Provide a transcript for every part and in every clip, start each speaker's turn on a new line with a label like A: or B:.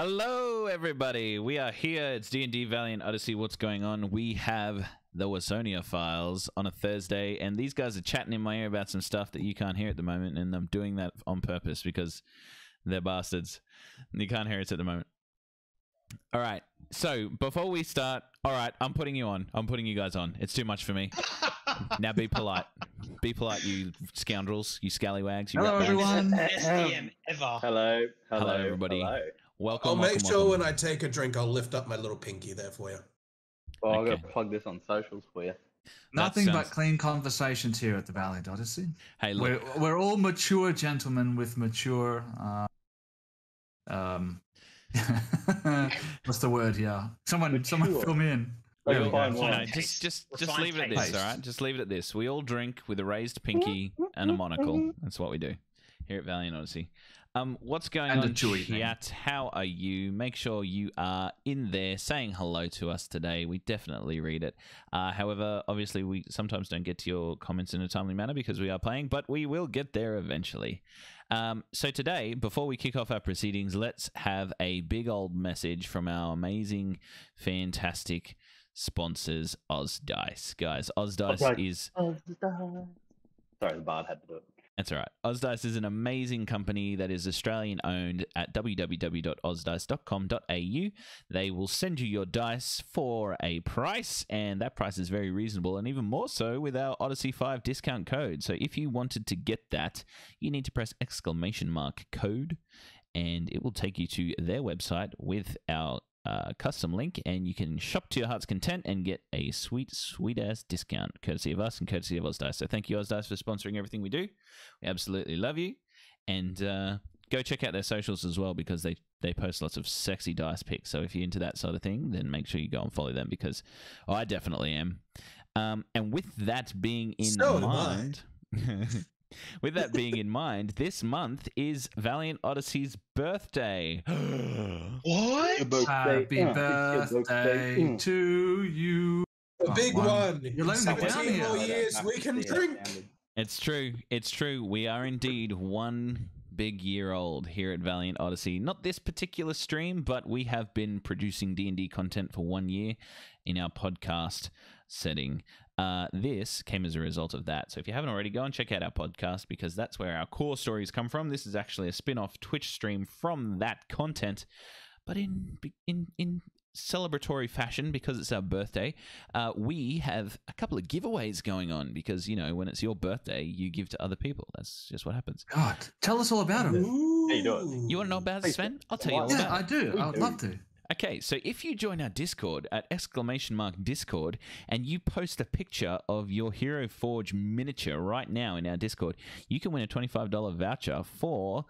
A: Hello, everybody. We are here. It's D and D Valiant Odyssey. What's going on? We have the Wasonia files on a Thursday, and these guys are chatting in my ear about some stuff that you can't hear at the moment, and I'm doing that on purpose because they're bastards. You can't hear it at the moment. All right. So before we start, all right, I'm putting you on. I'm putting you guys on. It's too much for me. now be polite. Be polite, you scoundrels, you scallywags. You
B: Hello,
A: ratbats.
B: everyone.
C: Best um, DM ever.
D: Hello.
A: Hello, everybody.
D: Hello.
A: Welcome.
B: I'll make
A: welcome,
B: sure
A: welcome.
B: when I take a drink, I'll lift up my little pinky there for you.
D: Well, I'm
A: Okay.
D: going to plug this on socials for you.
E: Nothing
A: sounds-
E: but clean conversations here at the Valiant Odyssey.
A: Hey, look.
E: We're we're all mature gentlemen with mature. Uh, um, what's the word here? Someone, someone
D: Mature.
E: fill me in.
D: Like
A: We
D: a fine
A: you know, just just just
C: Refined
A: leave it at
C: taste.
A: this, all right? Just leave it at this. We all drink with a raised pinky and a monocle. That's what we do here at Valiant Odyssey. Um, what's going
E: And
A: on,
E: chewy thing.
A: chat? How are you? Make sure you are in there saying hello to us today. We definitely read it. Uh, however, obviously, we sometimes don't get to your comments in a timely manner because we are playing, but we will get there eventually. Um, so today, before we kick off our proceedings, let's have a big old message from our amazing, fantastic sponsors, Oz Dice. Guys, Oz Dice
D: Right.
A: is
D: Sorry, the bard had to do it.
A: That's all right. Ozdice is an amazing company that is Australian owned at www.ozdice.com.au. They will send you your dice for a price, and that price is very reasonable, and even more so with our Odyssey 5 discount code. So if you wanted to get that, you need to press exclamation mark code, and it will take you to their website with our uh, custom link, and you can shop to your heart's content and get a sweet, sweet ass discount, courtesy of us and courtesy of Ozdice. So thank you, Ozdice, for sponsoring everything we do. We absolutely love you, and uh, go check out their socials as well because they they post lots of sexy dice pics. So if you're into that sort of thing, then make sure you go and follow them because I definitely am. Um, and with that being in
B: So
A: mind. With that being in mind, this month is Valiant Odyssey's birthday.
C: What?
E: Happy
D: Uh,
E: birthday
D: Mm.
E: to you.
B: The
E: Oh,
B: big
E: one.
B: one.
E: You're letting me down
B: 17
E: here.
B: more years, we can drink.
A: It's true. It's true. We are indeed one big year old here at Valiant Odyssey. Not this particular stream, but we have been producing D&D content for 1 year in our podcast setting. Uh, this came as a result of that. So if you haven't already, go and check out our podcast because that's where our core stories come from. This is actually a spin-off Twitch stream from that content, but in in in celebratory fashion because it's our birthday. Uh, we have a couple of giveaways going on because you know when it's your birthday, you give to other people. That's just what happens.
E: God, tell us all about him.
B: Ooh.
D: How you doing?
A: You want to know about it, Sven? I'll tell you all
D: Yeah,
E: Yeah,
A: about
E: I
A: it.
E: do.
D: We
E: I would love to.
A: Okay, so if you join our Discord at exclamation mark Discord and you post a picture of your Hero Forge miniature right now in our Discord, you can win a twenty-five dollar voucher for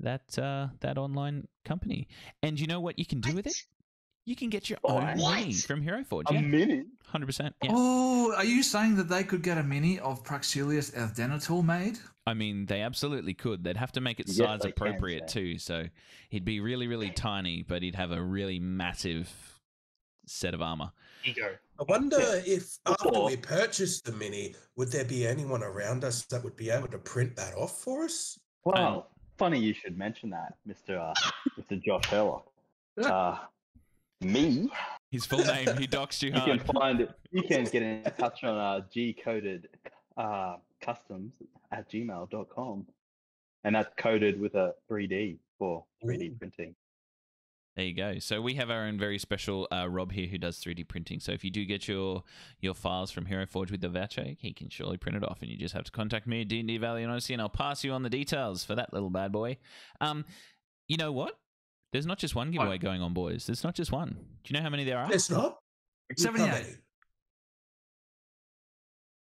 A: that uh, that online company. And you know what you can do with it? You can get your own
D: What?
A: mini from Hero Forge.
D: A
A: Yeah,
D: minute?
A: hundred percent. Yeah.
E: Oh, are you saying that they could get a mini of Pracsillius Eldenator made?
A: I mean, they absolutely could. They'd have to make it
D: Yes,
A: size
D: can,
A: appropriate too. So he'd be really, really tiny, but he'd have a really massive set of armor.
C: Ego.
B: I wonder if after
D: Or-
B: we purchase the mini, would there be anyone around us that would be able to print that off for us?
D: Wow. Funny you should mention that, Mr. Uh, Mr. Josh Herlock. Uh, me,
A: His full name, he doxed you hard.
D: you can find it. You can get in touch on uh, G-coded uh, customs at gmail.com. And that's coded with a 3D for 3D
B: Ooh.
D: printing.
A: There you go. So we have our own very special uh, Rob here who does 3D printing. So if you do get your your files from Hero Forge with the voucher, he can surely print it off, and you just have to contact me at D&D Valiant Odyssey, and I'll pass you on the details for that little bad boy. Um, you know what? There's not just one giveaway going on, boys. There's not just one. Do you know how many there are?
B: There's not.
E: 78.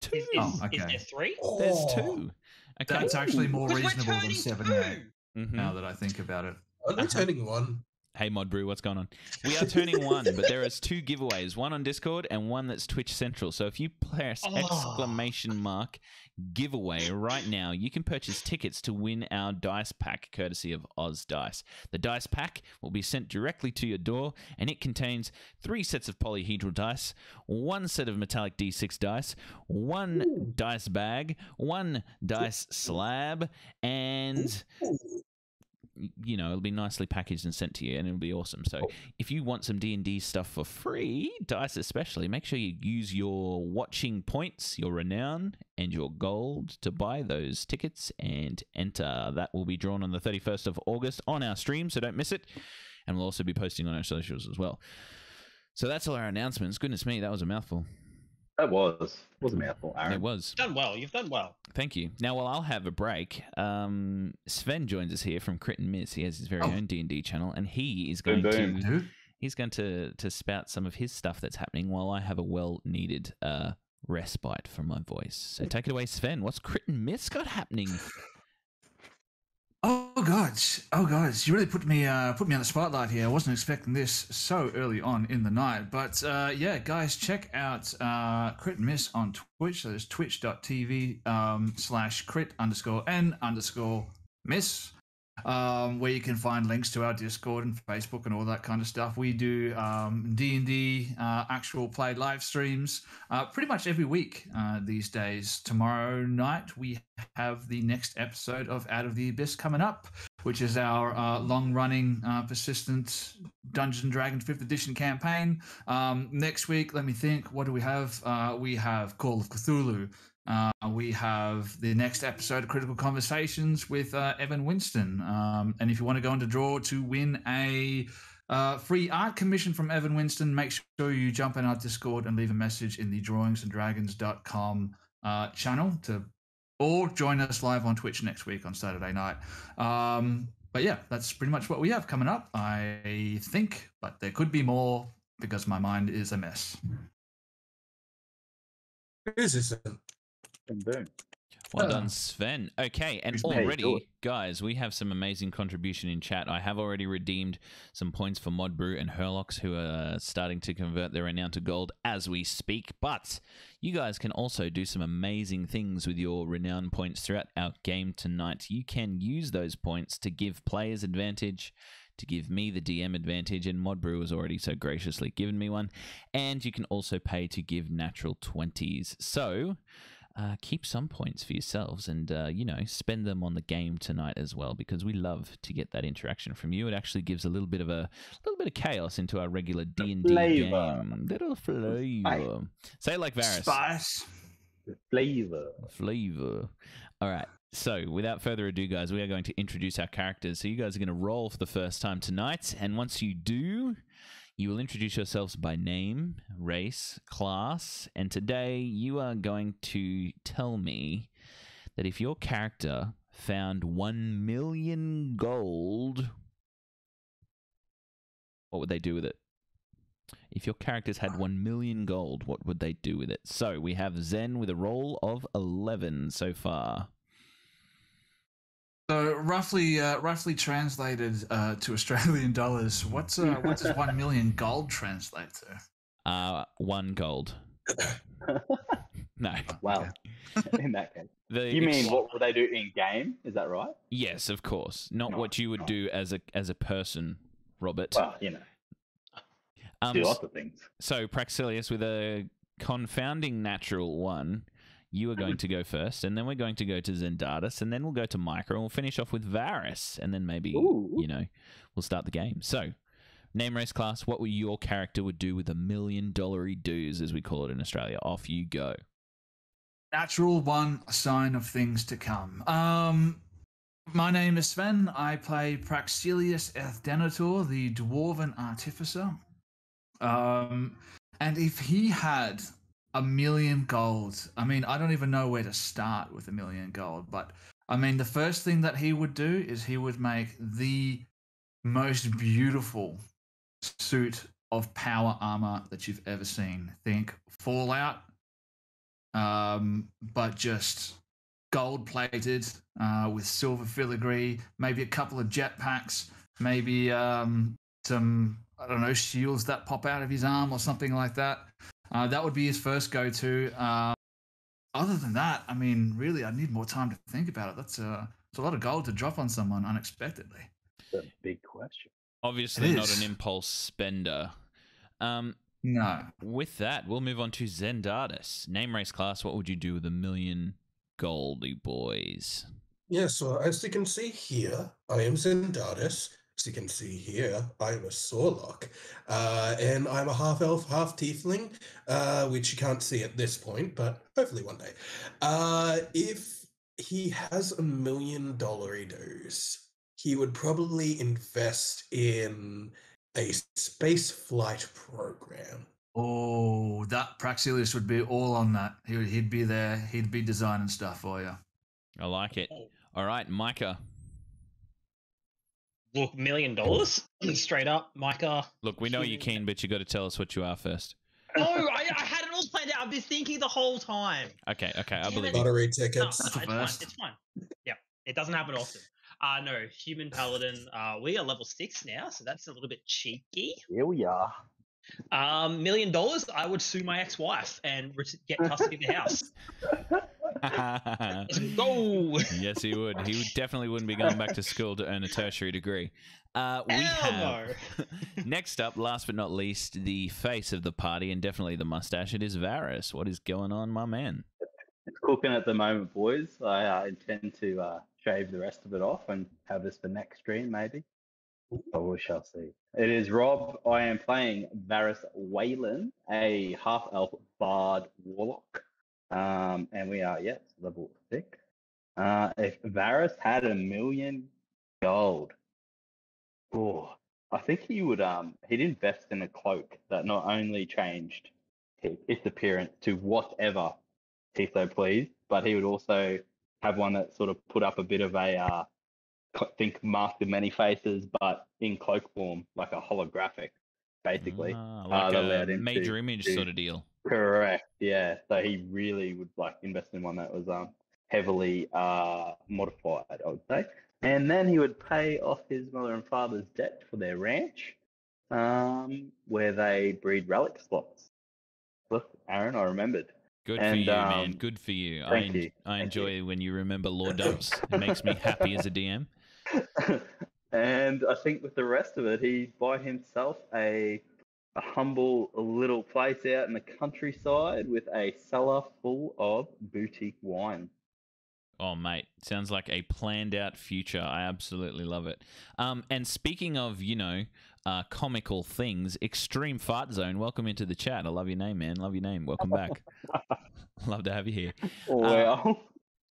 A: Two.
C: Is, is,
E: Oh,
C: is
E: okay.
C: there three?
A: There's two. Okay.
E: That's actually more reasonable than
C: turning
E: 78
C: two.
A: Mhm.
E: now that I think about it.
B: Only
A: Uh-huh.
B: turning one.
A: Hey Mod Brew, what's going on? We are turning one, but there is two giveaways, one on Discord and one that's Twitch Central. So if you press
C: Oh.
A: exclamation mark giveaway right now, you can purchase tickets to win our dice pack courtesy of Oz Dice. The dice pack will be sent directly to your door and it contains three sets of polyhedral dice, one set of metallic D6 dice, one dice bag, one dice slab, and you know, it'll be nicely packaged and sent to you, and it'll be awesome. So, oh. if you want some D and D stuff for free, dice especially, make sure you use your watching points, your renown, and your gold to buy those tickets and enter. That will be drawn on the thirty first of August on our stream, so don't miss it. And we'll also be posting on our socials as well. So that's all our announcements. Goodness me, that was a mouthful.
D: That was it was a mouthful,
A: It
D: Aaron.
A: was.
C: Done well. You've done well.
A: Thank you. Now, while I'll have a break, um, Sven joins us here from Crit and Miss. He has his very
E: Oh.
A: own D and D channel, and he is
D: Boom,
A: going
D: boom.
A: to
E: Dude.
A: he's going to to spout some of his stuff that's happening while I have a well needed uh, respite from my voice. So take it away, Sven. What's Crit and Miss got happening?
E: Oh god! Oh god! You really put me uh, put me on the spotlight here. I wasn't expecting this so early on in the night, but uh, yeah, guys, check out uh, Crit Miss on Twitch. So it's twitch.tv um, slash crit underscore n underscore miss, um, where you can find links to our Discord and Facebook and all that kind of stuff. We do um, D and D uh, actual play live streams uh, pretty much every week uh, these days. Tomorrow night we have the next episode of Out of the Abyss coming up, which is our uh, long-running, uh, persistent Dungeons and Dragons Fifth Edition campaign. Um, next week, let me think. What do we have? Uh, we have Call of Cthulhu. Uh, we have the next episode of Critical Conversations with uh, Evan Winston. Um, and if you want to go into draw to win a uh, free art commission from Evan Winston, make sure you jump in our Discord and leave a message in the drawingsanddragons.com uh, channel to or join us live on Twitch next week on Saturday night. Um, but yeah, that's pretty much what we have coming up, I think. But there could be more because my mind is a mess.
B: This isn't.
D: Boom, boom.
A: Well done, Sven. Okay, and
E: who's made
D: it.
A: already, guys, we have some amazing contribution in chat. I have already redeemed some points for Modbrew and Herlox, who are starting to convert their renown to gold as we speak. But you guys can also do some amazing things with your renown points throughout our game tonight. You can use those points to give players advantage. To give me the DM advantage, and Modbrew has already so graciously given me one. And you can also pay to give natural 20s. So, uh, keep some points for yourselves and uh, you know spend them on the game tonight as well because we love to get that interaction from you it actually gives a little bit of a little bit of chaos into our regular d&d
D: flavour.
A: game little flavor say it like Varris.
E: Spice.
D: Flavor.
A: flavor all right so without further ado guys we are going to introduce our characters so you guys are going to roll for the first time tonight and once you do you will introduce yourselves by name, race, class, and today you are going to tell me that if your character found 1 million gold, what would they do with it? If your characters had 1 million gold, what would they do with it? So we have Zen with a roll of 11 so far.
E: So roughly, uh, roughly translated uh, to Australian dollars, what's uh, what does one million gold translate to?
A: Uh, one gold. No.
D: Wow. In that case.
A: The
D: You mean what would they do in game? Is that right?
A: Yes, of course. Not
D: No,
A: what you would
D: no.
A: do as a as a person, Robert.
D: Well, you know,
A: um,
D: do lots of things.
A: so Pracsillius with a confounding natural one, you are going to go first, and then we're going to go to Zendartis, and then we'll go to Micro, and we'll finish off with Varris, and then maybe
D: Ooh.
A: you know we'll start the game. So. Name race class, what would your character would do with a million dollary dues, as we call it in Australia? Off you go.
E: Natural one, a sign of things to come. Um, my name is Sven. I play Pracsillius Ethdenator, the dwarven artificer. Um, and if he had a million gold, I mean, I don't even know where to start with a million gold, but I mean, the first thing that he would do is he would make the most beautiful suit of power armor that you've ever seen. Think Fallout, um, but just gold plated uh, with silver filigree, maybe a couple of jetpacks, maybe um, some, I don't know, shields that pop out of his arm or something like that. Uh, that would be his first go to. Uh, other than that, I mean, really, I need more time to think about it. That's a, it's a lot of gold to drop on someone unexpectedly.
D: It's a big question.
A: Obviously, not an impulse spender. Um,
E: No.
A: With that, we'll move on to Zendartis. Name race class, what would you do with a million goldy boys?
B: Yeah, so as you can see here, I am Zendartis. As you can see here, I am a Sorlock. Uh, and I'm a half elf, half tiefling, uh, which you can't see at this point, but hopefully one day. Uh, if he has a million dollar doos, he would probably invest in a space flight program.
E: Oh, that Pracsillius would be all on that. He'd be there. He'd be designing stuff for you.
A: I like it. All right, Micah.
C: Look, million dollars straight up, Micah.
A: Look, we know you're keen, but you got to tell us what you are first.
C: No, I, I had it all planned out. I've been thinking the whole time.
A: Okay, okay, I believe you.
B: Lottery
C: No,
B: tickets.
C: no,
E: That's a
C: it's fine.
E: first.
C: It's fine. Yep, it doesn't happen often. Uh no, human paladin. Uh, we are level six now, so that's a little bit cheeky.
D: Here we are.
C: Um, million dollars, I would sue my ex-wife and ret- get custody of the house. Let's go.
A: yes, he would. He would definitely wouldn't be going back to school to earn a tertiary degree. Uh, we
C: Hell
A: have
C: no.
A: next up, last but not least, the face of the party and definitely the mustache. It is Varris. What is going on, my man?
D: It's cooking at the moment, boys. I uh, intend to uh, shave the rest of it off and have this for next stream, maybe. But we shall see. It is Rob. I am playing Varris Whalen, a half elf bard warlock. Um, and we are, yes, level six. Uh, if Varris had a million gold, oh, I think he would. Um, he'd invest in a cloak that not only changed hi- its appearance to whatever he so pleased, but he would also have one that sort of put up a bit of a uh, think mask of many faces, but in cloak form, like a holographic, basically.
A: Ah,
D: Uh,
A: like
D: that
A: a major
D: to
A: image
D: do-
A: sort of deal.
D: Correct. Yeah. So he really would like invest in one that was um heavily uh modified, I would say. And then he would pay off his mother and father's debt for their ranch, um, where they breed relic slots. Look, Aaron, I remembered.
A: Good for
D: And,
A: you, man.
D: um,
A: Good for you. I, en-
D: you,
A: I
D: thank you.
A: enjoy when you remember lore dumps. It makes me happy as a DM.
D: and I think with the rest of it, he bought himself a a humble little place out in the countryside with a cellar full of boutique wine.
A: Oh, mate, sounds like a planned out future. I absolutely love it. Um, and speaking of, you know, uh, comical things, Extreme Fart Zone, welcome into the chat. I love your name, man. Love your name. Welcome back. love to have you here.
D: Well,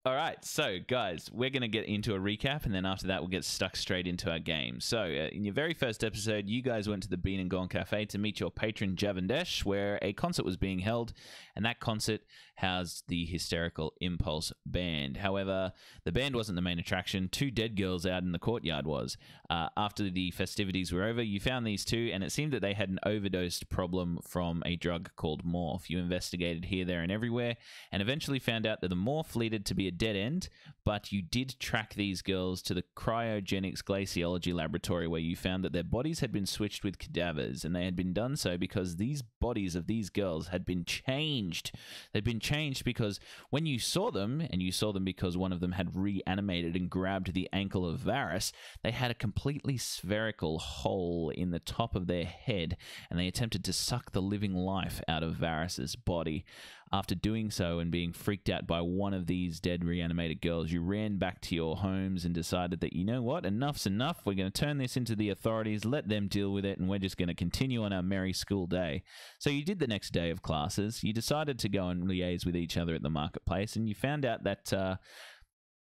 A: All right, so guys, we're going to get into a recap, and then after that, we'll get stuck straight into our game. So, uh, in your very first episode, you guys went to the Bean and Gone Cafe to meet your patron Javandesh, where a concert was being held, and that concert housed the Hysterical Impulse band. However, the band wasn't the main attraction. Two dead girls out in the courtyard was. Uh, after the festivities were over, you found these two, and it seemed that they had an overdosed problem from a drug called morph. You investigated here, there, and everywhere, and eventually found out that the morph leaded to be a dead end, but you did track these girls to the cryogenics glaciology laboratory where you found that their bodies had been switched with cadavers, and they had been done so because these bodies of these girls had been changed. They'd been changed because when you saw them, and you saw them because one of them had reanimated and grabbed the ankle of Varris, they had a completely spherical hole in the top of their head, and they attempted to suck the living life out of Varris's body. After doing so and being freaked out by one of these dead reanimated girls, you ran back to your homes and decided that, you know what, enough's enough. We're going to turn this into the authorities, let them deal with it, and we're just going to continue on our merry school day. So you did the next day of classes. You decided to go and liaise with each other at the marketplace, and you found out that. Uh,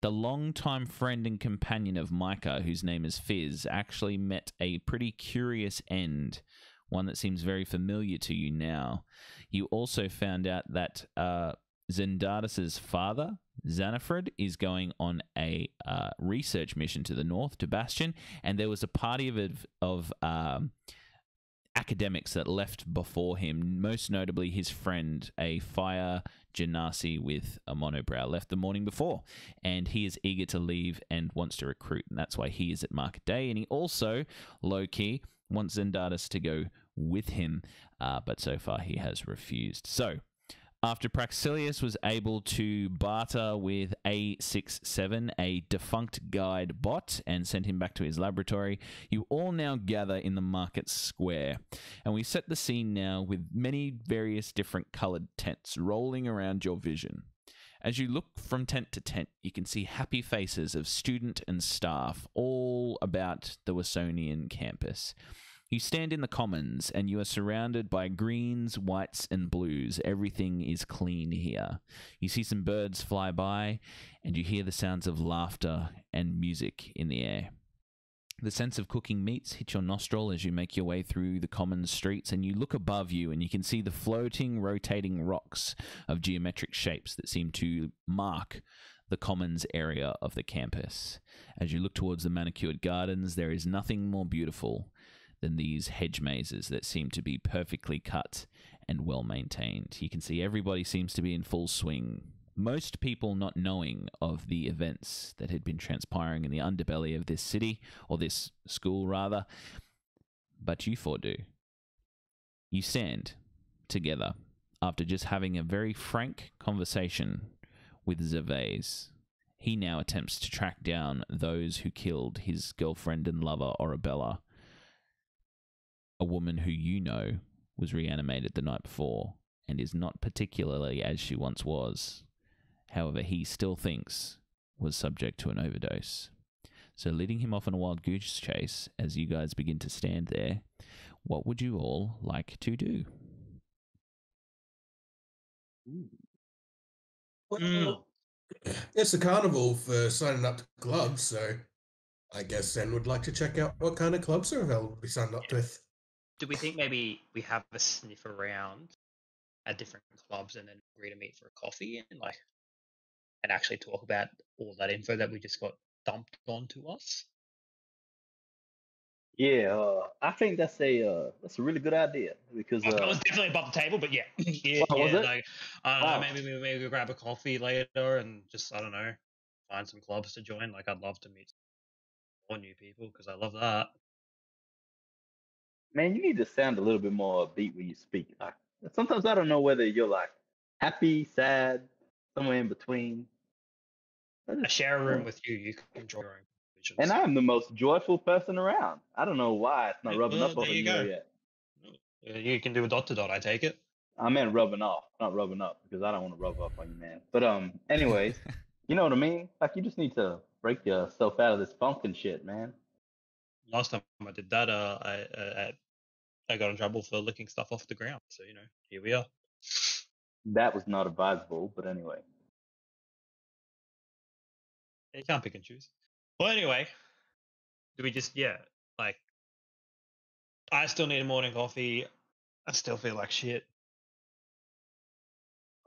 A: the longtime friend and companion of Micah, whose name is Fizz, actually met a pretty curious end, one that seems very familiar to you now. You also found out that uh, Zendartis's father, Xanafred, is going on a uh, research mission to the north, to Bastion, and there was a party of of um, academics that left before him. Most notably, his friend, a fire genasi with a monobrow, left the morning before, and he is eager to leave and wants to recruit, and that's why he is at Market Day. And he also, low key, wants Zendartis to go with him, uh, but so far he has refused. So. After Pracsillius was able to barter with A67, a defunct guide bot, and send him back to his laboratory, you all now gather in the market square. And we set the scene now with many various different colored tents rolling around your vision. As you look from tent to tent, you can see happy faces of student and staff all about the Wasonian campus. You stand in the commons and you are surrounded by greens, whites, and blues. Everything is clean here. You see some birds fly by and you hear the sounds of laughter and music in the air. The sense of cooking meats hits your nostril as you make your way through the common streets, and you look above you and you can see the floating, rotating rocks of geometric shapes that seem to mark the commons area of the campus. As you look towards the manicured gardens, there is nothing more beautiful than these hedge mazes that seem to be perfectly cut and well maintained. You can see everybody seems to be in full swing most people not knowing of the events that had been transpiring in the underbelly of this city, or this school rather, but you four do. You stand together after just having a very frank conversation with Gervais. He now attempts to track down those who killed his girlfriend and lover, Arabella, a woman who you know was reanimated the night before and is not particularly as she once was however, he still thinks was subject to an overdose. So, leading him off on a wild goose chase as you guys begin to stand there, what would you all like to do?
B: Well,
C: Mm.
B: it's a carnival for signing up to clubs, so I guess Zen would like to check out what kind of clubs are available to be signed up with.
C: Do we think maybe we have a sniff around at different clubs and then agree to meet for a coffee and like and actually talk about all that info that we just got dumped onto us?
D: Yeah, uh, I think that's a uh, that's a really good idea because
C: that
D: uh,
C: was definitely above the table, but yeah, yeah,
D: Oh,
C: yeah, like I don't know, maybe we maybe we grab a coffee later and just I don't know, find some clubs to join. Like I'd love to meet more new people because I love that.
D: Man, you need to sound a little bit more upbeat when you speak. Like sometimes I don't know whether you're like happy, sad, somewhere in between. I
C: I share a room with you. You can draw your own
D: and I'm the most joyful person around. I don't know why it's not rubbing
C: well,
D: up on
C: you go.
D: yet.
C: Uh, you can do a dot to dot. I take it.
D: I meant rubbing off, not rubbing up, because I don't want to rub up on you, man. But um, anyways, you know what I mean? Like you just need to break yourself out of this funk and shit, man.
C: Last time I did that, uh, I uh, I got in trouble for licking stuff off the ground. So you know, here we are.
D: That was not advisable, but anyway.
C: You can't pick and choose. Well, anyway, do we just yeah like? I still need a morning coffee. I still feel like shit.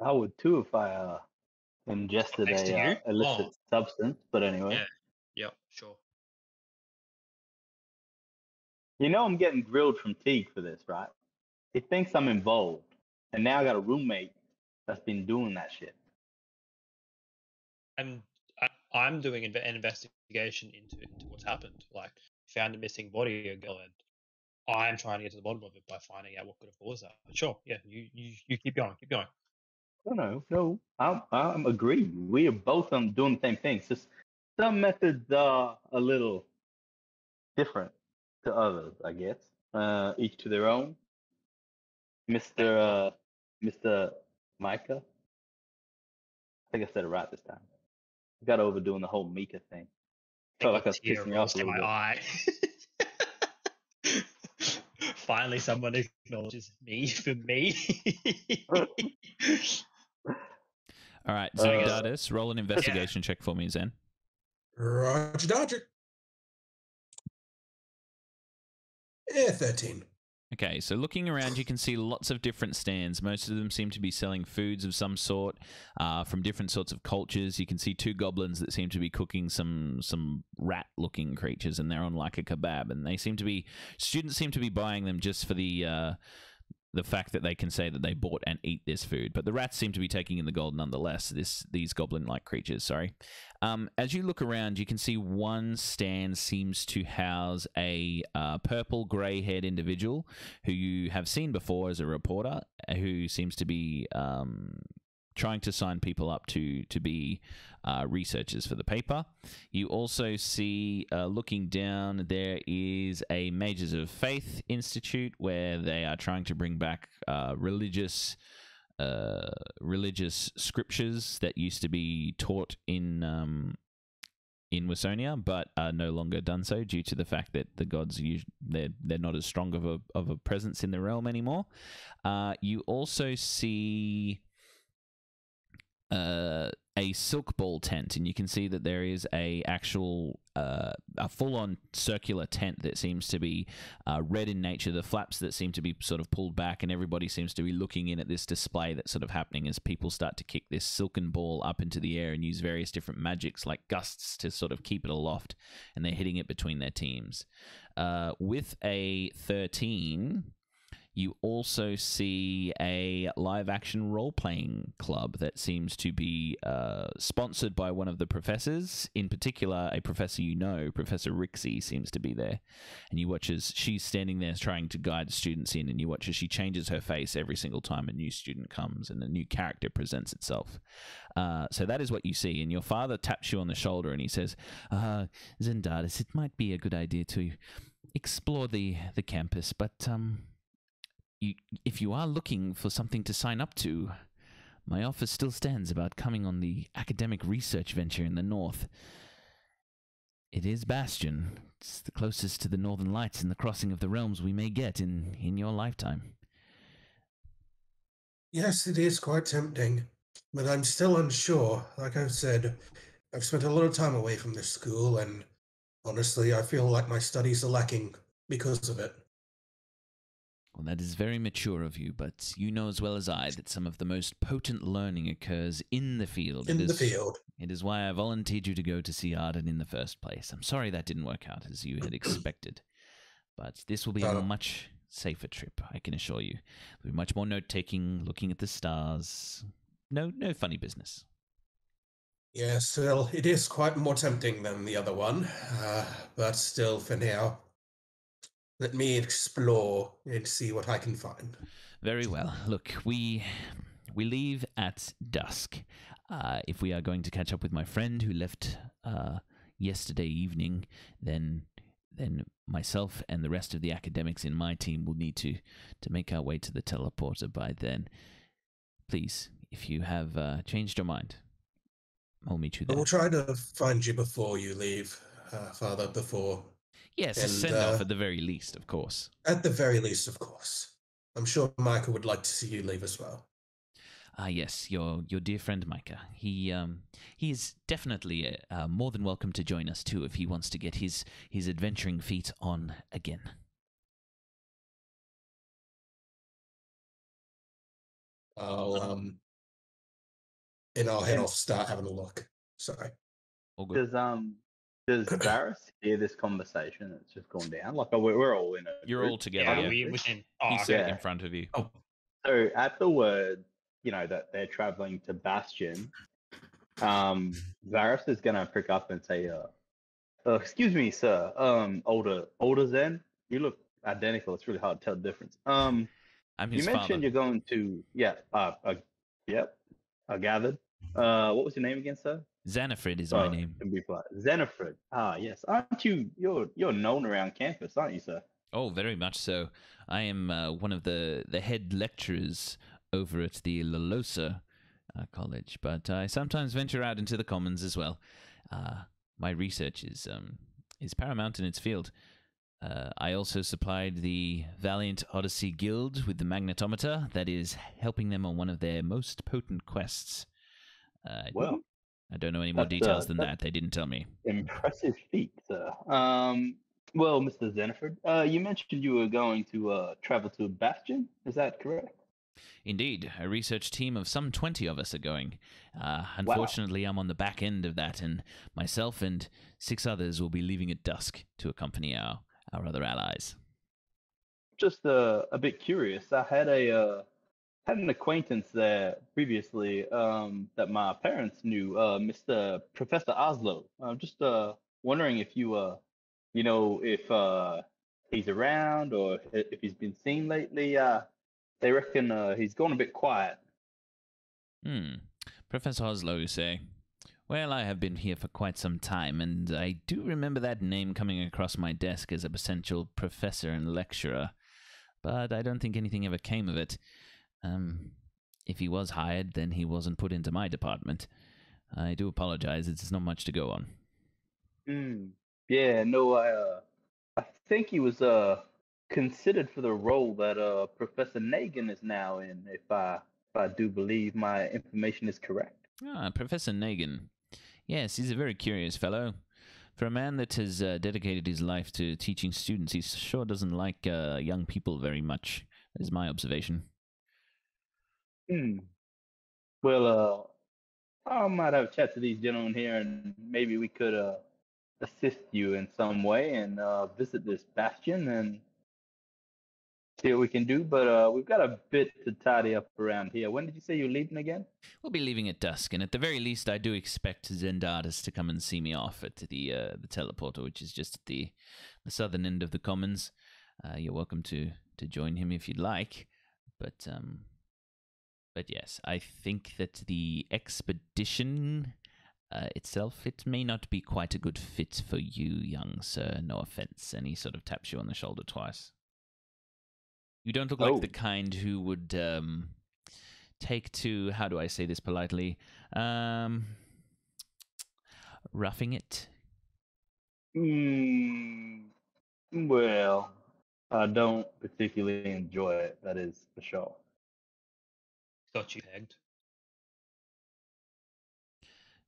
D: I would too if I uh, ingested a uh, illicit
C: Oh.
D: substance. But anyway,
C: Yeah. Yep, sure.
D: You know I'm getting grilled from Teague for this, right? He thinks I'm involved, and now I got a roommate that's been doing that shit.
C: I'm I'm doing an investigation into into what's happened. Like, found a missing body, a girl, and I'm trying to get to the bottom of it by finding out what could have caused that. But sure, yeah, you you, you keep going, keep going.
D: No, no, no. I'm, I'm agree. We are both um, doing the same thing. It's just some methods are a little different to others, I guess. Uh, each to their own. Mr. Uh, Mr. Micah. I think I said it right this time. I got over doing the whole Mika thing. Felt like I was
C: Tear
D: pissing you
C: rolls
D: off a little
C: my
D: bit.
C: eye. Finally, someone acknowledges me for me.
A: All right,
D: Uh,
A: Zendartis, roll an investigation check for me, Zen.
B: Roger Dodger. Yeah, 13.
A: Okay, so looking around, you can see lots of different stands. Most of them seem to be selling foods of some sort uh, from different sorts of cultures. You can see two goblins that seem to be cooking some some rat-looking creatures, and they're on like a kebab. And they seem to be students seem to be buying them just for the uh, the fact that they can say that they bought and eat this food. But the rats seem to be taking in the gold nonetheless. This these goblin-like creatures. Sorry. Um, as you look around, you can see one stand seems to house a uh, purple grey haired individual who you have seen before as a reporter, who seems to be um, trying to sign people up to to be uh, researchers for the paper. You also see, uh, looking down, there is a Majors of Faith Institute where they are trying to bring back uh, religious uh, religious scriptures that used to be taught in um, in Wasonia, but are no longer done so due to the fact that the gods they're they're not as strong of a of a presence in the realm anymore. Uh, you also see uh, a silk ball tent, and you can see that there is a actual uh, a full on circular tent that seems to be uh, red in nature. The flaps that seem to be sort of pulled back, and everybody seems to be looking in at this display that's sort of happening as people start to kick this silken ball up into the air and use various different magics like gusts to sort of keep it aloft, and they're hitting it between their teams. Uh, with a thirteen. You also see a live action role playing club that seems to be uh, sponsored by one of the professors. In particular, a professor you know, Professor Rixie, seems to be there. And you watch as she's standing there trying to guide students in, and you watch as she changes her face every single time a new student comes and a new character presents itself. Uh, so that is what you see. And your father taps you on the shoulder and he says, uh, Zendartis, it might be a good idea to explore the, the campus, but um, you, if you are looking for something to sign up to, my offer still stands about coming on the academic research venture in the north. It is Bastion. It's the closest to the northern lights and the crossing of the realms we may get in, in your lifetime.
B: Yes, it is quite tempting, but I'm still unsure. Like I've said, I've spent a lot of time away from this school, and honestly, I feel like my studies are lacking because of it.
A: Well, that is very mature of you, but you know as well as I that some of the most potent learning occurs in the field.
B: In
A: It
B: the
A: is-
B: field.
A: It is why I volunteered you to go to see Arden in the first place. I'm sorry that didn't work out as you had expected, but this will be a
B: Uh,
A: much safer trip, I can assure you. There'll be much more note taking, looking at the stars. No, no funny business.
B: Yes, well, it is quite more tempting than the other one, uh, but still, for now, let me explore and see what I can find.
A: Very well. Look, we we leave at dusk. Uh, if we are going to catch up with my friend who left uh, yesterday evening, then then myself and the rest of the academics in my team will need to to make our way to the teleporter by then. Please, if you have uh, changed your mind, I'll meet you
B: I
A: there.
B: will try to find you before you leave, uh, Father, before,
A: yes, a
B: and,
A: send off
B: uh,
A: at the very least, of course.
B: at the very least, of course. I'm sure Micah would like to see you leave as well.
A: Ah, yes, your your dear friend Micah. He um he is definitely uh, uh, more than welcome to join us too if he wants to get his his adventuring feet on again.
B: I'll um, and I'll head off, start having a look. Sorry.
A: All good.
D: Does um does Varris hear this conversation that's just gone down? Like, we're, we're all in it.
A: You're all together.
C: Yeah,
A: Yeah,
C: we within. Oh,
A: He's
C: okay.
A: in front of you.
E: Oh,
D: So at the word, you know, that they're traveling to Bastion, um, Varris is gonna pick up and say, uh, uh excuse me, sir, um, older older Zen, you look identical. It's really hard to tell the difference. Um,
A: I'm
D: you
A: his
D: mentioned
A: father.
D: you're going to, yeah, uh, uh yep, I gathered. Uh, what was your name again, sir?
A: Xanafrid is my
D: Uh,
A: name.
D: to be polite. Zenifred. Ah, yes. Aren't you? You're you're known around campus, aren't you, sir?
A: Oh, very much so. I am uh, one of the the head lecturers over at the Lalosa uh, College, but I sometimes venture out into the commons as well. Uh, my research is um, is paramount in its field. Uh, I also supplied the Valiant Odyssey Guild with the magnetometer that is helping them on one of their most potent quests. Uh,
D: Well,
A: I don't know any more
D: that's, uh,
A: details than
D: that-.
A: They didn't tell me.
D: impressive feat, sir. Um, well, Mr. Zenifred, uh, you mentioned you were going to uh travel to Bastion. Is that correct?
A: Indeed, a research team of some 20 of us are going. Uh, unfortunately, I'm on the back end of that, and myself and six others will be leaving at dusk to accompany our, our other allies.
D: Just uh, a bit curious. I had a uh, had an acquaintance there previously um, that my parents knew, uh, Mr. Professor Oslo. I'm just uh, wondering if you uh, you know, if uh, he's around or if he's been seen lately. Uh, they reckon uh, he's gone a bit quiet.
A: Hmm. Professor Oslo, you say? Well, I have been here for quite some time, and I do remember that name coming across my desk as a potential professor and lecturer, but I don't think anything ever came of it. Um, if he was hired, then he wasn't put into my department. I do apologize. It's not much to go on.
D: Mm. Yeah, no, I uh, I think he was uh considered for the role that uh Professor Nagin is now in, if I if I do believe my information is correct.
A: Ah, Professor Nagin. Yes, he's a very curious fellow. For a man that has uh, dedicated his life to teaching students, he sure doesn't like uh, young people very much. That is my observation.
D: Hmm. Well, uh, I might have a chat to these gentlemen here, and maybe we could uh assist you in some way and uh, visit this bastion and see what we can do. But uh, we've got a bit to tidy up around here. When did you say you're leaving again?
A: We'll be leaving at dusk, and at the very least, I do expect Zendartis to come and see me off at the uh, the teleporter, which is just at the the southern end of the commons. Uh, you're welcome to to join him if you'd like, but um, but yes, I think that the expedition uh, itself it may not be quite a good fit for you, young sir. No offense, and he sort of taps you on the shoulder twice. You don't look
D: Oh.
A: like the kind who would um, take to how do I say this politely? Um, roughing it.
D: Hmm. Well, I don't particularly enjoy it. That is for sure.
C: Got you pegged.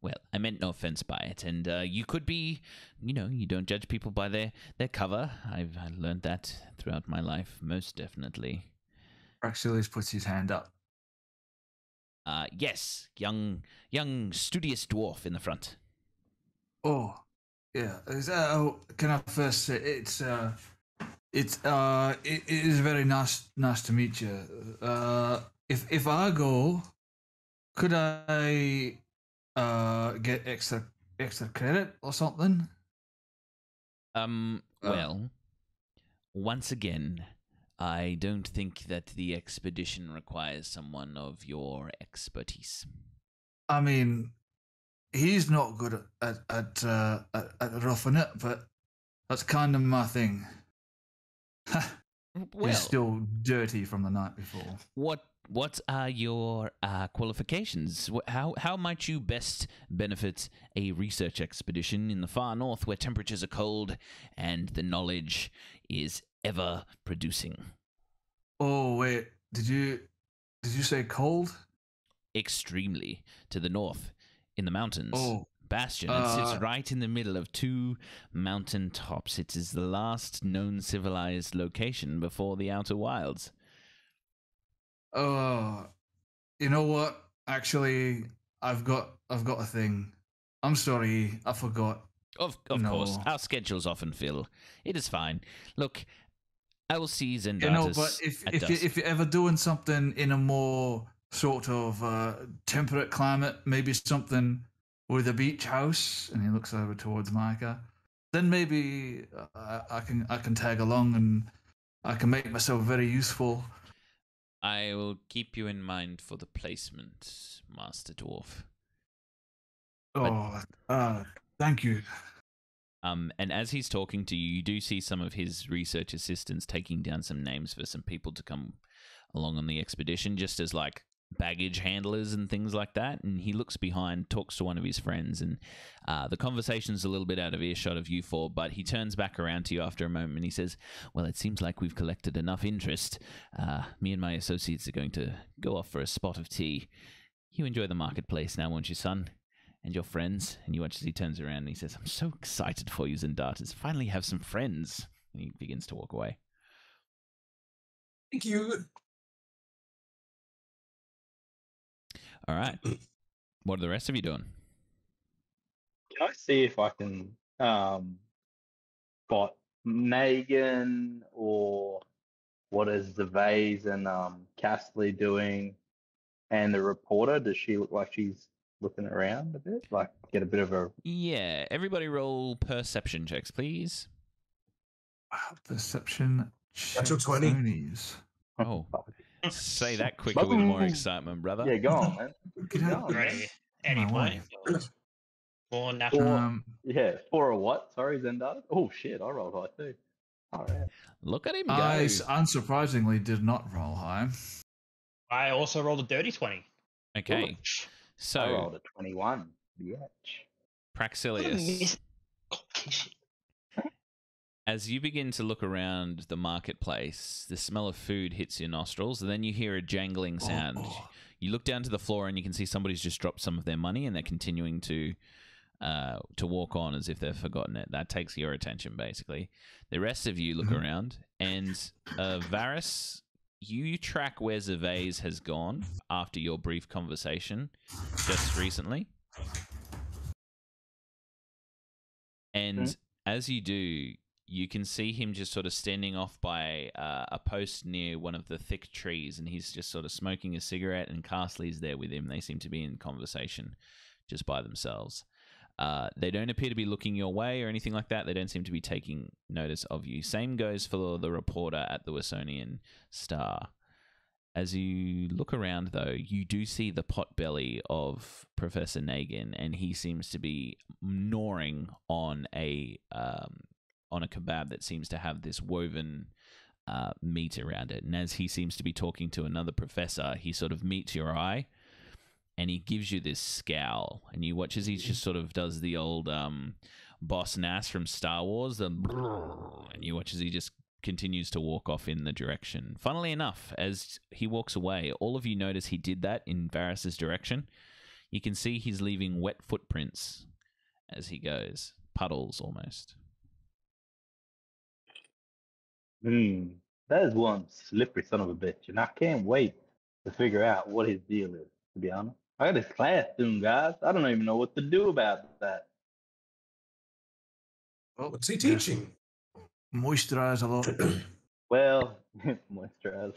A: Well, I meant no offense by it, and uh, you could be, you know, you don't judge people by their their cover. I've I learned that throughout my life, most definitely.
E: Pracsillius puts his hand up.
A: Uh, yes, young young studious dwarf in the front.
E: Oh, yeah. Is that, oh, can I first say it's uh, it's uh, it, it is very nice nice to meet you. Uh, if if I go, could I uh get extra extra credit or something?
A: Um,
E: Uh.
A: well, once again, I don't think that the expedition requires someone of your expertise.
E: I mean, he's not good at at at, uh, at, at roughing it, but that's kind of my thing.
A: Well,
E: he's still dirty from the night before.
A: what what are your uh, qualifications? How how might you best benefit a research expedition in the far north, where temperatures are cold and the knowledge is ever producing?
E: Oh wait, did you did you say cold?
A: Extremely to the north, in the mountains.
E: Oh,
A: Bastion. It
E: Uh,
A: sits right in the middle of two mountain tops. It is the last known civilized location before the Outer Wilds.
E: Uh, you know what? Actually, I've got I've got a thing. I'm sorry, I forgot.
A: Of, of course,
E: No.
A: our schedules often fill. It is fine. Look, I will see Zendartis
E: You know, but if if you, if you're ever doing something in a more sort of uh, temperate climate, maybe something with a beach house, and he looks over towards Micah, then maybe uh, I, I can I can tag along and I can make myself very useful.
A: I will keep you in mind for the placement, Master Dwarf. But-
E: Oh, uh, thank you.
A: Um, and as he's talking to you, you do see some of his research assistants taking down some names for some people to come along on the expedition, just as like baggage handlers and things like that. And he looks behind, talks to one of his friends, and uh, the conversation's a little bit out of earshot of you four. But he turns back around to you after a moment and he says, "Well, it seems like we've collected enough interest. Uh, me and my associates are going to go off for a spot of tea. You enjoy the marketplace now, won't you, son?" and your friends. And you watch as he turns around and he says, I'm so excited for you, Zendartis. Finally have some friends. And he begins to walk away.
B: Thank you.
A: All right. What are the rest of you doing?
D: Can I see if I can um spot Megan or what is Gervais and um Castley doing and the reporter? Does she look like she's looking around a bit? Like get a bit of a
A: Yeah, everybody roll perception checks, please.
E: Wow, Perception.
B: Natural 20.
E: checkonies.
A: Oh, say that quicker with more excitement, brother.
D: Yeah, go on, man.
E: Get
D: Go on, man.
C: Ready? Any point. Four natural.
E: Um,
D: Yeah, for a what? Sorry, Zendar. Oh shit, I rolled high too. All right.
A: Look at him
E: I
A: go.
E: s- unsurprisingly did not roll high.
C: I also rolled a dirty twenty.
A: Okay,
D: I
A: so
D: rolled a 21. Bitch.
A: Pracsillius, as you begin to look around the marketplace, the smell of food hits your nostrils, and then you hear a jangling sound.
E: Oh.
A: You look down to the floor, and you can see somebody's just dropped some of their money, and they're continuing to uh, to walk on as if they've forgotten it. That takes your attention, basically. The rest of you look
E: Mhm.
A: around, and uh, Varris, you track where Gervais has gone after your brief conversation just recently. And as you do, you can see him just sort of standing off by uh, a post near one of the thick trees, and he's just sort of smoking a cigarette, and Castley's there with him. They seem to be in conversation just by themselves. Uh, they don't appear to be looking your way or anything like that. They don't seem to be taking notice of you. Same goes for the reporter at the Wasonian Star. As you look around, though, you do see the pot belly of Professor Nagin, and he seems to be gnawing on a um, on a kebab that seems to have this woven uh, meat around it. And as he seems to be talking to another professor, he sort of meets your eye, and he gives you this scowl, and you watch as he just sort of does the old um, boss Nass from Star Wars, the and you watch as he just continues to walk off in the direction. Funnily enough, as he walks away, all of you notice he did that in Varris's direction. You can see he's leaving wet footprints as he goes, puddles almost.
D: Hmm. That is one slippery son of a bitch, and I can't wait to figure out what his deal is. To be honest, I got his class soon, guys. I don't even know what to do about that.
B: Well, What's he teaching?
E: Moisturize a lot.
D: Well, moisturize.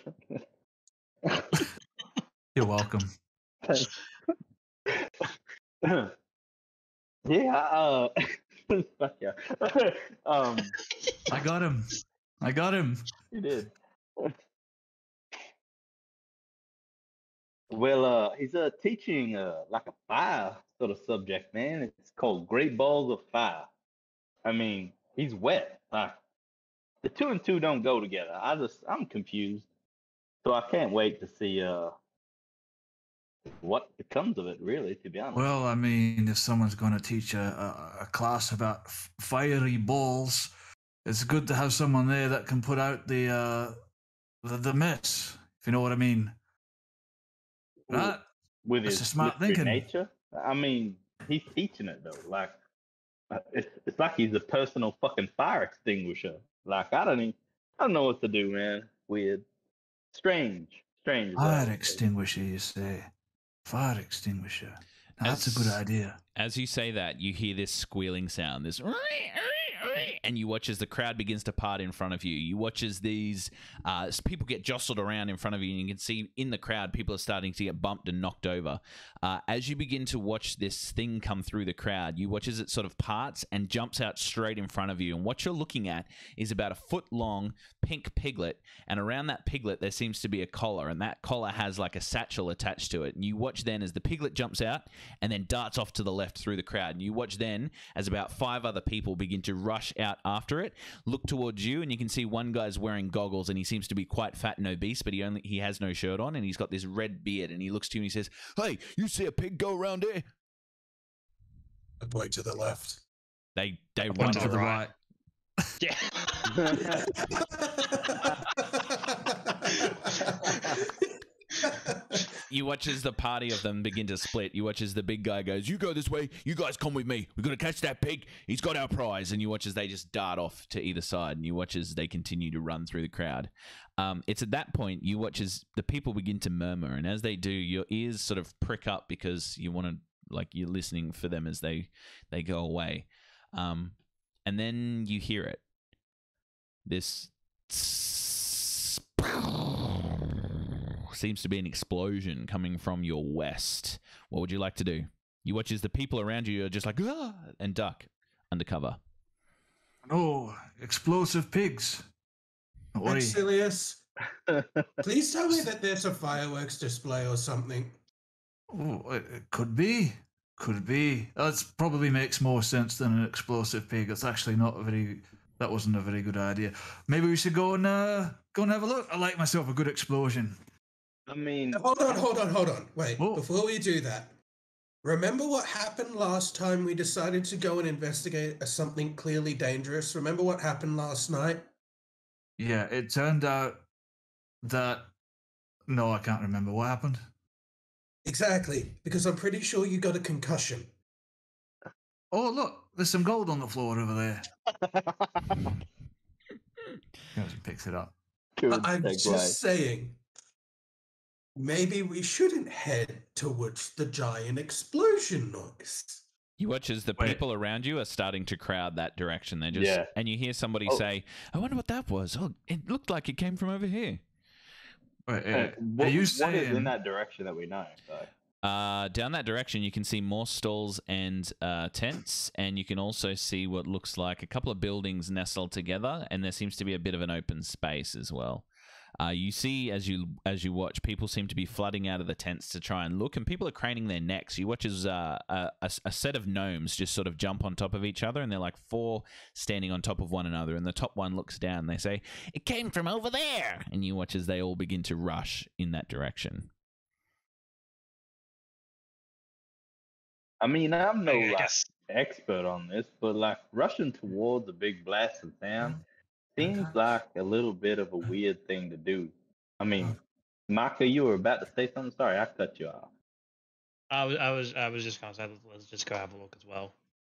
E: You're welcome.
D: yeah. Uh, fuck yeah. um,
E: I got him. I got him.
D: you did. Well, uh, he's uh, teaching uh, like a fire sort of subject, man. It's called Great Balls of Fire. I mean, he's wet. Like the two and two don't go together. I just I'm confused. So I can't wait to see uh what becomes of it. Really, to be honest.
E: Well, I mean, if someone's going to teach a, a, a class about f- fiery balls, it's good to have someone there that can put out the uh, the, the mess. If you know what I mean.
D: Well,
E: Right?
D: with
E: That's
D: his
E: a smart
D: mystery
E: thinking.
D: nature. I mean, he's teaching it though. Like uh, it's it's like he's a personal fucking fire extinguisher. Like I don't even I don't know what to do, man. Weird, strange, strange. is what I
E: Fire
D: would
E: extinguisher, you say? Fire extinguisher. Now, that's a good idea.
A: As you say that, you hear this squealing sound, this and you watch as the crowd begins to part in front of you. You watch as these uh, people get jostled around in front of you, and you can see in the crowd people are starting to get bumped and knocked over. Uh, as you begin to watch this thing come through the crowd, you watch as it sort of parts and jumps out straight in front of you. And what you're looking at is about a foot long pink piglet, and around that piglet there seems to be a collar, and that collar has like a satchel attached to it. And you watch then as the piglet jumps out and then darts off to the left through the crowd. And you watch then as about five other people begin to rush out after it, look towards you, and you can see one guy's wearing goggles and he seems to be quite fat and obese, but he only he has no shirt on and he's got this red beard. And he looks to you and he says, "Hey, you see a pig go around there?"
B: I point to the left.
A: They they
C: point
A: run
C: to
E: to the
C: right.
E: right.
C: Yeah.
A: You watch as the party of them begin to split. You watch as the big guy goes, "You go this way. You guys come with me. We're gonna catch that pig. He's got our prize." And you watch as they just dart off to either side, and you watch as they continue to run through the crowd. Um, it's at that point you watch as the people begin to murmur, and as they do, your ears sort of prick up because you want to, like, you're listening for them as they they go away. Um, and then you hear it. This seems to be an explosion coming from your west. What would you like to do? You watch as the people around you are just like ah, and duck undercover.
E: Oh, explosive pigs. Don't worry.
B: Pracsillius, please tell me that there's a fireworks display or something.
E: Oh, it, it could be. Could be. That probably makes more sense than an explosive pig. It's actually not a very. That wasn't a very good idea. Maybe we should go and uh, go and have a look. I like myself a good explosion.
D: I mean,
B: Hold on, hold on, hold on. Wait,
E: Oh.
B: before we do that, remember what happened last time we decided to go and investigate a something clearly dangerous? Remember what happened last night?
E: Yeah, it turned out that no, I can't remember what happened.
B: Exactly, because I'm pretty sure you got a concussion.
E: Oh, look, there's some gold on the floor over there. Goes and picks it up.
D: Good
B: I- I'm
D: segue.
B: just saying, maybe we shouldn't head towards the giant explosion noise.
A: You watch as the
E: Wait.
A: people around you are starting to crowd that direction. They just
D: Yeah.
A: and you hear somebody
D: Oh.
A: say, "I wonder what that was." Oh, it looked like it came from over here.
E: Wait,
D: Uh,
E: uh,
D: what,
E: are you
D: what is
E: saying?
D: in that direction that we know? So.
A: Uh, down that direction, you can see more stalls and uh, tents, and you can also see what looks like a couple of buildings nestled together, and there seems to be a bit of an open space as well. Uh, you see as you as you watch, people seem to be flooding out of the tents to try and look, and people are craning their necks. You watch as uh, a, a, a set of gnomes just sort of jump on top of each other, and they're like four standing on top of one another. And the top one looks down. And They say, "It came from over there," and you watch as they all begin to rush in that direction.
D: I mean, I'm no like, expert on this, but like rushing towards a big blast of sound seems like a little bit of a weird thing to do. I mean, Maka, you were about to say something. Sorry, I cut you off.
C: I was, I was, I was just gonna say, let's just go have a look as well,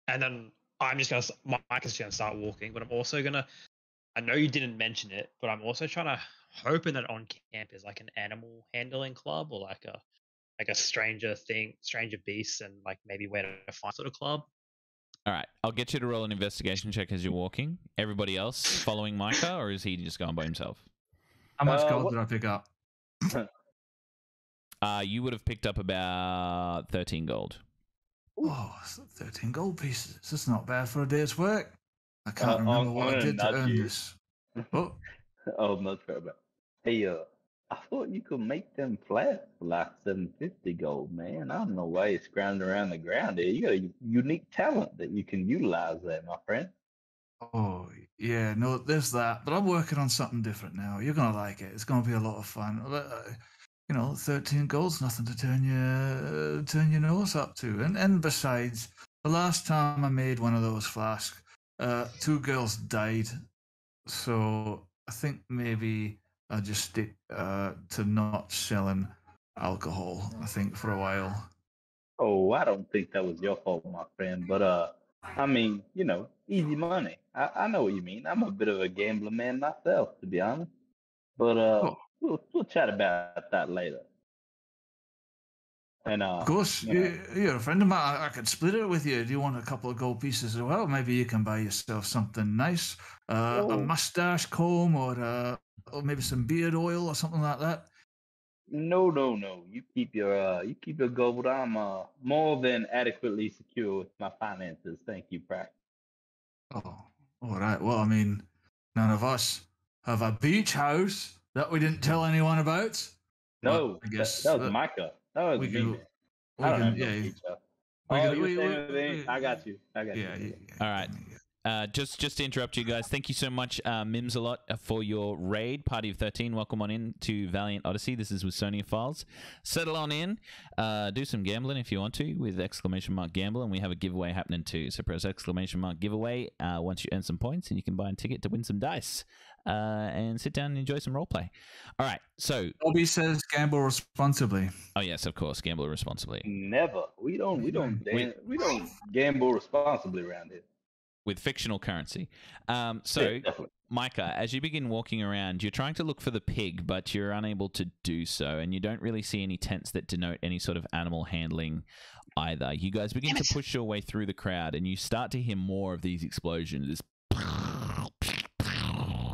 C: and then I'm just gonna, s- Mike is gonna start walking, but I'm also gonna, I know you didn't mention it, but I'm also trying to hoping that on camp is like an animal handling club or like a, like a stranger thing, stranger beasts, and like maybe where to find sort of club.
A: All right, I'll get you to roll an investigation check as you're walking. Everybody else following Micah, or is he just going by himself?
E: How much
D: Uh,
E: gold
D: what-
E: did I pick up?
A: Uh, you would have picked up about 13 gold.
E: Oh, 13 gold pieces. That's not bad for a day's work. I can't
D: Uh,
E: remember
D: I'm
E: what I did to earn
D: you.
E: this. Oh,
D: oh, not fair about. Hey, uh, I thought you could make them flat like seven fifty gold, man. I don't know why you're scrounging around the ground there. You got a unique talent that you can utilize there, my friend.
E: oh, yeah, no, there's that. But I'm working on something different now. You're going to like it. It's going to be a lot of fun. Uh, you know, 13 gold's nothing to turn your, uh, turn your nose up to. And, and besides, the last time I made one of those flasks, uh, two girls died. So I think maybe I'll just stick uh, to not selling alcohol, I think, for a while.
D: Oh, I don't think that was your fault, my friend. But uh, I mean, you know, easy money. I, I know what you mean. I'm a bit of a gambler man myself, to be honest. But uh,
E: Oh.
D: we'll we'll chat about that later. And uh,
E: Of course,
D: you know.
E: you're a friend of mine. I, I could split it with you. Do you want a couple of gold pieces as well? Maybe you can buy yourself something nice, uh, a
D: Oh.
E: mustache comb, or uh, or maybe some beard oil or something like that.
D: No, no, no. You keep your uh, you keep your gold. I'm uh, more than adequately secure with my finances. Thank you, Prax.
E: Oh, all right. Well, I mean, none of us have a beach house that we didn't tell anyone about. But
D: No,
E: I guess
D: that, was
E: that-
D: Micah. That was
E: we
D: me.
E: can- We
D: I don't
E: can,
D: have no
E: yeah,
D: beach house. oh,
E: can-
D: you
E: we- we- we-
D: I got you. I got
E: yeah,
D: you.
E: yeah,
A: All right. Uh, just just to interrupt you guys, thank you so much, uh, Mims a lot uh, for your raid. Party of thirteen, welcome on in to Valiant Odyssey. This is Wasonia Files. Settle on in, uh, do some gambling if you want to with exclamation mark gamble, and we have a giveaway happening too. So press exclamation mark giveaway uh, once you earn some points, and you can buy a ticket to win some dice uh, and sit down and enjoy some roleplay. All right, so
E: Bobby says gamble responsibly.
A: oh yes, of course, gamble responsibly.
D: Never. We don't. We don't.
A: We-
D: we don't gamble responsibly around here.
A: With fictional currency. Um, so,
D: Yeah.
A: Micah, as you begin walking around, you're trying to look for the pig, but you're unable to do so, and you don't really see any tents that denote any sort of animal handling either. You guys begin to push your way through the crowd, and you start to hear more of these explosions. This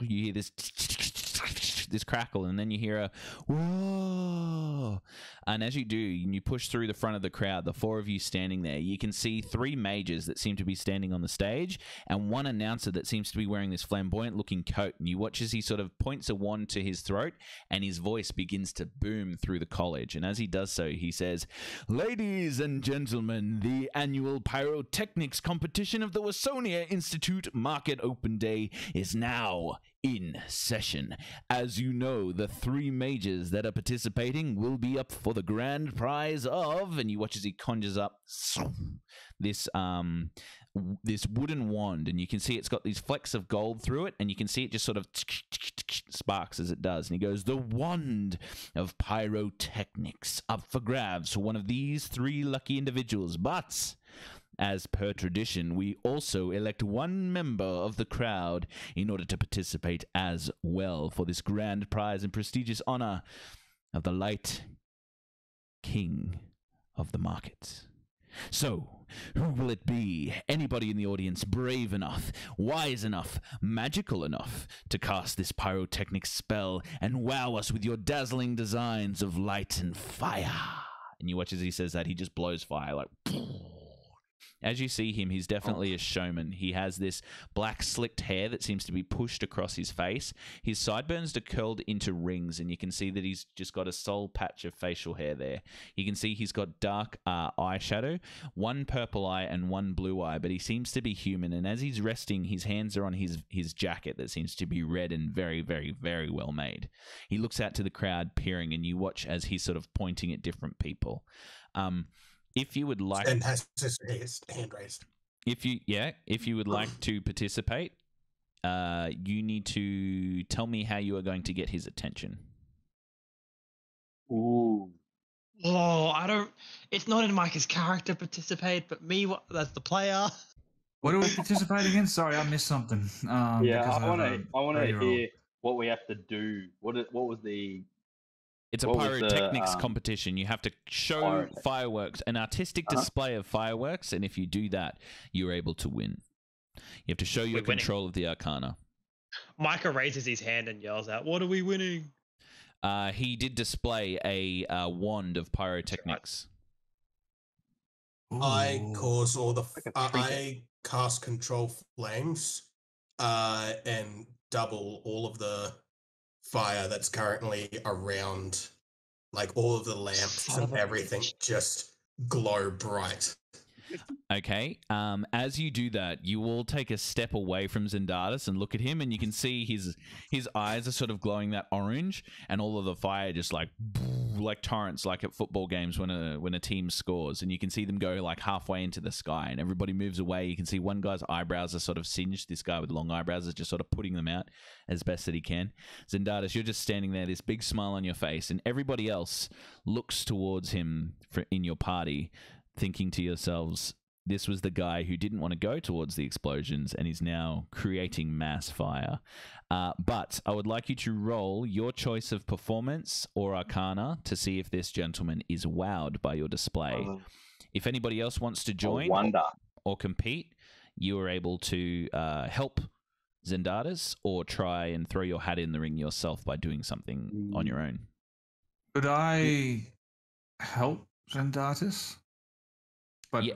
A: you hear this this crackle, and then you hear a whoa. And as you do, you push through the front of the crowd, the four of you standing there, you can see three mages that seem to be standing on the stage, and one announcer that seems to be wearing this flamboyant looking coat. And you watch as he sort of points a wand to his throat, and his voice begins to boom through the college. And as he does so, he says, Ladies and gentlemen, the annual pyrotechnics competition of the Wasonia Institute Market Open Day is now in session. As you know, the three mages that are participating will be up for the grand prize of, and you watch as he conjures up this um this wooden wand, and you can see it's got these flecks of gold through it, and you can see it just sort of sparks as it does. And he goes, "The wand of pyrotechnics up for grabs for one of these three lucky individuals, but." As per tradition, we also elect one member of the crowd in order to participate as well for this grand prize and prestigious honor of the Light King of the Markets. So, who will it be? Anybody in the audience brave enough, wise enough, magical enough to cast this pyrotechnic spell and wow us with your dazzling designs of light and fire? And you watch as he says that, he just blows fire like. As you see him, he's definitely a showman. He has this black slicked hair that seems to be pushed across his face. His sideburns are curled into rings, and you can see that he's just got a sole patch of facial hair there. You can see he's got dark uh, eyeshadow, one purple eye and one blue eye, but he seems to be human. And as he's resting, his hands are on his his jacket that seems to be red and very, very, very well made. He looks out to the crowd, peering, and you watch as he's sort of pointing at different people. Um, if you would like
B: and has his his hand raised.
A: if you yeah if you would like to participate uh you need to tell me how you are going to get his attention
D: Ooh.
C: Oh, I don't. It's not in Micah's character participate, but me what, as the player.
E: What are we participating in? Sorry, I missed something. Um,
D: yeah,
E: because
D: I want to.
E: a
D: I want to
E: three-year-old.
D: hear what we have to do. What? What was the?
A: It's a
D: What was the,
A: pyrotechnics
D: um,
A: competition you have to show
D: pyrotech-
A: fireworks an artistic
D: Uh-huh.
A: display of fireworks and if you do that you're able to win you have to show your
C: We're winning.
A: control of the arcana
C: Micah raises his hand and yells out, "What are we winning?"
A: uh, he did display a uh, wand of pyrotechnics
B: I cause all the
D: Like a trinket.
B: I cast control flames, uh, and double all of the fire that's currently around, like all of the lamps
C: Son
B: and
C: of
B: everything just glow bright.
A: Okay. Um, as you do that, you will take a step away from Zendartis and look at him, and you can see his his eyes are sort of glowing that orange, and all of the fire just like like torrents, like at football games when a when a team scores, and you can see them go like halfway into the sky, and everybody moves away. You can see one guy's eyebrows are sort of singed. This guy with long eyebrows is just sort of putting them out as best that he can. Zendartis, you're just standing there, this big smile on your face, and everybody else looks towards him for, in your party, thinking to yourselves, this was the guy who didn't want to go towards the explosions and is now creating mass fire. Uh, but I would like you to roll your choice of performance or arcana to see if this gentleman is wowed by your display. If anybody else wants to join
D: I wonder.
A: or compete, you are able to uh, help Zendartis or try and throw your hat in the ring yourself by doing something on your own.
E: Could I help Zendartis? But
A: Yeah.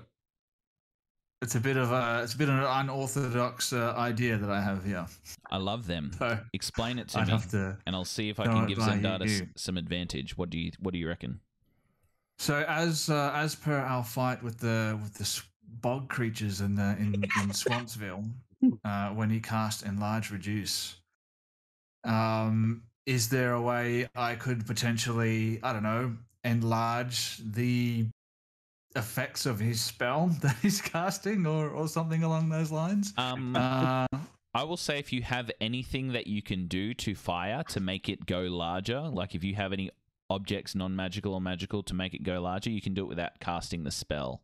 E: It's a bit of a it's a bit of an unorthodox uh, idea that I have here.
A: I love them.
E: So
A: Explain it to
E: I'd
A: me,
E: have to.
A: and I'll see if I can give
E: by
A: Zendartis
E: you.
A: some advantage. What do you What do you reckon?
E: So as uh, as per our fight with the with the bog creatures in the in, in Swampsville, uh, when he cast enlarge reduce, um, is there a way I could potentially I don't know enlarge the effects of his spell that he's casting or or something along those lines?
A: Um,
E: Uh,
A: I will say if you have anything that you can do to fire to make it go larger, like if you have any objects non-magical or magical to make it go larger, you can do it without casting the spell.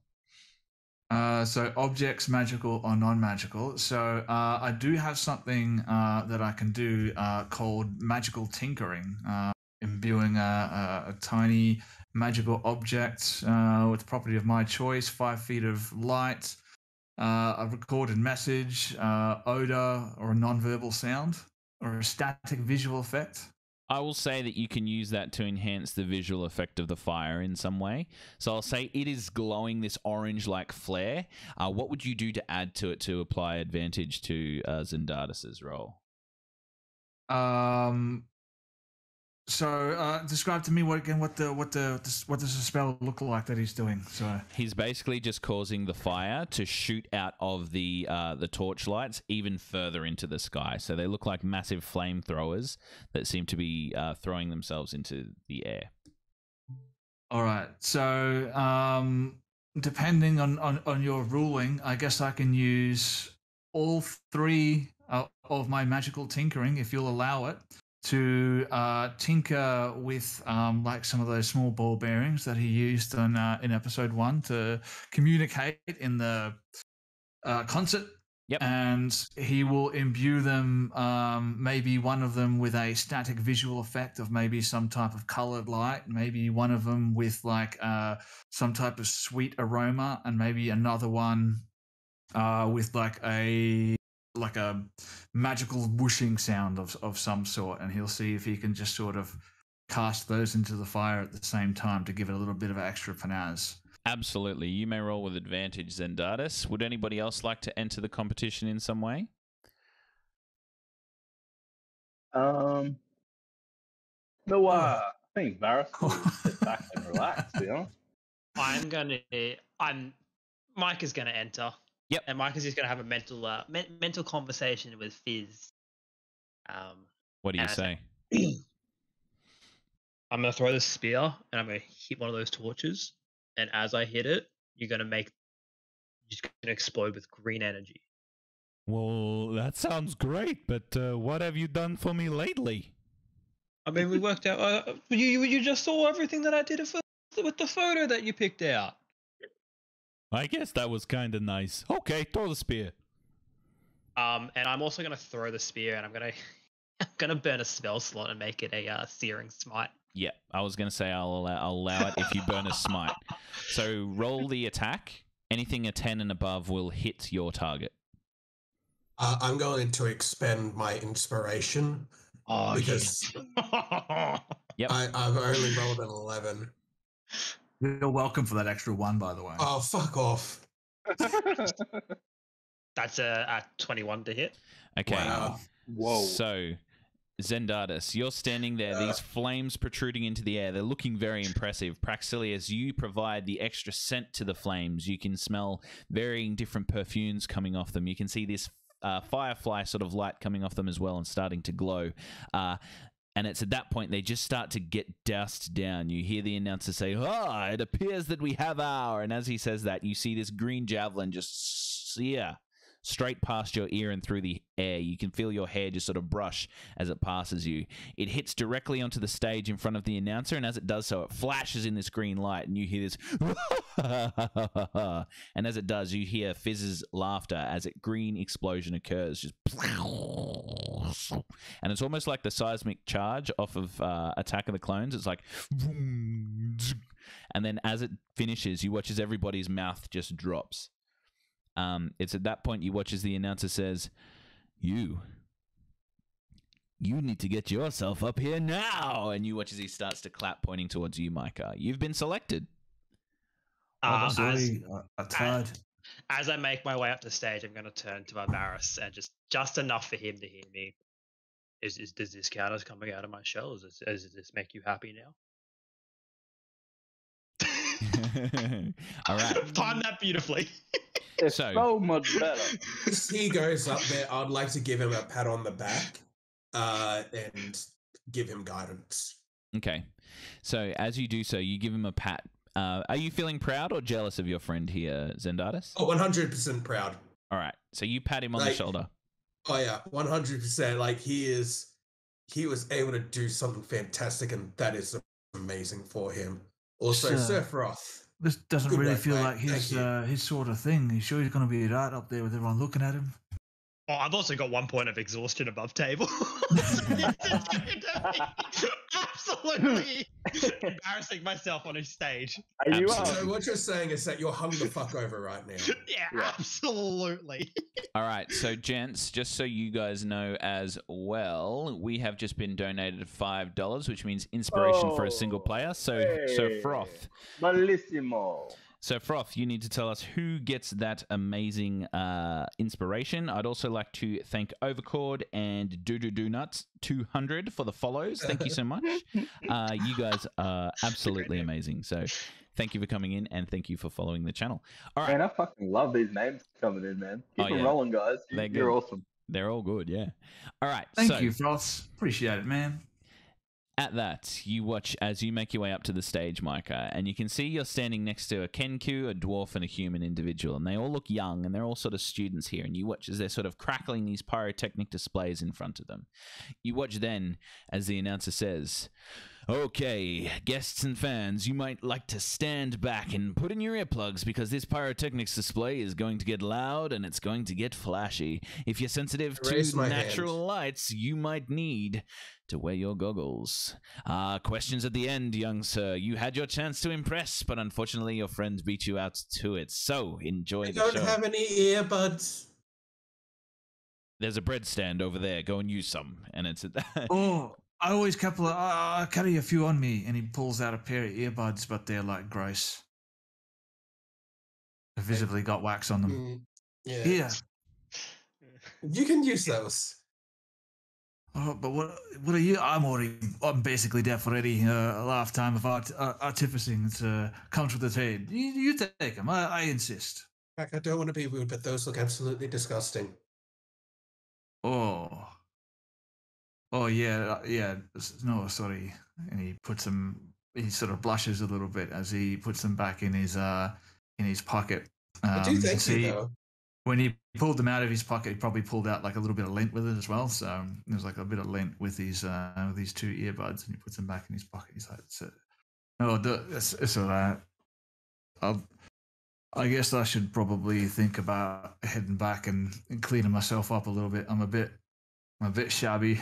E: Uh, so objects magical or non-magical. So uh, I do have something uh, that I can do uh, called magical tinkering, uh, imbuing a, a, a tiny magical object uh, with property of my choice, five feet of light, uh, a recorded message, uh, odor, or a non-verbal sound, or a static visual effect.
A: I will say that you can use that to enhance the visual effect of the fire in some way. So I'll say it is glowing this orange like flare. Uh, what would you do to add to it to apply advantage to uh, Zendartis's roll?
E: Um, So, uh, describe to me what again? What the what the what does the spell look like that he's doing? So,
A: He's basically just causing the fire to shoot out of the uh, the torchlights even further into the sky. So they look like massive flamethrowers that seem to be uh, throwing themselves into the air.
E: all right. So, um, depending on, on on your ruling, I guess I can use all three uh, of my magical tinkering, if you'll allow it, to uh, tinker with um, like some of those small ball bearings that he used on uh, in episode one to communicate in the uh, concert.
A: Yep.
E: And he will imbue them, um, maybe one of them with a static visual effect of maybe some type of colored light, maybe one of them with like uh, some type of sweet aroma, and maybe another one uh, with like a like a magical whooshing sound of of some sort, and he'll see if he can just sort of cast those into the fire at the same time to give it a little bit of extra panaz.
A: Absolutely. You may roll with advantage, Zendartis. Would anybody else like to enter the competition in some way?
D: Um, no, uh, I think Varris will sit back and relax. To be honest,
C: I'm gonna. I'm. Mike is gonna enter.
A: Yep.
C: And Mike is just gonna have a mental, uh, men- mental conversation with Fizz. Um,
A: What do you say?
C: I'm gonna throw the spear and I'm gonna hit one of those torches. And as I hit it, you're gonna make, you're just gonna explode with green energy.
A: Well, that sounds great, but uh, what have you done for me lately?
C: I mean, we worked out. Uh, you you you just saw everything that I did with the photo that you picked out.
A: I guess that was kind of nice. Okay, throw the spear.
C: Um, and I'm also gonna throw the spear, and I'm gonna I'm gonna burn a spell slot and make it a uh, searing smite.
A: Yeah, I was going to say I'll allow, I'll allow it if you burn a smite. So roll the attack. Anything a 10 and above will hit your target.
B: Uh, I'm going to expend my inspiration
C: Oh,
B: because
A: Yep.
B: I, I've only rolled an 11.
E: You're welcome for that extra one, by the way.
B: Oh, fuck off.
C: That's a, a 21 to hit.
A: Okay.
B: Wow.
D: whoa!
A: So, Zendartis, you're standing there, these flames protruding into the air. They're looking very impressive. Pracsillius, you provide the extra scent to the flames. You can smell varying different perfumes coming off them. You can see this uh, firefly sort of light coming off them as well and starting to glow. Uh, and it's at that point they just start to get doused down. You hear the announcer say, Ah, it appears that we have our. And as he says that, you see this green javelin just sear straight past your ear and through the air. You can feel your hair just sort of brush as it passes you. It hits directly onto the stage in front of the announcer, and as it does so, it flashes in this green light, and you hear this. and as it does, you hear Fizz's laughter as a green explosion occurs. Just. And it's almost like the seismic charge off of uh, Attack of the Clones. It's like. And then as it finishes, you watch as everybody's mouth just drops. Um, it's at that point you watch as the announcer says, "You, you need to get yourself up here now." And you watch as he starts to clap, pointing towards you, Micah. You've been selected.
C: Uh, as,
E: Obviously, a, a third.
C: as I make my way up the stage, I'm going to turn to Barbaros and just just enough for him to hear me. Is, is does this count as coming out of my shell? Does this, does this make you happy now?
A: All right.
C: Time that beautifully.
D: it's
A: so-
D: so, much better.
B: He goes up there, I'd like to give him a pat on the back uh, and give him guidance.
A: Okay. So as you do so, you give him a pat. Uh, are you feeling proud or jealous of your friend here, Zendartis?
B: Oh, 100% proud.
A: All right. So you pat him on the shoulder.
B: Oh, yeah, 100%. Like, he is, he was able to do something fantastic, and that is amazing for him. Also,
E: Sure.
B: Sephiroth.
E: This doesn't
B: Good
E: really feel like his uh, his sort of thing. He's sure he's going to be right up there with everyone looking at him.
C: Oh, I've also got one point of exhaustion above table. Absolutely embarrassing myself on a stage.
D: Are you
A: Absolutely.
B: So what you're saying is that you're hung the fuck over right now.
C: Yeah,
D: Yeah.
C: absolutely.
A: All right, so gents, just so you guys know as well, we have just been donated five dollars, which means inspiration for a single
D: Oh,
A: player. So, so froth.
D: Bellissimo.
A: So, Froth, you need to tell us who gets that amazing uh, inspiration. I'd also like to thank Overcord and Doodoo Do Nuts 200 for the follows. Thank you so much. Uh, you guys are absolutely amazing. So, thank you for coming in and thank you for following the channel. All right.
D: Man, I fucking love these names coming in, man. Keep
A: Oh,
D: them
A: yeah.
D: rolling, guys.
A: They're
D: You're awesome.
A: They're all good, yeah. All right.
E: Thank
A: so,
E: you, Froth. Appreciate it, man.
A: At that, you watch as you make your way up to the stage, Micah, and you can see you're standing next to a Kenku, a dwarf, and a human individual, and they all look young, and they're all sort of students here. And you watch as they're sort of crackling these pyrotechnic displays in front of them. You watch then as the announcer says, Okay, guests and fans, you might like to stand back and put in your earplugs because this pyrotechnics display is going to get loud and it's going to get flashy. If you're sensitive
B: Raise
A: to natural
B: hand.
A: lights, you might need to wear your goggles. Ah, questions at the end, young sir. You had your chance to impress, but unfortunately your friends beat you out to it. So enjoy
B: I
A: the
B: don't have any earbuds.
A: There's a bread stand over there. Go and use some. And it's at that.
E: Oh, I always couple of, I I carry a few on me, and he pulls out a pair of earbuds, but they're like gross. They visibly got wax on them.
B: Mm, yeah.
E: Yeah.
B: You can use those.
E: Oh, but what what are you? I'm already, I'm basically deaf already. Uh, a lifetime of art, uh, artificing uh, comes with the trade. You, you take them. I, I insist.
B: Heck, I don't want to be rude, but those look absolutely disgusting.
E: Oh. Oh yeah, uh, yeah. No, sorry. And he puts them. He sort of blushes a little bit as he puts them back in his uh in his pocket.
B: I do
E: Um,
B: thank
E: see,
B: you, though.
E: when he pulled them out of his pocket, he probably pulled out like a little bit of lint with it as well. So there's like a bit of lint with these uh with these two earbuds, and he puts them back in his pocket. He's like, "Oh, d- it's, it's all right. I'll, I guess I should probably think about heading back and, and cleaning myself up a little bit. I'm a bit, I'm a bit shabby.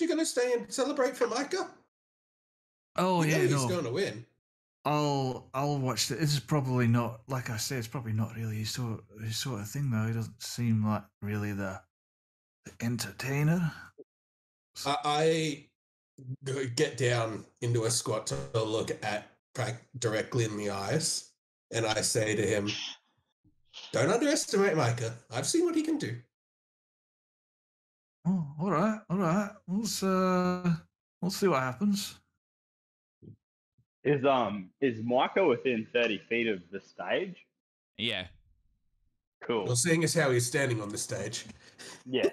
B: You gonna stay and celebrate for Micah?
E: Oh
B: you
E: yeah,
B: he's
E: no.
B: going to win.
E: I'll I'll watch the, This is probably not like I said. It's probably not really his sort his sort of thing though. He doesn't seem like really the, the entertainer.
B: I get down into a squat to look at directly in the eyes, and I say to him, "Don't underestimate Micah. I've seen what he can do."
E: Oh, all right, all right. Let's uh, we'll see what happens.
D: Is um is Micah within thirty feet of the stage?
A: Yeah.
D: Cool.
B: Well, seeing as how he's standing on the stage,
D: Yeah.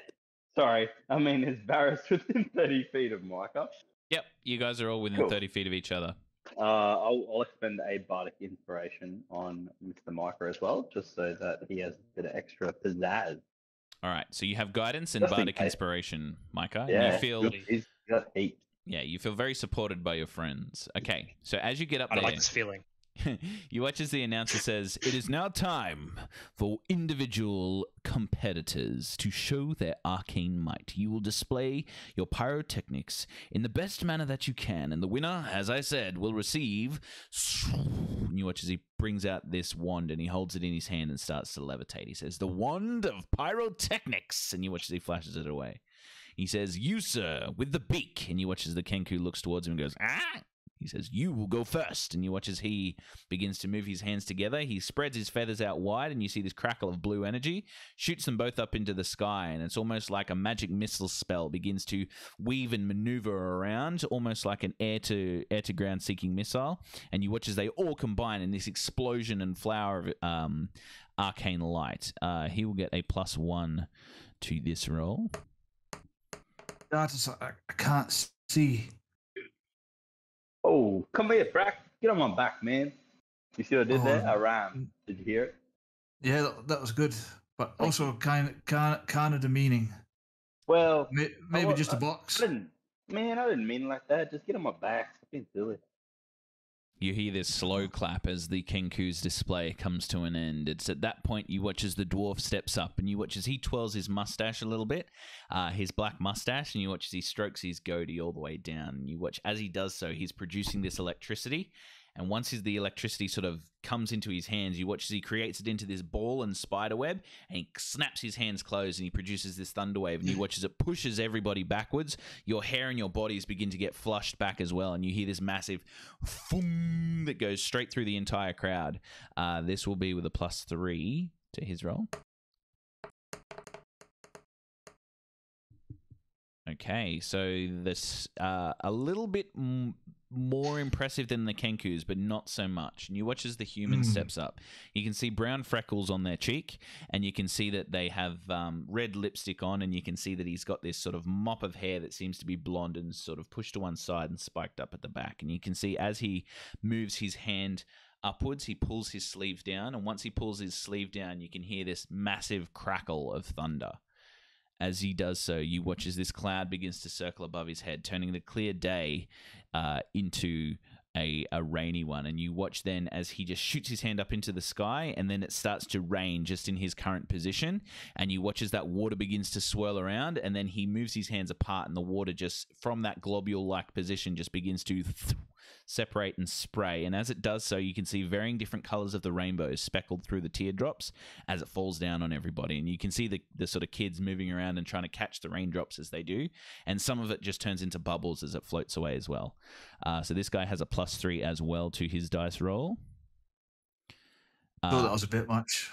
D: Sorry. I mean, is Varris within thirty feet of Micah?
A: Yep. You guys are all within
D: Cool.
A: 30 feet of each other.
D: Uh, I'll, I'll expend a bardic inspiration on Mr. Micah as well, just so that he has a bit of extra pizzazz.
A: All right. So you have guidance and
D: Just
A: bardic
D: case.
A: inspiration, Micah.
D: Yeah.
A: You feel
D: he's got heat.
A: yeah, you feel very supported by your friends. Okay. So as you get up
C: I don't
A: there,
C: like this feeling.
A: you watch as the announcer says, It is now time for individual competitors to show their arcane might. You will display your pyrotechnics in the best manner that you can, and the winner, as I said, will receive. And you watch as he brings out this wand and he holds it in his hand and starts to levitate. He says, The wand of pyrotechnics. And you watch as he flashes it away. He says, You, sir, with the beak. And you watch as the Kenku looks towards him and goes, Ah! He says, You will go first. And you watch as he begins to move his hands together. He spreads his feathers out wide, and you see this crackle of blue energy, shoots them both up into the sky. And it's almost like a magic missile spell begins to weave and maneuver around, almost like an air to air to ground seeking missile. And you watch as they all combine in this explosion and flower of um, arcane light. Uh, he will get a plus one to this roll.
E: That is, I, I can't see.
D: Oh, come here, Brack. Get on my back, man. You see what I did oh, there?
E: Oh.
D: I ran. Did you hear it?
E: Yeah, that, that was good, but also kind of kind kind of demeaning.
D: Well,
E: May- Maybe
D: wa-
E: just a box.
D: I man, I didn't mean it like that. Just get on my back. Stop being silly.
A: You hear this slow clap as the Kenku's display comes to an end. It's at that point you watch as the dwarf steps up and you watch as he twirls his mustache a little bit, uh, his black mustache, and you watch as he strokes his goatee all the way down. And you watch as he does so, he's producing this electricity, And once his, the electricity sort of comes into his hands, you watch as he creates it into this ball and spider web, and he snaps his hands closed and he produces this thunder wave. And you watch as it pushes everybody backwards. Your hair and your bodies begin to get flushed back as well, and you hear this massive "foom" that goes straight through the entire crowd. Uh, this will be with a plus three to his roll. Okay, so this uh, a little bit more impressive than the Kenkus, but not so much. And you watch as the human
E: Mm.
A: steps up. You can see brown freckles on their cheek, and you can see that they have um, red lipstick on, and you can see that he's got this sort of mop of hair that seems to be blonde and sort of pushed to one side and spiked up at the back. And you can see as he moves his hand upwards, he pulls his sleeve down, and once he pulls his sleeve down, you can hear this massive crackle of thunder. As he does so, you watch as this cloud begins to circle above his head, turning the clear day uh, into a, a rainy one. And you watch then as he just shoots his hand up into the sky, and then it starts to rain just in his current position. And you watch as that water begins to swirl around, and then he moves his hands apart, and the water just from that globule like position just begins to separate and spray. And as it does so, you can see varying different colors of the rainbow speckled through the teardrops as it falls down on everybody. And you can see the, the sort of kids moving around and trying to catch the raindrops as they do. And some of it just turns into bubbles as it floats away as well. Uh, so this guy has a plus three as well to his dice roll.
E: Thought
A: Uh,
E: that was a bit much.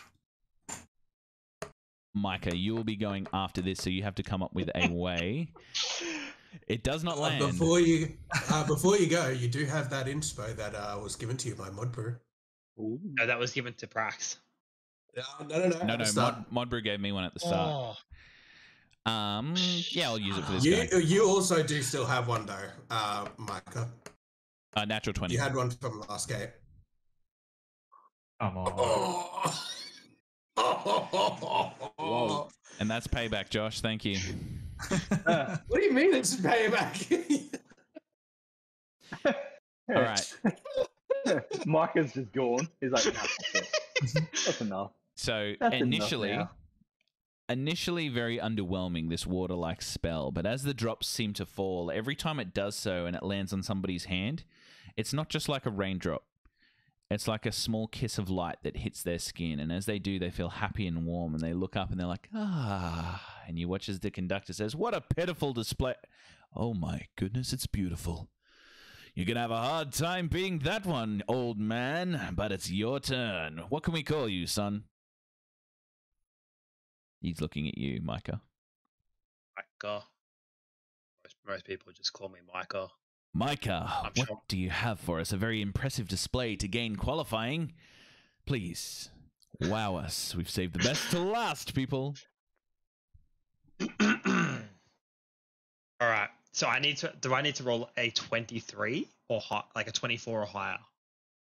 A: Micah, you will be going after this, so you have to come up with a way. It does not
B: Uh,
A: land.
B: before you uh, before you go, you do have that inspo that uh, was given to you by Modbrew.
C: No, that was given to Prax.
B: Uh, no, no, no.
A: no, no,
B: the.
A: Mod, Modbrew gave me one at the start.
C: Oh,
A: Um, yeah, I'll use it for this
B: You
A: guy.
B: you also do still have one though, uh, Micah.
A: Uh, natural twenty.
B: You had one from last game.
E: Come on.
B: Oh.
D: Whoa.
A: And that's payback, Josh. Thank you.
D: Uh,
B: What do you mean it's payback?
A: All right.
D: Mike Micah's just gone. He's like, nah, that's, that's enough.
A: So
D: That's
A: initially,
D: now.
A: initially very underwhelming this water-like spell, but as the drops seem to fall, every time it does so and it lands on somebody's hand, it's not just like a raindrop. It's like a small kiss of light that hits their skin, and as they do, they feel happy and warm, and they look up and they're like, ah. And you watch as the conductor says, "What a pitiful display! Oh my goodness, it's beautiful." You're gonna have a hard time being that one, old man, but it's your turn. What can we call you, son? He's looking at you, Micah.
C: Micah. Most, most people just call me Micah.
A: Micah,
C: I'm
A: what
C: sure.
A: do you have for us? A very impressive display to gain qualifying. Please, wow us. We've saved the best to last, people.
C: All right. So I need to. Do I need to roll a twenty-three or hi- like a twenty-four or higher?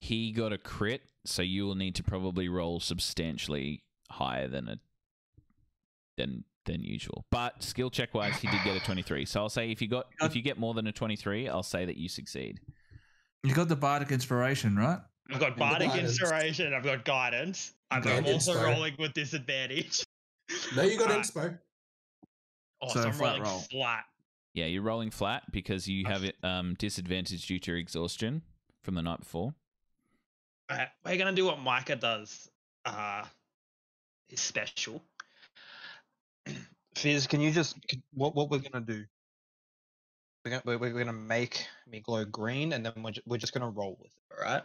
A: He got a crit, so you will need to probably roll substantially higher than a than than usual. But skill check wise, he did get a twenty three. So I'll say if you got if you get more than a twenty three, I'll say that you succeed.
E: You got the bardic inspiration, right?
C: I've got
B: And
C: bardic inspiration. I've got guidance. I'm
B: Okay.
C: Also rolling with disadvantage.
B: no, you got
C: Alright.
B: inspo.
C: Oh,
E: So
C: so, I'm
E: flat
C: rolling
E: roll.
C: flat.
A: Yeah, you're rolling flat because you have it um disadvantage due to your exhaustion from the night before.
C: Alright, we're gonna do what Micah does. Uh, is special. Fizz, can you just can- what what we're gonna do? We're gonna we're, we're gonna make me glow green, and then we're, ju- we're just gonna roll with it. All right.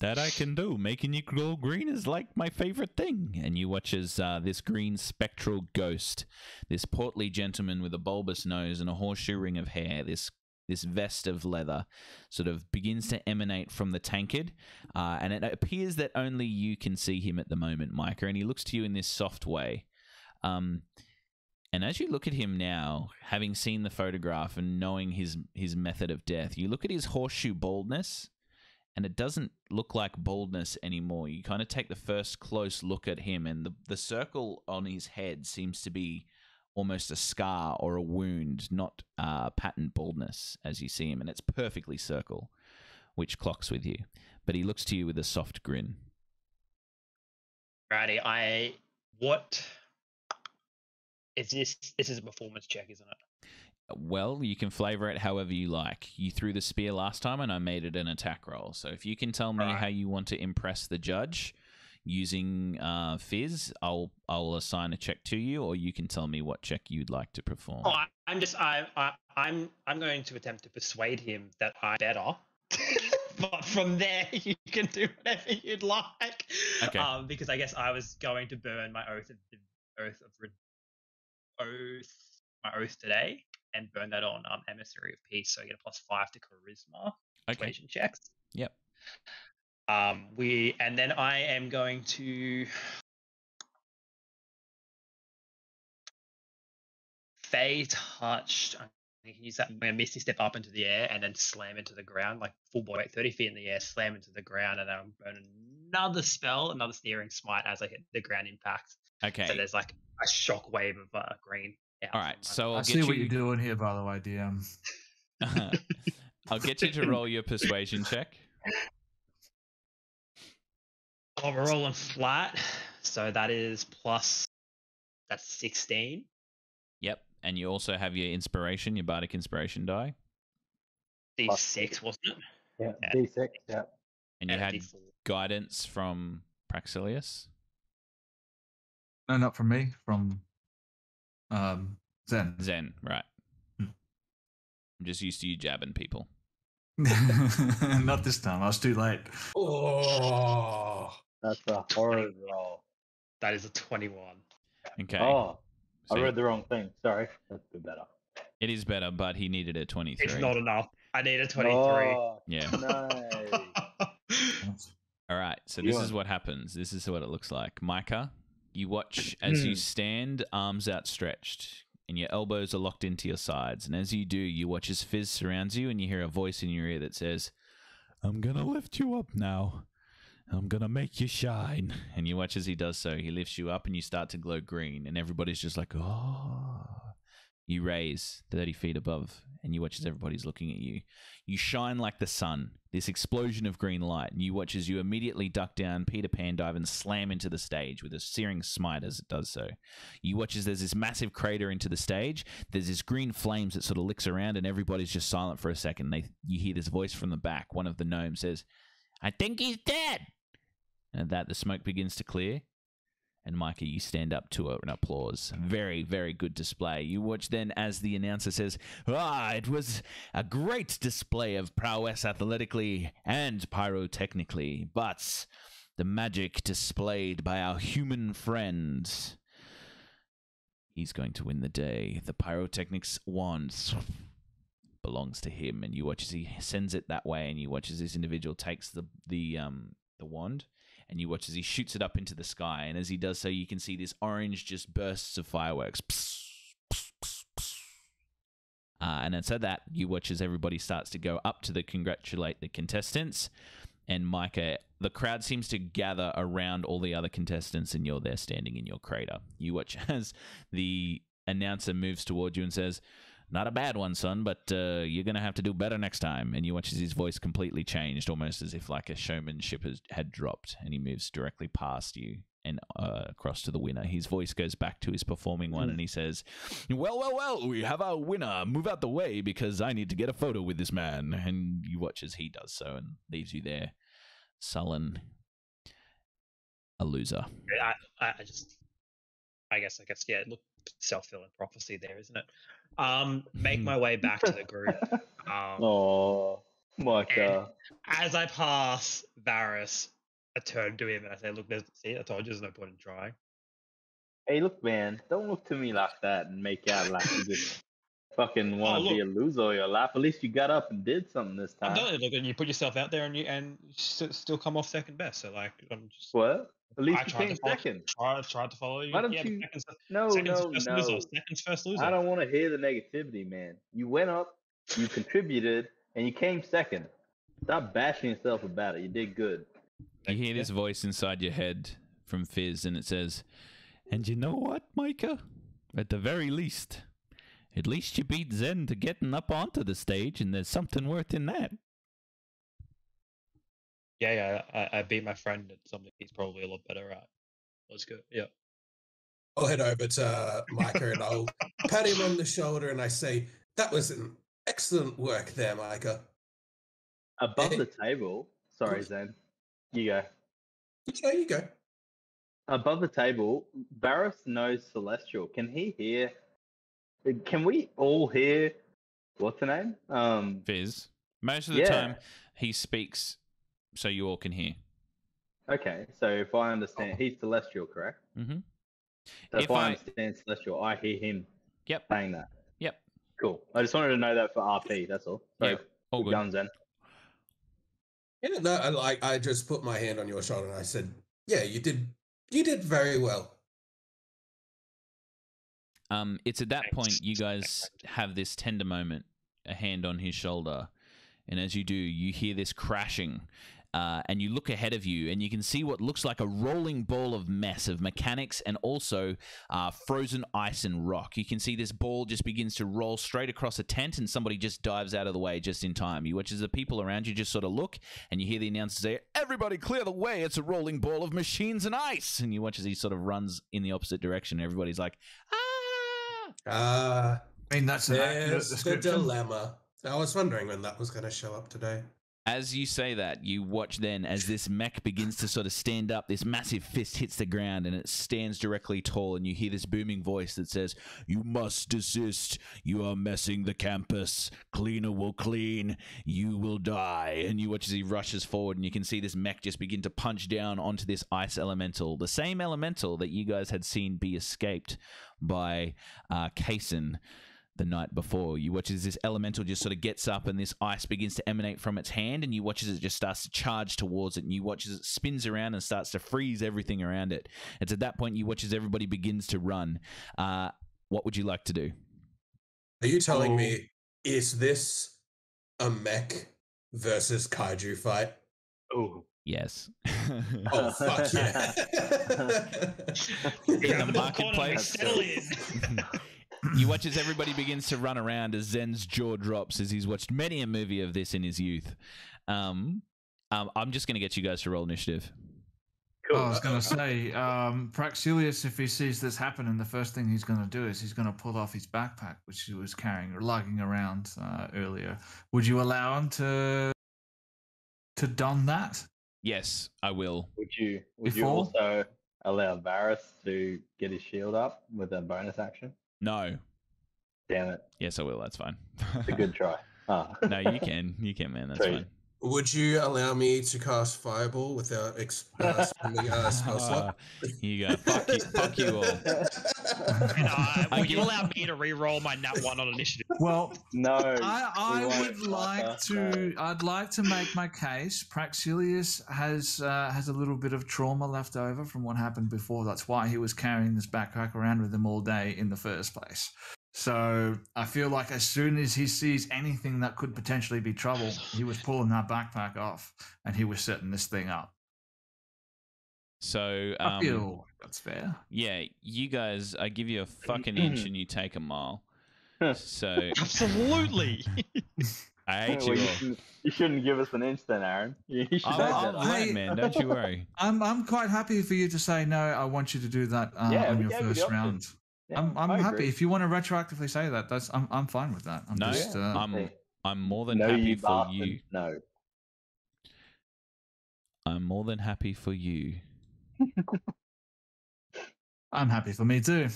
A: That I can do. Making you glow green is like my favorite thing. And you watch as uh, this green spectral ghost, this portly gentleman with a bulbous nose and a horseshoe ring of hair, this this vest of leather, sort of begins to emanate from the tankard. Uh, and it appears that only you can see him at the moment, Micah. And he looks to you in this soft way. Um, and as you look at him now, having seen the photograph and knowing his his method of death, you look at his horseshoe baldness and it doesn't look like baldness anymore. You kind of take the first close look at him, and the, the circle on his head seems to be almost a scar or a wound, not uh, patent baldness as you see him, and it's perfectly circle, which clocks with you. But he looks to you with a soft grin.
C: Righty. I what is this? This is a performance check, isn't it?
A: Well, you can flavor it however you like. You threw the spear last time, and I made it an attack roll. So if you can tell me
C: Right.
A: how you want to impress the judge using uh, Fizz, I'll I'll assign a check to you, or you can tell me what check you'd like to perform.
C: Oh, I, I'm just I, I I'm I'm going to attempt to persuade him that I'm better. but from there, you can do whatever you'd like.
A: Okay.
C: Um, because I guess I was going to burn my oath of oath of oath my oath today and burn that on um emissary of peace, so you get a plus five to charisma
A: okay.
C: persuasion checks.
A: Yep.
C: Um, we and then I am going to Fey touched. I can use that. I'm going to misty step up into the air and then slam into the ground, like full body weight, 30 feet in the air, slam into the ground, and then I'm burn another spell, another searing smite as I hit the ground impact.
A: Okay.
C: So there's like a shock wave of uh, green. Out
A: All
C: from
A: right.
C: my-
A: So I'll
E: I
A: get
E: see
A: you.
E: what you're doing here, by the way, DM.
A: I'll get you to roll your persuasion check.
C: Oh, we're rolling flat, so that is plus. That's 16.
A: Yep. And you also have your inspiration, your bardic inspiration die,
C: D6, wasn't it?
D: Yeah,
C: Yeah.
D: D6. Yeah.
A: and you
C: And
A: had
C: D4.
A: guidance from Pracsillius.
E: No, not from me. From um, Zen.
A: Zen, right?
E: Hmm.
A: I'm just used to you jabbing people.
E: not this time. I was too late.
B: Oh,
D: That's a horrid roll.
C: That is a 21.
A: Okay.
D: Oh,
A: so
D: I read the wrong thing. Sorry. That's a better.
A: it is better, but he needed a 23.
C: It's not enough. I need a 23.
D: Oh,
A: Yeah.
D: nice.
A: All right. So
D: You
A: this
D: won.
A: is what happens. This is what it looks like. Micha, you watch as you
C: Hmm.
A: stand, arms outstretched, and your elbows are locked into your sides. And as you do, you watch as Fizz surrounds you, and you hear a voice in your ear that says, I'm going to lift you up now. I'm going to make you shine. And you watch as he does so. He lifts you up, and you start to glow green. And everybody's just like, oh. You raise 30 feet above, and you watch as everybody's looking at you. You shine like the sun, this explosion of green light, and you watch as you immediately duck down, Peter Pan dive, and slam into the stage with a searing smite as it does so. You watch as there's this massive crater into the stage. There's this green flames that sort of licks around, and everybody's just silent for a second. They, you hear this voice from the back. One of the gnomes says, "I think he's dead." And at that, the smoke begins to clear. And Micha, you stand up to an applause. Very, very good display. You watch then as the announcer says, Ah, it was a great display of prowess athletically and pyrotechnically, but the magic displayed by our human friend. He's going to win the day. The pyrotechnics wand belongs to him, and you watch as he sends it that way, and you watch as this individual takes the the um the wand, and you watch as he shoots it up into the sky, and as he does so, you can see this orange just bursts of fireworks. Uh, and at that you watch as everybody starts to go up to the congratulate the contestants, and Micha, the crowd seems to gather around all the other contestants, and you're there standing in your crater. You watch as the announcer moves toward you and says, "Not a bad one, son, but uh, you're gonna have to do better next time." And you watch as his voice completely changed, almost as if like a showmanship has, had dropped, and he moves directly past you and uh, across to the winner. His voice goes back to his performing one, and he says, "Well, well, well, we have our winner. Move out the way because I need to get a photo with this man." And you watch as he does so and leaves you there, sullen, a loser.
C: I, I just, I guess, I guess, yeah, look, self fulfilling prophecy there, isn't it? Um, make my way back to the group. Um,
D: Oh, Micha.
C: as I pass Varris, I turn to him and I say, "Look, there's, see, I told you, there's no point in trying."
D: Hey, look, man. Don't look to me like that and make out like you just fucking want to be a loser all your life. At least you got up and did something this
C: I'm
D: time.
C: you, look, and you put yourself out there and you and still come off second best. So like, I'm just
D: What? At least
C: I
D: you
C: tried to
D: came
C: follow-
D: second.
C: try, tried to follow you.
D: Why don't
C: yeah,
D: you-
C: Seconds,
D: No,
C: seconds
D: no,
C: first
D: no.
C: loser. Seconds first loser.
D: I don't want to hear the negativity, man. You went up, you contributed, and you came second. Stop bashing yourself about it. You did good.
A: You hear this voice inside your head from Fizz, and it says, And you know what, Micha? At the very least, at least you beat Zen to getting up onto the stage, and there's something worth in that.
C: Yeah, yeah. I, I beat my friend at something he's probably a lot better at. Let's go. Yeah.
B: I'll head over to Micha and I'll pat him on the shoulder and I say, That was an excellent work there, Micha.
D: Above
B: Hey.
D: the table. Sorry, Zen. You go.
B: There you go.
D: Above the table, Varris knows Celestial. Can he hear? Can we all hear? What's the name? Um,
A: Fizz. Most of the
D: Yeah.
A: time, he speaks so you all can hear.
D: okay, so if I understand, he's Celestial, correct?
A: hmm
D: So if,
A: If
D: I,
A: I-
D: understand Celestial, I hear him
A: Yep.
D: saying that.
A: Yep.
D: Cool. I just wanted to know that for RP. That's all. So,
A: Yeah, All
D: good
A: good.
D: guns, Zen.
B: Yeah, no, I, like I just put my hand on your shoulder and I said, "Yeah, you did. You did very well."
A: Um, it's at that point you guys have this tender moment, a hand on his shoulder, and as you do, you hear this crashing, uh, and you look ahead of you, and you can see what looks like a rolling ball of mess of mechanics and also uh, frozen ice and rock. You can see this ball just begins to roll straight across a tent, and somebody just dives out of the way just in time. You watch as the people around you just sort of look, and you hear the announcer say, "Everybody, clear the way! It's a rolling ball of machines and ice!" And you watch as he sort of runs in the opposite direction. Everybody's like, "Ah!"
B: Ah,
E: I mean, that's an accurate
B: the dilemma. I was wondering when that was going to show up today.
A: As you say that, you watch then as this mech begins to sort of stand up. This massive fist hits the ground and it stands directly tall. And you hear this booming voice that says, You must desist. You are messing the campus. Cleaner will clean. You will die. And you watch as he rushes forward and you can see this mech just begin to punch down onto this ice elemental. The same elemental that you guys had seen be escaped by uh, Kason the night before. You watch as this elemental just sort of gets up and this ice begins to emanate from its hand, and you watch as it just starts to charge towards it, and you watch as it spins around and starts to freeze everything around it. It's at that point you watch as everybody begins to run. Uh, what would you like to do?
B: Are you telling
E: Oh.
B: me is this a mech versus kaiju fight?
D: Oh.
A: Yes.
B: Oh fuck yeah!
A: In the
C: Grab popcorn and
A: marketplace.
C: Settle in.
A: you watch as everybody begins to run around as Zen's jaw drops as he's watched many a movie of this in his youth. Um, um, I'm just going to get you guys to roll initiative.
D: Cool.
E: I was going to say, um, Pracsillius, if he sees this happening, the first thing he's going to do is he's going to pull off his backpack, which he was carrying or lugging around uh, earlier. Would you allow him to to don that?
A: Yes, I will.
D: Would you would you also allow Varris to get his shield up with a bonus action?
A: No.
D: Damn it.
A: Yes, I will. That's fine.
D: It's a good try. Ah.
A: no, you can. You can, man. That's fine.
B: Would you allow me to cast Fireball without ex- uh, spending a spell slot?
A: Uh, you go. Fuck you, fuck you all.
C: And I,
A: I
C: would you allow me to re-roll my nat one on initiative?
E: Well,
D: no.
E: I, I would like to.
D: no.
E: I'd like to make my case. Pracsillius has uh, has a little bit of trauma left over from what happened before. That's why he was carrying this backpack around with him all day in the first place. So I feel like as soon as he sees anything that could potentially be trouble, he was pulling that backpack off and he was setting this thing up.
A: So,
E: I
A: um,
E: feel that's fair.
A: yeah, you guys, I give you a fucking inch and you take a mile. So
C: Absolutely.
A: I hate
D: Well,
A: you
D: you, shouldn't, you shouldn't give us an inch then, Aaron. You, you should
A: I'll,
D: know
A: I'll
D: better.
E: I-
A: learn, man. Don't you worry.
E: I'm I'm quite happy for you to say no. I want you to do that uh,
D: Yeah,
E: on your
D: gave you the
E: first round.
D: Yeah,
E: I'm I'm happy
D: agree.
E: if you want to retroactively say that. That's I'm I'm fine with that. I'm
A: No,
E: just uh,
A: I'm I'm more than
D: no,
A: happy
D: you
A: for
D: bastard.
A: you.
D: No.
A: I'm more than happy for you.
E: I'm happy for me too.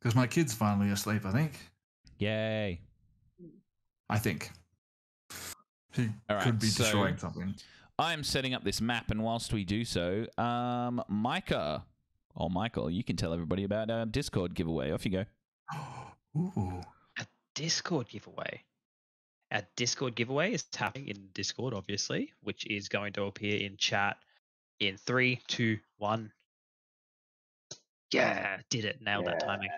E: Because my kid's finally asleep. I think.
A: Yay!
E: I think. He
A: All right,
E: could be
A: so-
E: destroying something.
A: I am setting up this map, and whilst we do so, um, Micha or Michael, you can tell everybody about our Discord giveaway. Off you go.
E: Ooh.
C: A Discord giveaway. Our Discord giveaway is happening in Discord, obviously, which is going to appear in chat in three, two, one. Yeah, did it. Nailed that timing.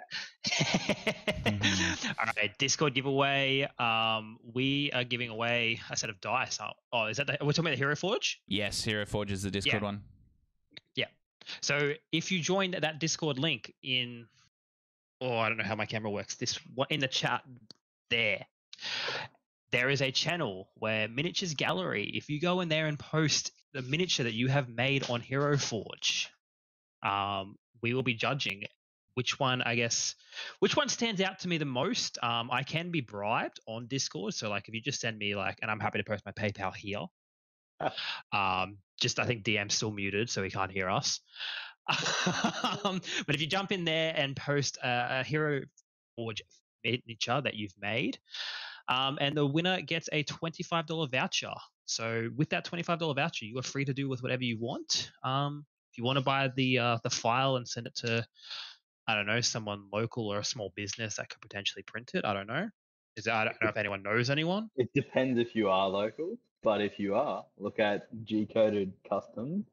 C: All right, Discord giveaway. Um, we are giving away a set of dice. Oh, oh is that the, we're talking about the Hero Forge?
A: Yes, Hero Forge is the Discord
C: Yeah.
A: one.
C: So if you join that Discord link in, oh, I don't know how my camera works. This in the chat there, there is a channel where Miniatures Gallery. If you go in there and post the miniature that you have made on Hero Forge, um, we will be judging which one I guess which one stands out to me the most. Um, I can be bribed on Discord, so like if you just send me like, and I'm happy to post my PayPal here. um, just I think DM's still muted, so he can't hear us. um, but if you jump in there and post a, a Hero Forge miniature that you've made, um, and the winner gets a twenty-five dollar voucher. So with that twenty-five dollar voucher, you are free to do with whatever you want. Um, if you want to buy the uh, the file and send it to, I don't know, someone local or a small business that could potentially print it. I don't know. Is that, I don't know if anyone knows anyone.
D: It depends if you are local, but if you are, look at G coded custom,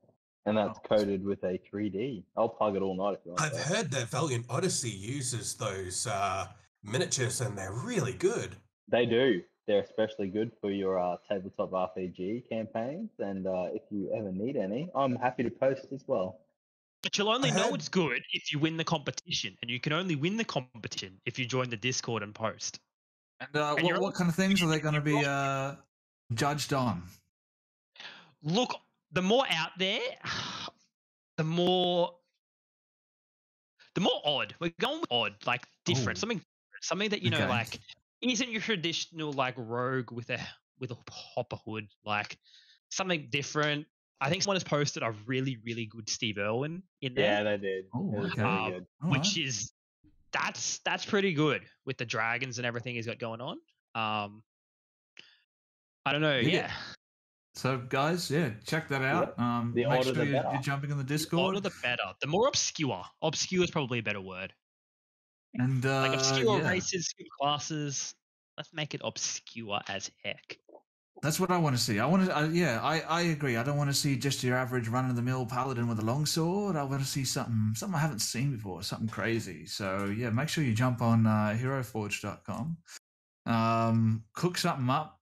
D: and that's
E: Oh.
D: coded with a 3D. I'll plug it all night if you want.
B: I've
D: to.
B: heard that Valiant Odyssey uses those uh, miniatures and they're really good.
D: They do. They're especially good for your uh, tabletop RPG campaigns, and uh, if you ever need any, I'm happy to post as well.
C: But you'll only
B: I
C: know it's good if you win the competition, and you can only win the competition if you join the Discord and post.
E: And, uh,
C: And
E: what, what kind of things are they going to be uh, judged on?
C: Look, the more out there, the more the more odd. We're going with odd, like different,
E: Ooh.
C: something something that you know,
E: Okay.
C: like isn't your traditional like rogue with a with a hopper hood, like something different. I think someone has posted a really, really good Steve Irwin in there.
D: Yeah, they did.
E: Oh, okay.
C: Um, which
E: right.
C: is that's that's pretty good with the dragons and everything he's got going on. Um, I don't know,
E: Dig it.
C: yeah.
E: So, guys, yeah, check that out. Um,
D: The
E: make sure
D: the
E: you're, you're jumping in the Discord.
C: The
E: Discord.
C: older the better. The more obscure. Obscure is probably a better word.
E: and uh,
C: Like obscure
E: yeah,
C: races, obscure classes. Let's make it obscure as heck.
E: that's what I want to see. I want to, uh, yeah, I, I agree. I don't want to see just your average run of the mill paladin with a longsword. I want to see something, something I haven't seen before, something crazy. So yeah, make sure you jump on uh, HeroForge.com, um, cook something up,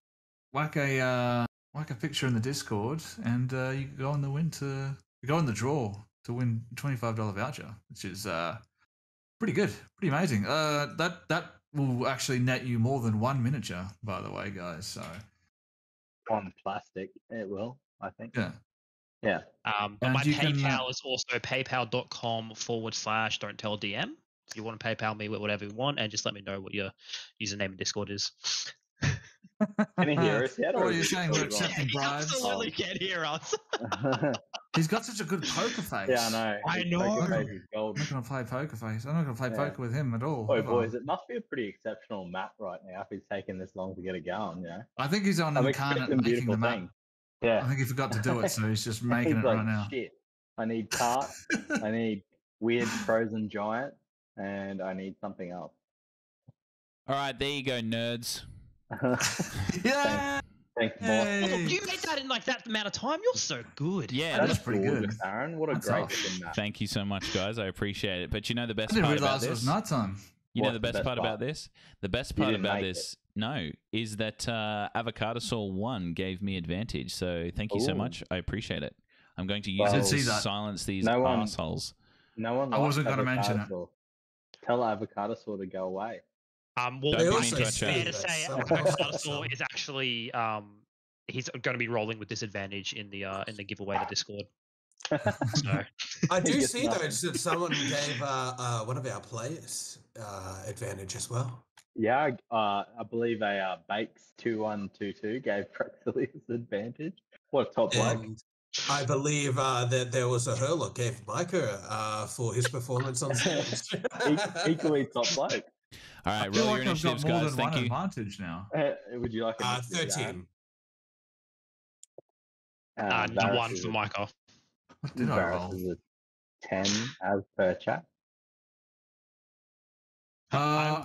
E: whack a uh, whack a picture in the Discord, and uh, you can go in the win to go in the draw to win twenty five dollar voucher, which is uh, pretty good, pretty amazing. Uh, that that will actually net you more than one miniature, by the way, guys. So
D: On plastic, it will. I think.
E: yeah.
D: Yeah.
C: Um, but
E: And
C: my
E: you can,
C: PayPal
E: uh,
C: is also paypal.com forward slash don't tell DM. So you want to PayPal me with whatever you want and just let me know what your username in Discord is.
D: Can he hear us yet?
E: What
D: or
E: are
D: is
E: you
D: it
E: saying?
D: still
E: We're
D: gone?
E: accepting
C: He
E: bribes.
C: absolutely oh. can't hear us.
E: He's got such a good poker face.
D: yeah, I know.
C: I
D: His
C: know.
D: poker face.
E: I'm not going to play poker face. I'm not going to play
D: Yeah.
E: poker with him at all.
D: Boy,
E: ever.
D: boys, it must be a pretty exceptional map right now if he's taking this long to get it going. You know,
E: I think he's on
D: I'm
E: incarnate making
D: beautiful
E: the map.
D: things. Yeah.
E: I think he forgot to do it, so he's just making
D: He's
E: it
D: like,
E: right now.
D: Shit, I need cart, I need weird frozen giant, and I need something else.
A: All right, there you go, nerds.
E: yeah.
D: Thanks, boss.
C: Oh,
E: Hey.
C: look, you made that in like that amount of time. You're so good.
A: Yeah,
E: That
A: that's
E: is pretty
D: gorgeous,
E: good.
D: Aaron. What a
E: That's
D: great
E: off.
A: Thank you so much, guys. I appreciate it. But you know the
E: I
A: best
E: didn't
A: part about
E: realize it was
A: this?
E: nighttime.
A: You know
D: What's
A: the
D: the
A: best,
D: best
A: part
D: part?
A: about this? The best
D: You
A: part
D: didn't
A: about
D: make it.
A: this, no, is that uh, Avocado Soul 1 gave me advantage. So thank you so much. I appreciate it. I'm going to use
D: Well-
A: it to silence these
D: No one-
A: assholes.
D: No one.
E: I wasn't gonna mention it.
D: Avocado. Tell avocado saw to go away.
C: Um, well,
A: Don't
B: They
A: get
C: I
A: me
B: also
A: into
C: think
A: a
C: it's fair to
B: that
C: say
B: some
C: Avocado
B: hosts
C: Soul
B: are-
C: is actually um, he's going to be rolling with disadvantage in the uh, in the giveaway to Discord. So
B: I do see
D: nothing.
B: though that someone gave uh, uh, one of our players uh, advantage as well.
D: Yeah, I- uh, I believe a uh, Bakes two one two two gave Pracsillius advantage. What a top bloke!
B: I believe uh, that there was a hurler gave Micha uh, for his performance on stage.
D: E- Equally top bloke.
A: All
E: I
A: right,
E: feel
A: roll
E: like
A: your
E: I've got
A: initiatives,
E: more
A: guys.
E: than
A: Thank
E: one
A: you.
E: advantage now.
D: Uh, would you like a
B: uh,
D: initiative, Aaron?
B: 13.
C: uh,
D: Um,
C: no one for
D: a-
C: Micha.
E: What did I roll?
D: is a ten as per chat.
E: Uh,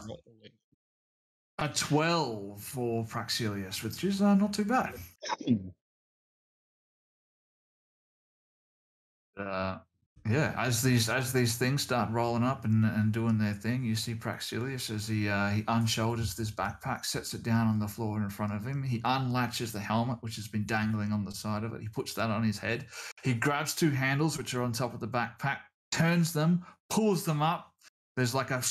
E: a 12 for Pracsillius, which is uh, not too bad. uh, yeah, as these as these things start rolling up and, and doing their thing, you see Pracsillius as he uh, he unshoulders this backpack, sets it down on the floor in front of him. He unlatches the helmet, which has been dangling on the side of it. He puts that on his head. He grabs two handles, which are on top of the backpack, turns them, pulls them up. There's like a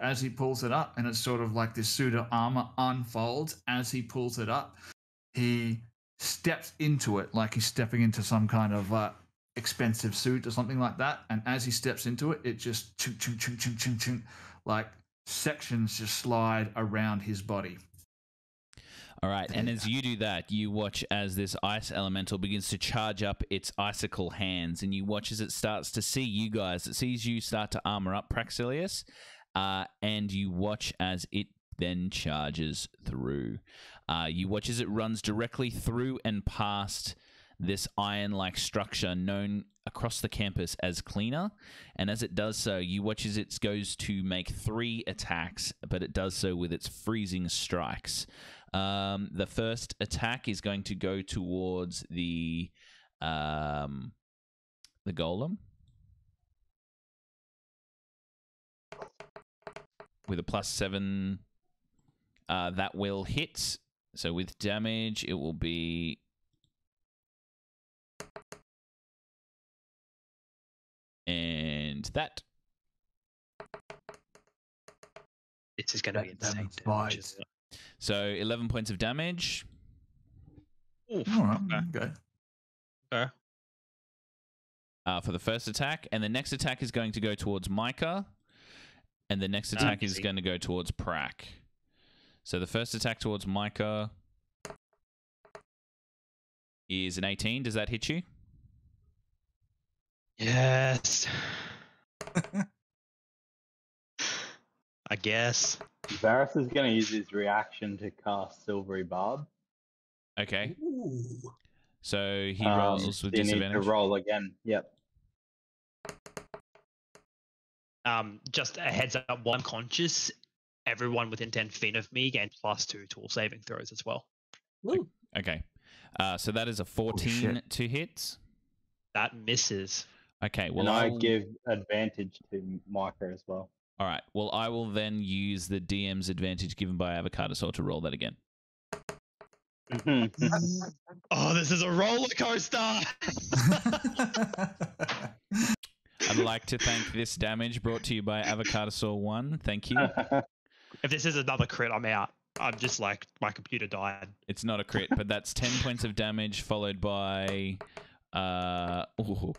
E: as he pulls it up, and it's sort of like this of armor unfolds as he pulls it up. He steps into it like he's stepping into some kind of uh, expensive suit or something like that. And as he steps into it, it just chung chung chung chung chung chung like sections just slide around his body.
A: All right, and as you do that, you watch as this ice elemental begins to charge up its icicle hands, and you watch as it starts to see you guys. It sees you start to armor up Pracsillius, uh, and you watch as it then charges through. Uh, you watch as it runs directly through and past this iron like structure known across the campus as Cleaner. And as it does so, you watch as it goes to make three attacks, but it does so with its freezing strikes. Um, the first attack is going to go towards the um, the golem with a plus seven. Uh, that will hit. So with damage, it will be and that.
C: This is going to be
E: That- that
C: insane.
E: was
C: damage,
E: right.
C: isn't it?
A: So eleven points of damage.
C: Oof,
E: All right,
C: okay,
E: okay.
C: okay.
A: uh, for the first attack, and the next attack is going to go towards Micha, and the next attack is going to go towards Prax. So the first attack towards Micha is an 18. Does that hit you?
C: Yes. I guess.
D: Varris is going to use his reaction to cast Silvery Barb.
A: Okay,
B: Ooh.
A: so he
D: Um,
A: rolls with
D: you need to roll again. Yep.
C: Um, just a heads up, while I'm conscious, everyone within 10 feet of me gains plus two to all saving throws as well.
B: Woo.
A: Okay, uh, so that is a 14
E: shit.
A: to hit.
C: That misses.
A: Okay, well
D: and I
A: I'll-
D: give advantage to Micha as well.
A: All right. Well, I will then use the DM's advantage given by Avocado Saw to roll that again.
C: Oh, this is a roller coaster.
A: I'd like to thank this damage brought to you by Avocado Saw One. Thank you.
C: if this is another crit, I'm out. I'm just like, my computer died.
A: It's not a crit, but that's ten points of damage followed by uh ooh,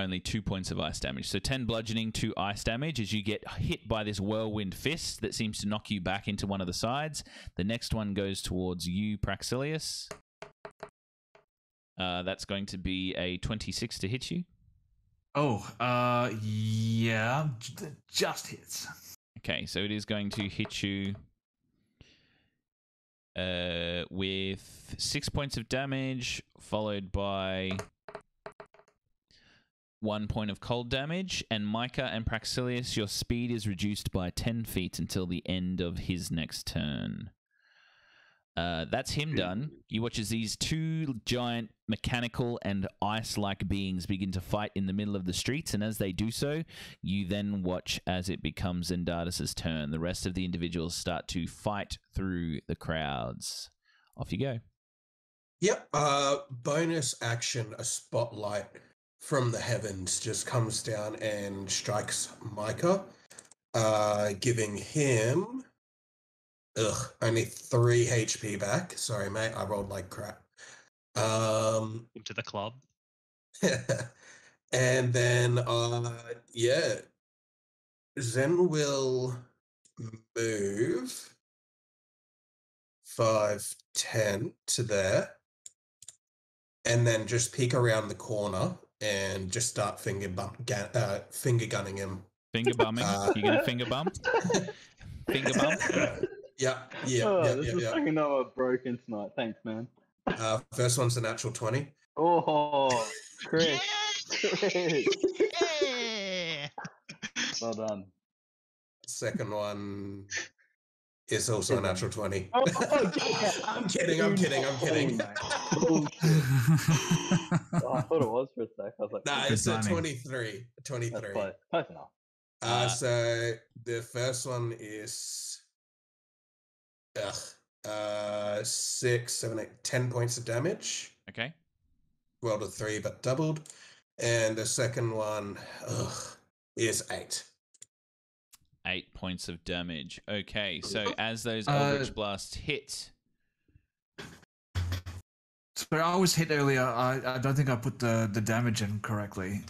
A: only two points of ice damage. So ten bludgeoning, two ice damage as you get hit by this whirlwind fist that seems to knock you back into one of the sides. The next one goes towards you, Pracsillius. Uh, that's going to be a twenty-six to hit you.
E: oh, uh, yeah, just hits.
A: Okay, so it is going to hit you uh, with six points of damage, followed by one point of cold damage. And Micha and Pracsillius, your speed is reduced by 10 feet until the end of his next turn. Uh, that's him done. You watch as these two giant mechanical and ice like beings begin to fight in the middle of the streets, and as they do so, you then watch as it becomes Zendartis' turn. The rest of the individuals start to fight through the crowds. Off you go.
B: Yep. Uh, bonus action: a spotlight from the heavens just comes down and strikes Micha, uh, giving him ugh only three HP back. Sorry, mate. I rolled like crap. Um,
C: Into the club.
B: and then uh, yeah, Zen will move five, ten to there, and then just peek around the corner and just start finger bump, ga- uh, finger gunning him.
A: Finger bumming.
B: Uh,
A: you gonna finger bump? Finger bump?
B: Yeah, yeah,
D: oh,
B: yeah,
D: this
B: yeah,
D: is
B: yeah.
D: fucking another broken tonight. Thanks, man.
B: Uh, first one's a natural twenty.
D: Oh, Chris. Chris.
C: Yeah!
D: Well done.
B: Second one is also a natural twenty.
D: Oh, yeah.
B: I'm kidding. I'm kidding. I'm kidding.
D: Bullshit. Oh, I thought it was for a sec. I was like,
B: Nah,
E: Good
B: it's a
E: timing.
B: 23.
D: that's
B: 23.
D: close. Close enough.
B: Uh,
A: Uh,
B: so the first one is ugh, uh, six, seven, eight, ten points of damage.
A: Okay.
B: Rolled a three, but doubled. And the second one ugh, is eight.
A: Eight points of damage. Okay, so as those
E: Uh,
A: Eldritch Blasts hit,
E: Sorry, I was hit earlier. I, I don't think I put the, the damage in correctly.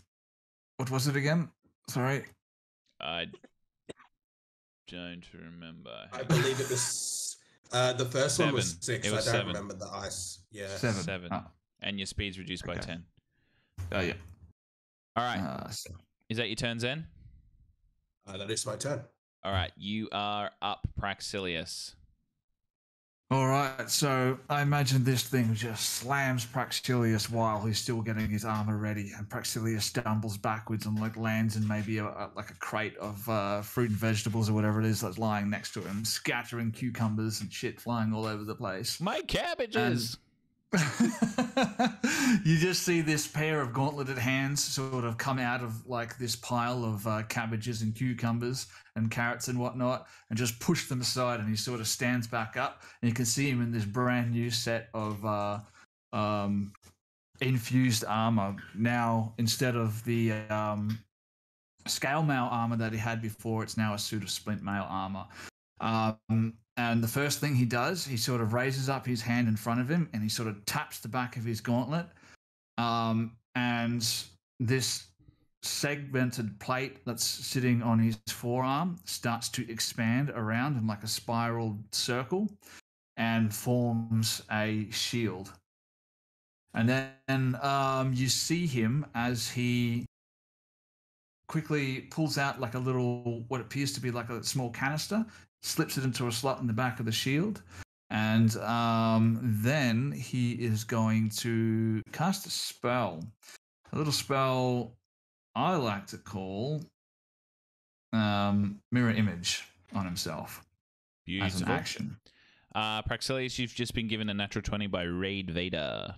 E: What was it again? Sorry.
A: I don't remember.
B: I believe it was uh, the first one was six.
A: It was
B: I don't
A: seven.
B: remember the ice. Yeah.
E: Seven.
A: Seven.
E: Oh,
A: And your speed's reduced by
E: Okay.
A: 10.
E: oh, yeah.
A: All right.
E: Uh, so-
A: Is that your turn, Zen?
B: Uh, that is my turn.
A: All right. You are up, Pracsillius.
E: All right, so I imagine this thing just slams Pracsillius while he's still getting his armor ready, and Pracsillius stumbles backwards and like lands in maybe a, a- like a crate of uh, fruit and vegetables or whatever it is that's lying next to him, scattering cucumbers and shit flying all over the place.
A: My cabbages.
E: you just see this pair of gauntleted hands sort of come out of like this pile of uh, cabbages and cucumbers and carrots and whatnot and just push them aside and he sort of stands back up and you can see him in this brand new set of uh, um, infused armor. Now instead of the um, scale mail armor that he had before it's now a suit of splint mail armor. Um, and the first thing he does, he sort of raises up his hand in front of him and he sort of taps the back of his gauntlet. Um, and this segmented plate that's sitting on his forearm starts to expand around in like a spiral circle and forms a shield. And then um, you see him as he quickly pulls out like a little, what appears to be like a small canister slips it into a slot in the back of the shield. And um, then he is going to cast a spell. A little spell I like to call um, Mirror Image on himself as an action.
A: Uh, Pracsillius, you've just been given a natural 20 by Raid Vader.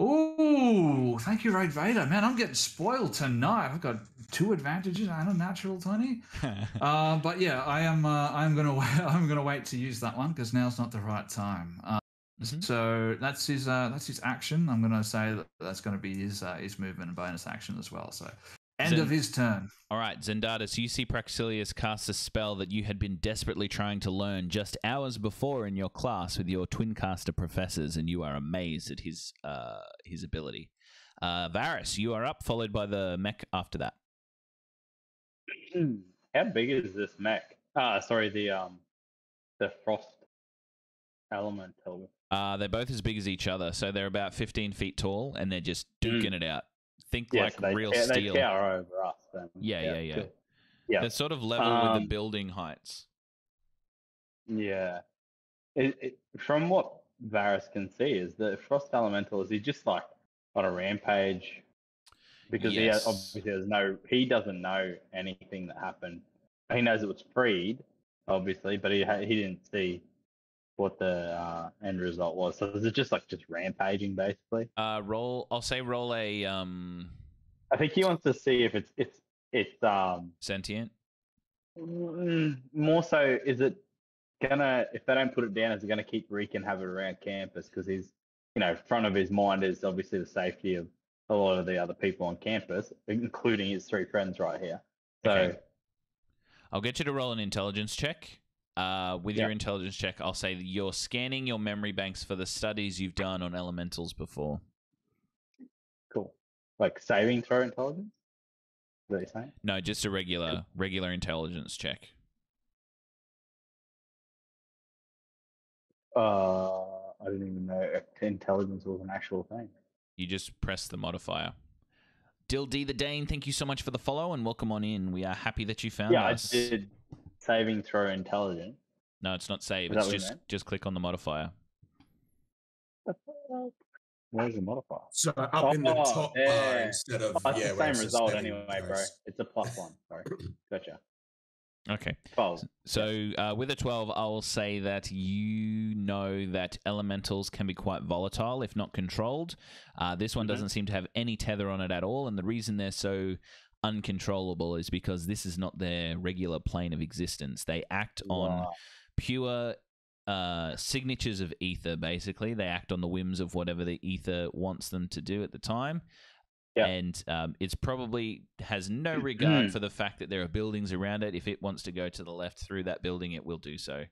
E: Ooh, thank you, Raid Vader. Man, I'm getting spoiled tonight. I've got two advantages and a natural 20. Uh, but yeah, I am. Uh, I'm gonna. Wait, I'm gonna wait to use that one because now's not the right time. Uh,
A: Mhm.
E: So that's his. Uh, that's his action. I'm gonna say that that's gonna be his uh, his movement and bonus action as well. So end
A: Zen-
E: of his turn.
A: All right, Zendartis, you see Pracsillius cast a spell that you had been desperately trying to learn just hours before in your class with your twincaster professors, and you are amazed at his uh, his ability. Uh, Varris, you are up, followed by the mech after that.
D: Hmm. How big is this mech? Ah, sorry, the um, the frost elemental.
A: Uh, they're both as big as each other, so they're about 15 feet tall, and they're just duking it out. Think
D: Yeah,
A: like
D: so they,
A: real
D: ca-
A: steel.
D: They tower over us. Then.
A: Yeah, yeah, yeah.
D: cool. Yeah,
A: They're sort of level with the
D: Um,
A: building heights.
D: yeah. It, it, from what Varris can see, is the frost elemental is he just like on a rampage? Because he has, obviously there's no, he doesn't know anything that happened. He knows it was freed, obviously, but he he didn't see what the uh, end result was. So is it just like just rampaging basically?
A: Uh, roll. I'll say roll a um
D: I think he wants to see if it's it's it's um
A: sentient.
D: mm, more so is it gonna if they don't put it down is it gonna keep wreaking havoc around campus because he's you know front of his mind is obviously the safety of a lot of the other people on campus including his three friends right here so
A: Okay. I'll get you to roll an intelligence check. Uh, with your intelligence check, I'll say that you're scanning your memory banks for the studies you've done on elementals before.
D: cool like saving throw intelligence is that you're saying
A: No, just a regular regular intelligence check.
D: uh I didn't even know intelligence was an actual thing
A: You just press the modifier. Dill D the Dane, thank you so much for the follow and welcome on in. We are happy that you found
D: yeah
A: us.
D: I did saving throw intelligent.
A: No, it's not save.
D: Is
A: It's just just click on the modifier.
D: where's the modifier
B: So up in the
D: Oh,
B: top bar instead of
D: Oh, it's
B: yeah,
D: the same result
B: saving
D: anyway, bro. It's a plus one. Sorry. Gotcha.
A: Okay.
D: 12.
A: So uh, with a 12, I will say that you know that elementals can be quite volatile if not controlled. Uh, this one
D: Mhm.
A: doesn't seem to have any tether on it at all. And the reason they're so uncontrollable is because this is not their regular plane of existence. They act on pure uh, signatures of ether, basically. They act on the whims of whatever the ether wants them to do at the time. And um, it's probably has no regard for the fact that there are buildings around it. If it wants to go to the left through that building, it will do so.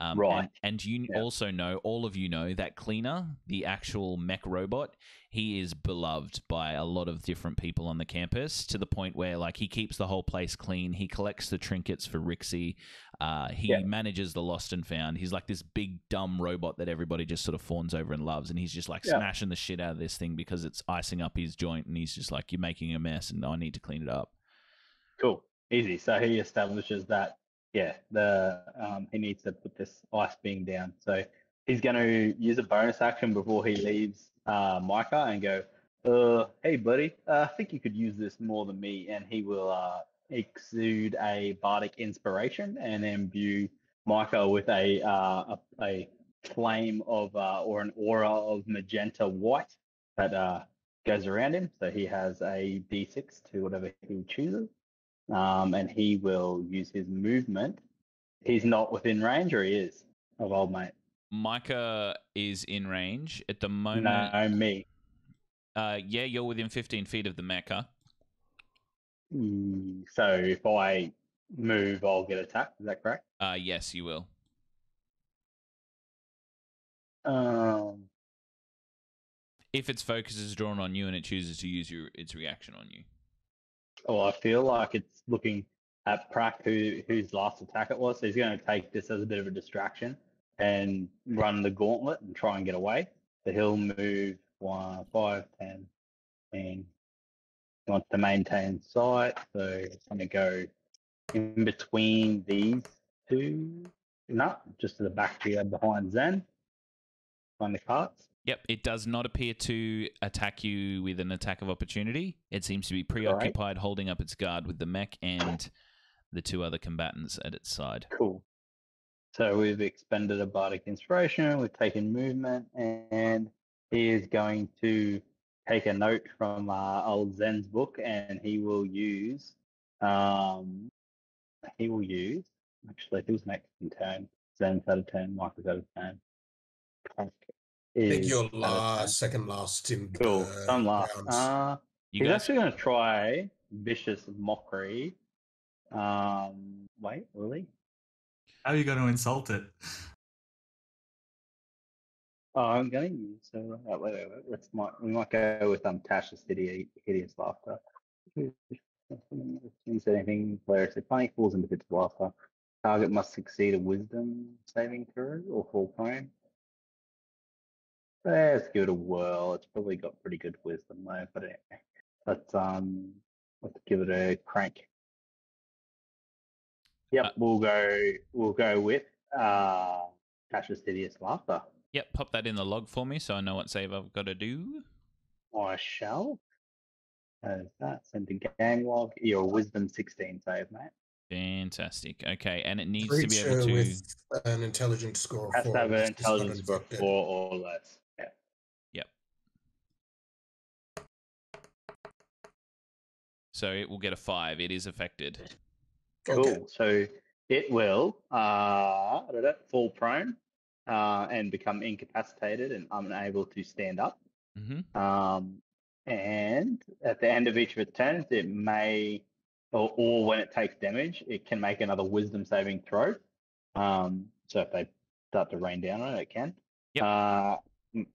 A: Um,
D: Right.
A: And, and you
D: Yeah.
A: also know, all of you know, that Cleaner, the actual mech robot, he is beloved by a lot of different people on the campus to the point where, like, he keeps the whole place clean. He collects the trinkets for Rixie. Uh, he
D: Yeah.
A: manages the lost and found. He's like this big, dumb robot that everybody just sort of fawns over and loves. And he's just like
D: Yeah.
A: smashing the shit out of this thing because it's icing up his joint. And he's just like, You're making a mess and I need to clean it up.
D: Cool, easy. So he establishes that, yeah, the um, he needs to put this ice being down. So he's going to use a bonus action before he leaves uh, Micha and go, uh, "Hey, buddy, uh, I think you could use this more than me." And he will uh, exude a bardic inspiration and imbue Micha with a uh, a, a flame of uh, or an aura of magenta white that uh, goes around him. So he has a d6 to whatever he chooses um, and he will use his movement. He's not within range, or he is of old mate.
A: Micha is in range at the moment.
D: No, me.
A: Uh, yeah, you're within 15 feet of the Mecca.
D: Mm, So if I move, I'll get attacked. Is that correct?
A: Uh, yes, you will.
D: Um,
A: If its focus is drawn on you and it chooses to use your its reaction on you.
D: Well, I feel like it's looking at Prax, who whose last attack it was. So he's going to take this as a bit of a distraction and run the gauntlet and try and get away. So he'll move one, five, ten, ten. He wants to maintain sight, so it's going to go in between these two. No, just to the back here behind Zen. Behind the carts.
A: Yep, it does not appear to attack you with an attack of opportunity. It seems to be preoccupied holding up its guard with the mech and the two other combatants at its side.
D: Cool. So we've expended a bardic inspiration, we've taken movement, and he is going to take a note from uh, old Zen's book, and he will use, um, he will use. Actually, who's next in turn? Zen's had a turn. Michael's had a turn. Frank
B: I think
D: is
B: you're
D: had a
B: last, second last in
D: Cool.
B: uh,
D: I'm last. Uh,
A: You
D: he's
A: guys,
D: actually going to try vicious mockery. Um, wait, really?
E: How are you going to insult it?
D: Oh, I'm going to use. So uh, wait, wait, wait. Let's might we might go with um Tash's hideous, hideous laughter. Means anything player so funny falls into fits of laughter. Target must succeed a wisdom saving throw or fall prone. Let's give it a whirl. It's probably got pretty good wisdom though, but anyway. let's um let's give it a crank. Yep,
A: Uh,
D: we'll go we'll go with uh Tash's hideous laughter.
A: yep, pop that in the log for me so I know what save I've got to do.
D: I shall. As that sent to game log. You're wisdom 16 save, mate.
A: Fantastic. Okay, and it needs to be able to.
B: with an intelligence score of
D: Has
B: four.
D: to have an intelligence score of
B: infected.
D: four or less. Yeah.
A: So it will get a five. It is affected.
D: Cool. So it will uh, fall prone uh, and become incapacitated and unable to stand up.
A: hmm
D: Um, and at the end of each of its turns, it may, or, or when it takes damage, it can make another wisdom saving throw. Um, so if they start to rain down on it, it can.
A: Yep.
D: Uh,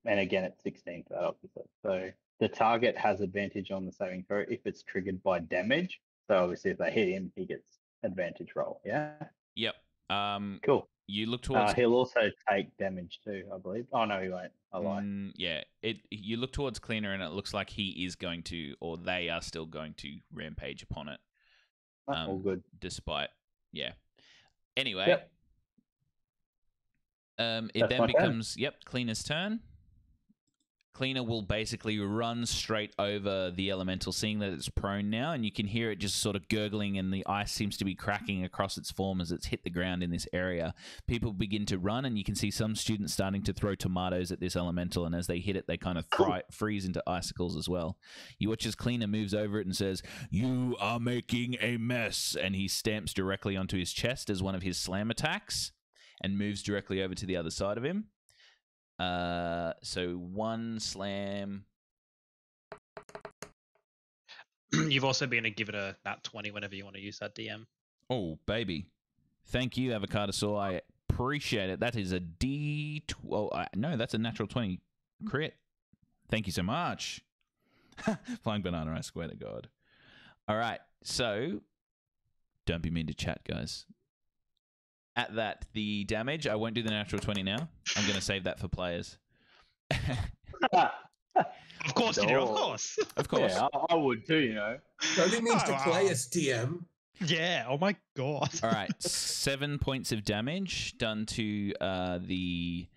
D: and again, it's 16 for that, obviously. So the target has advantage on the saving throw if it's triggered by damage. So obviously, if they hit him, he gets advantage roll. Yeah.
A: Yep. Um,
D: Cool.
A: you look towards
D: Uh, he'll also take damage too, I believe. Oh no, he won't. I lie.
A: Mm, yeah, it. You look towards cleaner, and it looks like he is going to, or they are still going to rampage upon it,
D: Oh, All
A: um,
D: good.
A: despite. Yeah. Anyway.
D: Yep.
A: Um, it
D: That's
A: then
D: my turn.
A: becomes yep, cleaner's turn. Cleaner will basically run straight over the elemental, seeing that it's prone now, and you can hear it just sort of gurgling, and the ice seems to be cracking across its form as it's hit the ground in this area. People begin to run, and you can see some students starting to throw tomatoes at this elemental, and as they hit it, they kind of fry, freeze into icicles as well. You watch as Cleaner moves over it and says, "You are making a mess," and he stamps directly onto his chest as one of his slam attacks, and moves directly over to the other side of him. Uh, so one slam.
C: You've also been to give it a nat 20 whenever you want to use that DM.
A: Oh, baby. Thank you, Avocado Saw. I Appreciate it. That is a D. Oh, no, that's a natural 20 crit. Thank you so much. Flying banana, I swear to God. All right. So don't be mean to chat, guys. At that, the damage, I won't do the natural 20 now. I'm going to save that for players.
C: Of course you do. Of
D: Oh.
C: course.
A: of course.
D: Yeah, I, I would too. You know.
B: Nobody needs
C: Oh,
B: to play
C: wow.
B: as DM.
C: Yeah. Oh my god.
A: All right, seven points of damage done to uh, the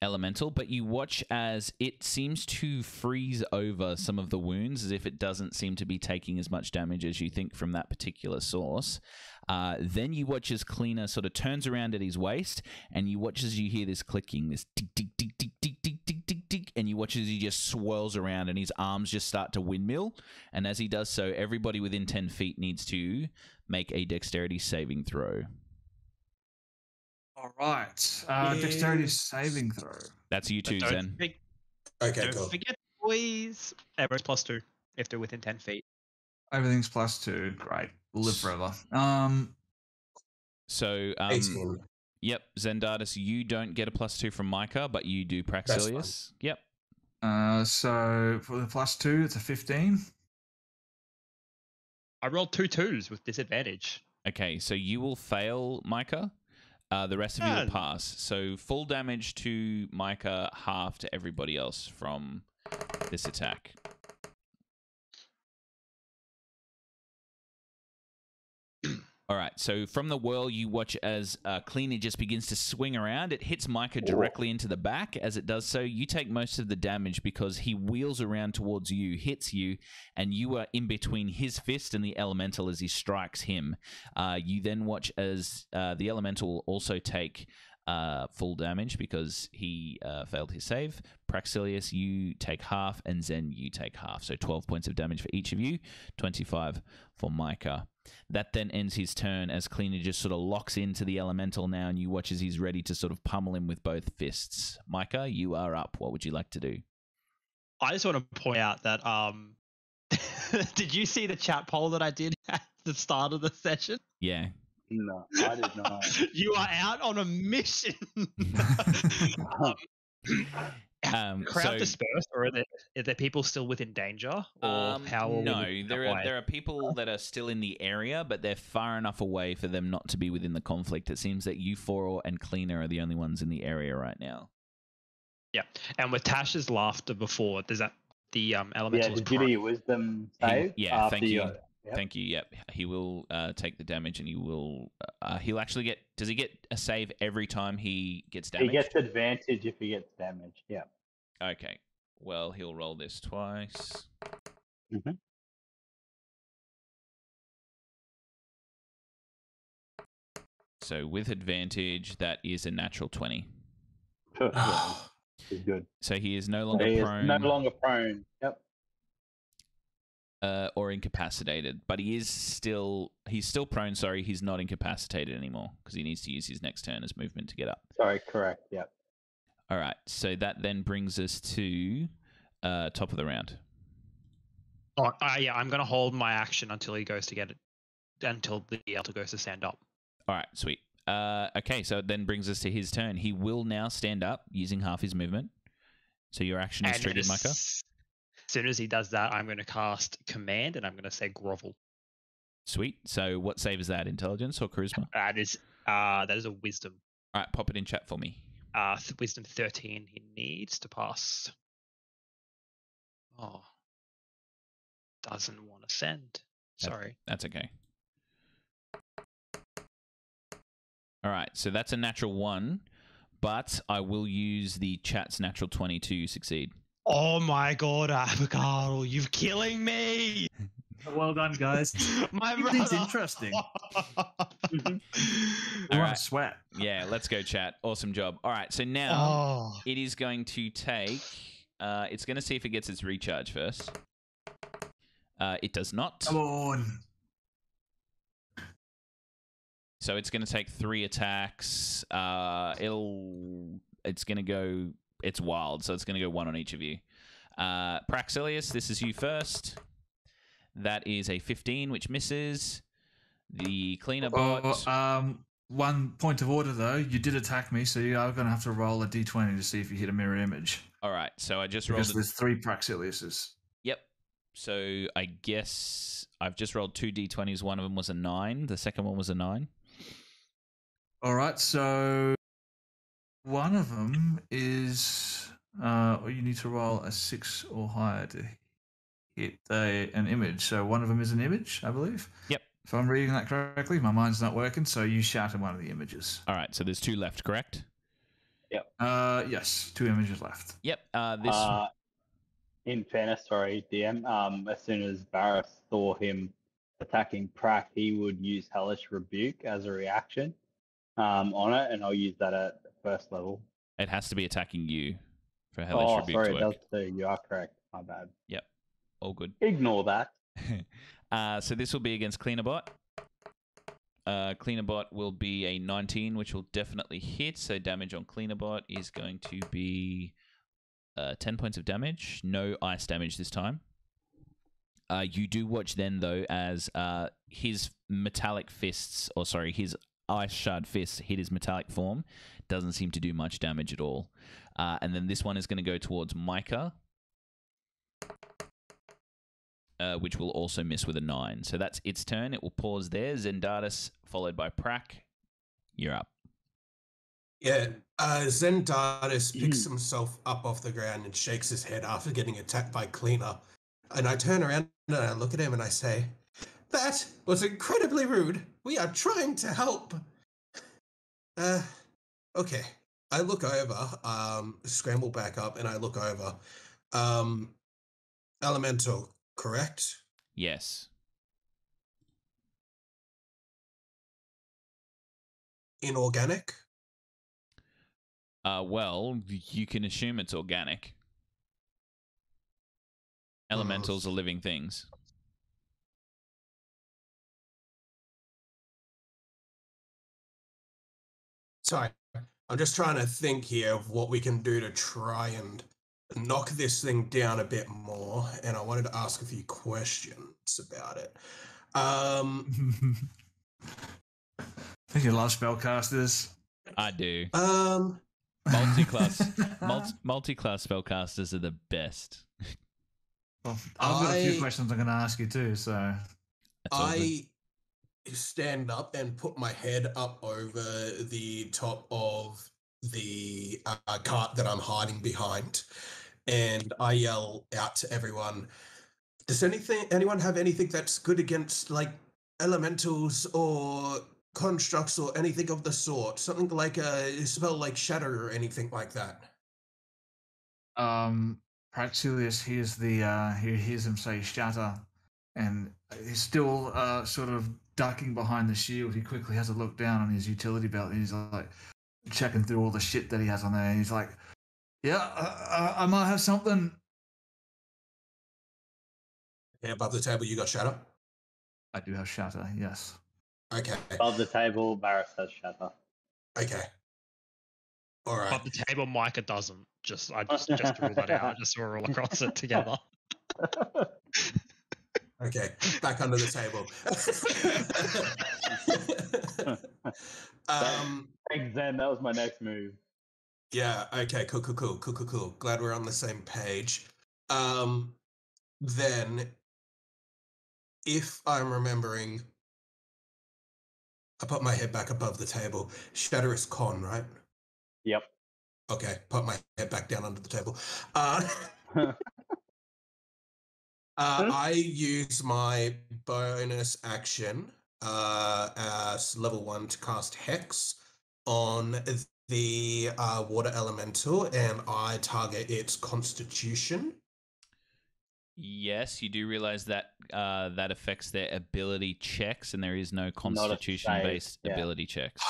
A: elemental, but you watch as it seems to freeze over some of the wounds, as if it doesn't seem to be taking as much damage as you think from that particular source. Uh, then you watch as Cleaner sort of turns around at his waist, and you watch as you hear this clicking, this tick tick tick tick tick tick tick tick tick, and you watch as he just swirls around, and his arms just start to windmill. And as he does so, everybody within ten feet needs to make a dexterity saving throw.
E: All right. Uh, Dexterity saving throw.
A: That's you two,
C: Don't,
A: Zen.
C: forget-
B: Okay,
C: don't
B: cool.
C: forget, boys. Everyone's plus two if they're within ten feet.
E: Everything's plus two. Great. We'll live forever. Um,
A: So, um,
B: 18.
A: yep, Zendartis, you don't get a plus two from Micha, but you do Pracsillius. Yep.
E: uh, so for the plus two, it's a 15.
C: I rolled two twos with disadvantage.
A: Okay, so you will fail Micha. Uh, the rest of you will pass. So full damage to Micha, half to everybody else from this attack. All right, so from the whirl, you watch as uh, Cleaner just begins to swing around. It hits Micha directly into the back. As it does so, you take most of the damage because he wheels around towards you, hits you, and you are in between his fist and the elemental as he strikes him. Uh, you then watch as uh, the elemental also take uh, full damage because he uh, failed his save. Pracsillius, you take half, and Zen, you take half. So 12 points of damage for each of you, 25 for Micha. That then ends his turn as Cleaner just sort of locks into the elemental now, and you watch as he's ready to sort of pummel him with both fists. Micha, you are up. What would you like to do?
C: I just want to point out that um, did you see the chat poll that I did at the start of the session?
A: Yeah.
D: No, I did not.
C: you are out on a mission.
A: Um,
C: Crowd
A: so-
C: dispersed, or are there, are there people still within danger? Or
A: Um,
C: how?
A: No, there are there are people that are still in the area, but they're far enough away for them not to be within the conflict. It seems that you four and Cleaner are the only ones in the area right now.
C: Yeah, and with Tash's laughter before, does that the um
D: yeah,
C: elemental?
D: did you do your wisdom
A: He-
D: save?
A: yeah, thank you.
D: Yep.
A: Thank you. Yep, he will uh, take the damage, and he will. Uh, he'll actually get. Does he get a save every time he gets
D: damage?
A: He
D: gets advantage if he gets damage. Yeah.
A: Okay. Well, he'll roll this twice.
D: Mhm.
A: So with advantage, that is a natural twenty.
D: Sure. he's good.
A: So he is no longer
D: he is
A: prone.
D: no longer prone. Yep.
A: Uh, or incapacitated, but he is still he's still prone. Sorry, he's not incapacitated anymore because he needs to use his next turn as movement to get up.
D: Sorry, correct. Yep.
A: All right, so that then brings us to uh, top of the round.
C: Oh, uh, yeah, I'm gonna hold my action until he goes to get it, until the elder goes to stand up.
A: All right, sweet. Uh, okay, so it then brings us to his turn. He will now stand up using half his movement. So your action is
C: And
A: triggered, Micha.
C: Soon as he does that, I'm going to cast command, and I'm going to say grovel.
A: Sweet. So what save is that? Intelligence or charisma?
C: That is uh that is a wisdom.
A: All right, pop it in chat for me.
C: Uh, th- wisdom 13 he needs to pass. Oh, doesn't want to send. Sorry.
A: That's okay. All right, so that's a natural one, but I will use the chat's natural 20 to succeed.
C: Oh my god, avocado, you're killing me!
E: Well done, guys.
C: My
E: Everything's
C: brother.
E: interesting.
A: All
E: We want
A: right.
E: to sweat.
A: Yeah, let's go, chat. Awesome job. All right, so now
C: oh,
A: it is going to take. Uh, it's going to see if it gets its recharge first. Uh, it does not.
E: Come on.
A: So it's going to take three attacks. Uh, it'll. It's going to go. It's wild, so it's going to go one on each of you. Uh, Pracsillius, this is you first. That is a 15, which misses. The cleaner bot.
E: Oh, um, one point of order though. You did attack me, so you are going to have to roll a d20 to see if you hit a mirror image.
A: All right, so I just rolled.
E: Because there's three Pracsilliuses.
A: yep. So I guess I've just rolled two d20s. One of them was a nine. The second one was a nine.
E: All right, so one of them is, uh, you need to roll a six or higher to hit a, an image. So one of them is an image, I believe.
A: Yep.
E: If I'm reading that correctly, my mind's not working. So you shatter one of the images.
A: All right, so there's two left, correct?
E: Uh, yes, two images left.
A: Yep. Uh, this.
D: Uh, in fairness, sorry, DM. Um, as soon as Varris saw him attacking Prack, he would use Hellish Rebuke as a reaction um, on it, and I'll use that at first level.
A: it has to be attacking you for hellish
D: oh,
A: rebuke
D: sorry,
A: to
D: it
A: work.
D: does. You are correct. My bad. Yep.
A: All good.
D: Ignore that.
A: uh, so this will be against Cleanerbot. Uh, Cleanorbot will be a 19, which will definitely hit. So damage on Cleanerbot is going to be uh, 10 points of damage. No ice damage this time. Uh, you do watch then, though, as uh, his metallic fists, or sorry, his ice shard fists hit his metallic form. Doesn't seem to do much damage at all. Uh, and then this one is going to go towards Micha, uh, which will also miss with a nine. So that's its turn. It will pause there. Zendartis, followed by Prak. You're up.
B: Yeah, uh, Zendartis picks himself up off the ground and shakes his head after getting attacked by Cleaner. And I turn around and I look at him and I say, That was incredibly rude. We are trying to help. Uh, okay. I look over, um, scramble back up, and I look over. Um, Elemental, correct?
A: Yes.
B: Inorganic?
A: Uh, well, you can assume it's organic. Elementals are living things.
B: Sorry, I'm just trying to think here of what we can do to try and knock this thing down a bit more. And I wanted to ask a few questions about it. Um,
E: I think you love spellcasters.
A: I do.
B: um,
A: Multi-class, multi- multi-class spellcasters are the best.
E: Well, I've got a few questions I'm going to ask you too. So
A: That's good.
B: I stand up and put my head up over the top of the uh, cart that I'm hiding behind, and I yell out to everyone: Does anything, anyone have anything that's good against like elementals or constructs or anything of the sort? Something like a spell like shatter or anything like that.
E: um, Pracsillius hears the uh, he hears him say shatter, and he's still uh, sort of ducking behind the shield. He quickly has a look down on his utility belt, and he's like checking through all the shit that he has on there. And he's like, "Yeah, uh, I might have something."
B: Yeah, above the table, you got shatter.
E: I do have shatter. Yes.
B: Okay,
D: Above the table, Varris has shatter.
B: okay, all right.
C: But the table Micha doesn't. Just I just just to rule that out. I just saw all across it together.
B: Okay, back under the table. um,
D: Thanks, Zen. That was my next move.
B: yeah, okay, cool, cool, cool, cool, cool, cool. Glad we're on the same page. Um, then, if I'm remembering, I put my head back above the table. Shatter is con, right?
D: Yep.
B: Okay, put my head back down under the table. Uh, Uh, I use my bonus action uh, as level one to cast Hex on the uh, water elemental, and I target its constitution.
A: Yes, you do realize that uh, that affects their ability checks, and there is no constitution-based
D: yeah.
A: ability checks.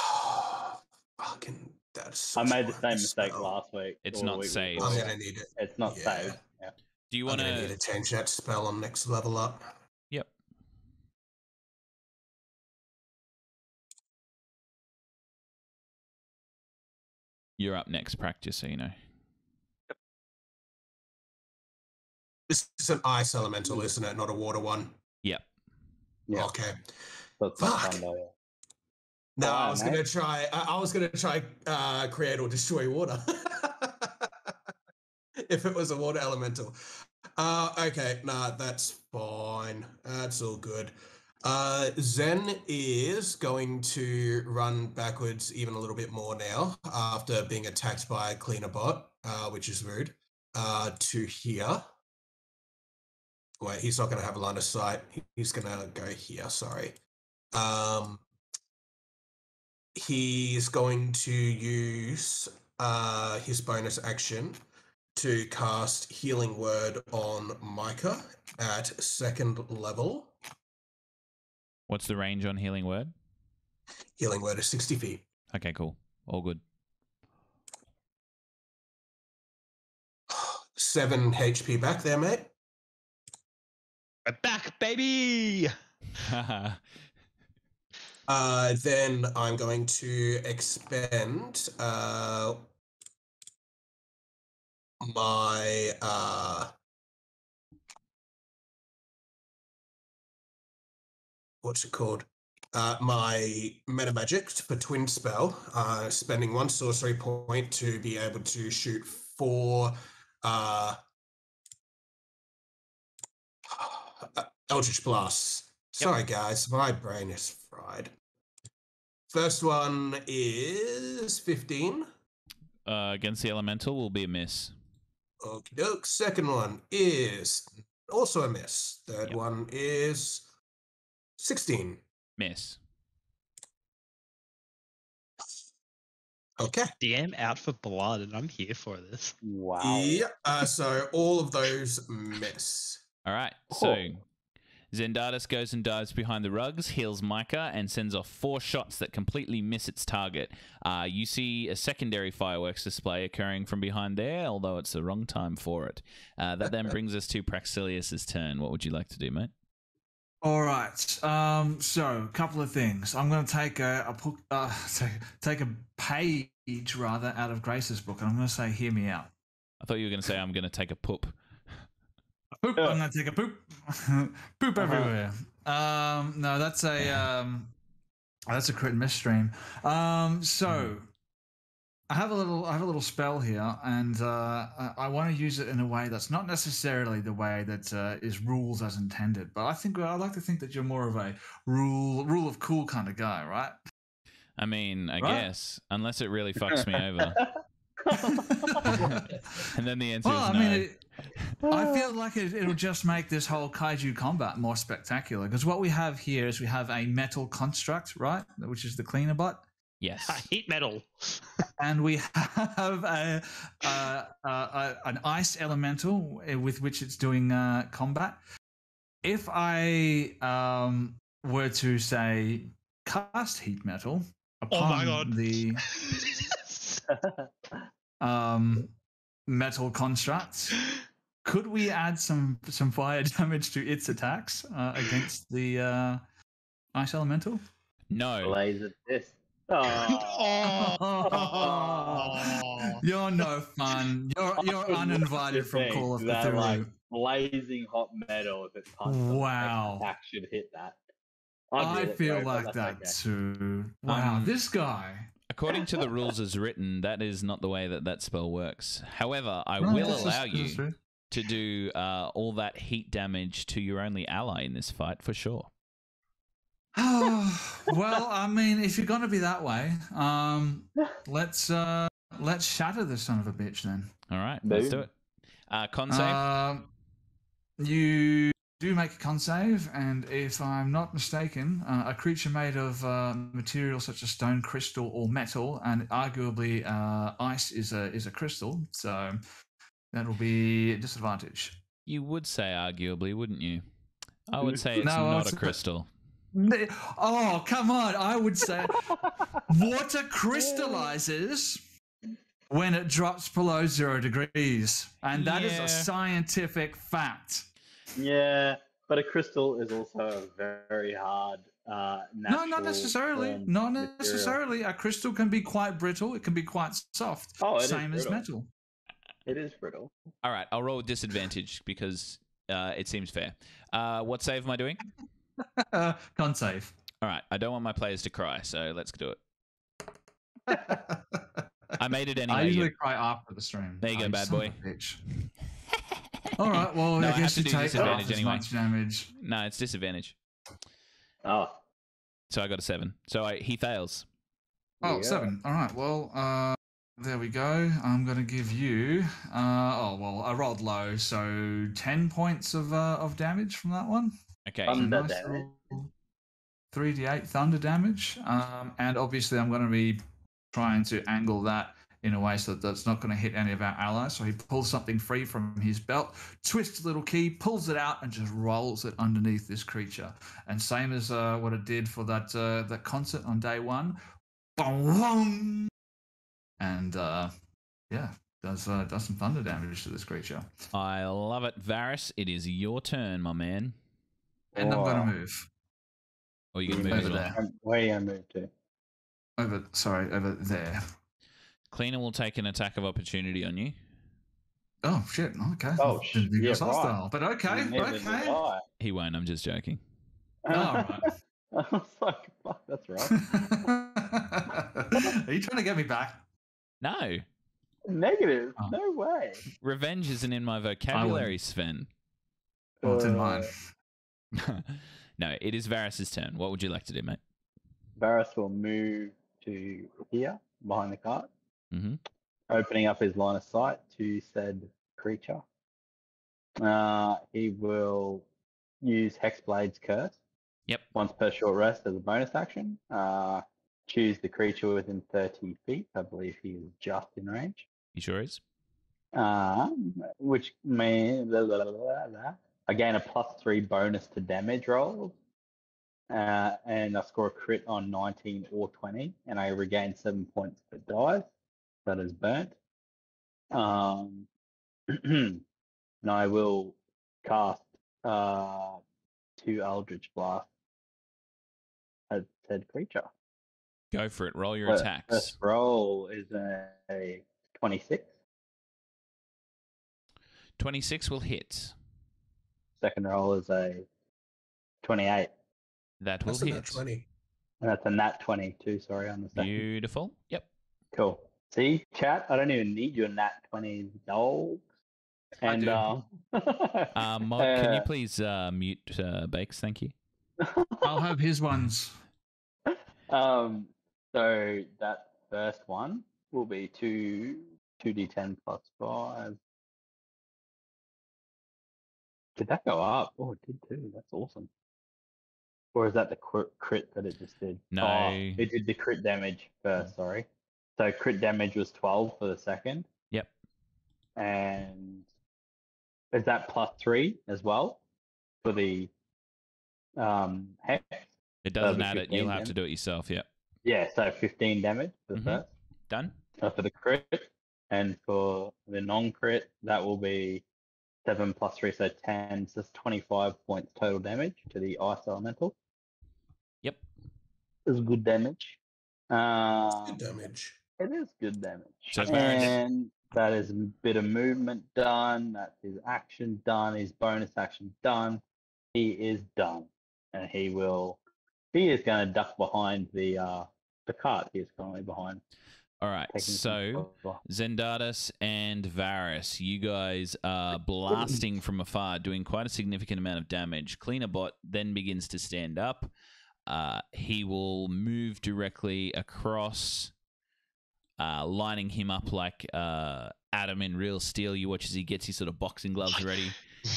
B: Fucking, that's.
D: I made the same
B: lucky
D: mistake
B: spell.
D: last week.
A: It's not
D: week
A: saved.
B: I'm gonna need it.
D: It's not
B: Yeah.
D: saved. Yeah.
A: Do you
B: I'm
A: want
B: gonna need
A: to?
B: to change that spell on next level up.
A: Yep. You're up next, practice, so you know.
B: This is an ice elemental, isn't it? Not a water one.
A: Yep.
D: Yeah.
B: Okay.
D: So it's not
B: Fuck.
D: fun though, yeah.
B: No, I was
D: mate.
B: gonna try. I, I was gonna try uh, create or destroy water. if it was a water elemental. Uh, okay, nah, that's fine. That's all good. Uh, Zen is going to run backwards even a little bit more now after being attacked by a cleaner bot, uh, which is rude. Uh, to here. Wait, he's not going to have a line of sight. He's going to go here. Sorry. Um, he's going to use uh, his bonus action to cast Healing Word on Micha at second level.
A: What's the range on Healing Word?
B: Healing Word is 60 feet.
A: Okay, cool. All good.
B: Seven HP back there, mate.
C: We're back, baby.
B: Uh, then I'm going to expend uh, my uh, what's it called? Uh, my meta magic for twin spell, uh, spending one sorcery point to be able to shoot four uh, Eldritch blasts. Sorry, guys, my brain is fried. First one is 15.
A: uh, against the Elemental will be a miss.
B: Okie doke. Second one is also a miss. Third
A: Yep.
B: one is 16.
A: Miss.
B: Okay.
C: DM out for blood, and I'm here for this.
D: Wow.
B: Yeah. Uh, so all of those miss.
A: All right. So
D: Cool.
A: Zendartis goes and dives behind the rugs, heals Micha, and sends off four shots that completely miss its target. Uh, you see a secondary fireworks display occurring from behind there, although it's the wrong time for it. Uh, that then brings us to Pracsillius's turn. What would you like to do, mate?
E: All right. Um, so, a couple of things. I'm going to take a, a uh, take, take a page rather out of Grace's book, and I'm going to say, "Hear me out."
A: I thought you were going to say I'm going to take a poop.
E: Poop.
D: Yeah.
E: I'm going to take a poop. poop
D: Uh-huh.
E: everywhere. Um, no, that's a um, that's a crit miss stream. Um, so. I have a little, I have a little spell here, and uh, I, I want to use it in a way that's not necessarily the way that uh, is rules as intended. But I think I like to think that you're more of a rule, rule of cool kind of guy, right?
A: I mean, I
E: Right.
A: guess, unless it really fucks me over. and then the answer
E: well,
A: is
E: I
A: no.
E: mean, it, I feel like it, it'll just make this whole kaiju combat more spectacular. Because what we have here is we have a metal construct, right, which is the cleaner bot,
A: yes.
C: Heat metal.
E: and we have a, a, a, a an ice elemental uh, with which it's doing uh, combat. If I um, were to say cast heat metal
C: Oh
E: upon
C: my god.
E: the um, metal construct, could we add some some fire damage to its attacks uh, against the uh, ice elemental?
A: No.
D: Blaze of this. Oh.
C: oh.
E: You're no fun. You're you're uninvited from Call of
D: that,
E: Cthulhu.
D: like, blazing hot metal if it's punches.
E: Wow.
D: Attack should hit that. I'd
E: I
D: rule it,
E: feel like
D: that's
E: that
D: okay.
E: too. Wow,
A: Um,
E: this guy.
A: According to the rules as written, that is not the way that that spell works. However, I
E: No,
A: will allow
E: is
A: you
E: true.
A: To do uh, all that heat damage to your only ally in this fight for sure.
E: well, I mean, if you're gonna be that way, um, let's uh, let's shatter this son of a bitch then.
A: All right, let's do it. Uh, con save.
E: Um, you do make a con save, and if I'm not mistaken, uh, a creature made of uh, material such as stone, crystal, or metal, and arguably uh, ice is a is a crystal, so that will be a disadvantage.
A: you would say arguably, wouldn't you? I would say it's
E: No,
A: not
E: it's
A: a
E: a-
A: crystal.
E: Ne- Oh, come on! I would say water crystallizes when it drops below zero degrees, and that is
A: Yeah.
E: a scientific fact.
D: Yeah, but a crystal is also a very hard. Uh,
E: No, not
D: natural
E: necessarily.
D: form
E: Not
D: material.
E: necessarily. A crystal can be quite brittle. It can be quite soft.
D: Oh, it is
E: Same as metal.
D: It is brittle.
A: All right, I'll roll with disadvantage because uh, it seems fair. Uh, what save am I doing?
E: Con save.
A: All All right, I don't want my players to cry, so let's do it. I made it anyway.
E: I
A: anyway.
E: usually
A: you-
E: cry after the stream.
A: There you go,
E: Oh,
A: bad boy.
E: of a bitch. All right. Well,
A: No, I
E: I
A: have
E: guess
A: to
E: you
A: do
E: take
A: disadvantage
E: half as
A: anyway.
E: much damage.
A: No, it's disadvantage.
D: Oh,
A: So I got a seven. So I, he fails.
E: Oh,
D: Yeah.
E: seven. All right. Well, uh, there we go. I'm going to give you. Uh, oh well, I rolled low, so ten points of uh, of damage from that one.
A: Okay.
D: Thunder
E: Nice
D: damage.
E: 3d8 thunder damage. Um, and obviously, I'm going to be trying to angle that in a way so that that's not going to hit any of our allies. So he pulls something free from his belt, twists a little key, pulls it out, and just rolls it underneath this creature. And same as uh, what it did for that uh, that concert on day one. Boom! And uh, yeah, does uh, does some thunder damage to this creature.
A: I love it. Varris, it is your turn, my man.
E: And I'm gonna move
A: Or you can
D: Over
A: move as
E: over
A: well.
E: there.
D: Where are you gonna move to?
E: over. Sorry, over there.
A: Cleaner will take an attack of opportunity on you.
E: Oh shit! Okay.
D: Oh,
E: Didn't think it
D: yeah,
E: was
D: right.
E: hostile, but okay,
D: Neither
E: okay.
D: I.
A: He won't. I'm just joking.
E: Oh, right.
D: I was like, fuck, that's right.
E: Are you trying to get me back?
A: No,
D: Negative.
E: Oh.
D: No way.
A: revenge isn't in my vocabulary, Sven.
E: Well, it's in mine.
D: Uh,
A: no, it is Varris's turn. What would you like to do, mate?
D: Varris will move to here, behind the cart,
A: Mm-hmm.
D: opening up his line of sight to said creature. Uh, he will use Hexblade's Curse.
A: Yep.
D: Once per short rest as a bonus action. Uh, choose the creature within 30 feet. I believe he is just in range.
A: He sure is?
D: Um, which may blah, blah, blah. I gain a plus three bonus to damage rolls, uh, and I score a crit on 19 or 20, and I regain seven points per dice. That is burnt. Um, and I will cast uh, two Eldritch Blast at said creature.
A: Go for it. Roll your
D: Fir-
A: attacks.
D: First roll is a, a 26.
A: 26 will hit.
D: Second roll is a 28.
A: That will
B: That's a nat
A: hit.
B: 20.
D: And that's a nat 22, sorry, on the second.
A: Beautiful. Yep.
D: Cool. See, chat, I don't even need your nat 20 dogs.
E: I
D: And,
E: do.
D: um,
A: Uh, Mod, can you
D: uh,
A: please uh, mute uh, Bakes? Thank you.
E: I'll have his ones.
D: um, so that first one will be two, 2d10 plus 5. Did that go up? Oh, it did too. That's awesome. Or is that the crit, crit that it just did?
A: No.
D: Oh, it did the crit damage first, sorry. So crit damage was 12 for the second.
A: Yep.
D: And is that plus three as well for the um, hex?
A: It doesn't add it. You'll
D: 15
A: have to do it yourself. Yep.
D: Yeah, so 15 damage for the
A: Mhm.
D: first.
A: Done.
D: uh, for the crit, and for the non-crit, that will be seven plus three, so ten. So that's twenty-five points total damage to the ice elemental.
A: Yep.
D: Is good damage. Um,
B: Good damage.
D: It is good damage.
A: So Varris-
D: and that is a bit of movement done. That's his action done. His bonus action done. He is done, and he will. He is going to duck behind the uh the cart. Is currently behind.
A: All right. So
D: cover.
A: Zendartis and Varris, you guys are blasting from afar, doing quite a significant amount of damage. Cleanerbot then begins to stand up. Uh, he will move directly across, uh, lining him up like uh, Adam in Real Steel. You watch as he gets his sort of boxing gloves ready.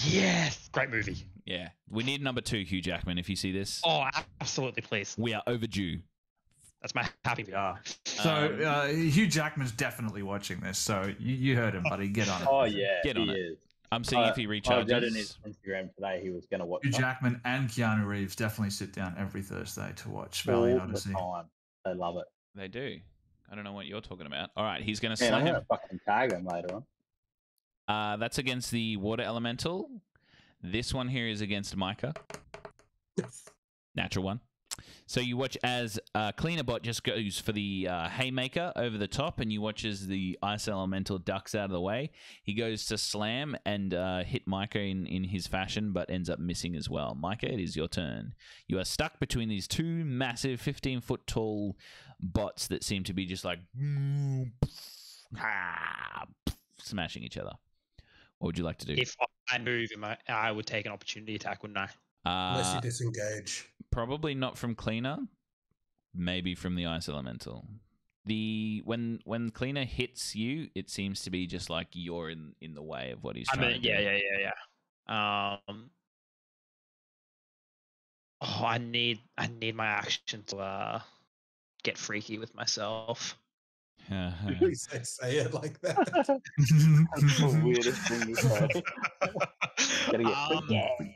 C: Yes, great movie.
A: Yeah. We need number two, Hugh Jackman, if you see this.
C: Oh, absolutely, please.
A: We are overdue.
C: That's my happy PR.
E: So
A: Um,
E: uh, Hugh Jackman's definitely watching this. So you, you heard him, buddy. Get on it.
D: Oh yeah,
A: Get
D: he
A: on it.
D: is.
A: I'm seeing
D: Uh,
A: if he
D: I read in
A: recharges.
D: his Instagram today he was going to watch
E: Hugh
D: that
E: Jackman and Keanu Reeves definitely sit down every Thursday to watch
D: all
E: Valiant
D: the
E: Odyssey.
D: time. They love it.
A: They do. I don't know what you're talking about. All right, he's going to
D: Man, I'm
A: slam him.
D: going to fucking tag him later on.
A: Uh, that's against the water elemental. This one here is against Micha. Natural one. So you watch as uh, Cleanerbot just goes for the uh, haymaker over the top, and you watch as the ice elemental ducks out of the way. He goes to slam and uh, hit Micha in, in his fashion, but ends up missing as well. Micha, it is your turn. You are stuck between these two massive, 15 foot tall bots that seem to be just like smashing each other. What would you like to do?
C: If I move, I would take an opportunity attack, wouldn't I?
B: Unless
A: Uh,
B: you disengage.
A: Probably not from cleaner maybe from the ice elemental the when when cleaner hits you it seems to be just like you're in in the way of what he's
C: I
A: trying
C: mean,
A: to
C: yeah,
A: do.
C: yeah, yeah, yeah. Um. Oh, I need, I need my action to uh, get freaky with myself.
B: Please don't say it like that.
D: That's the weirdest thing you said. Gotta
C: Um,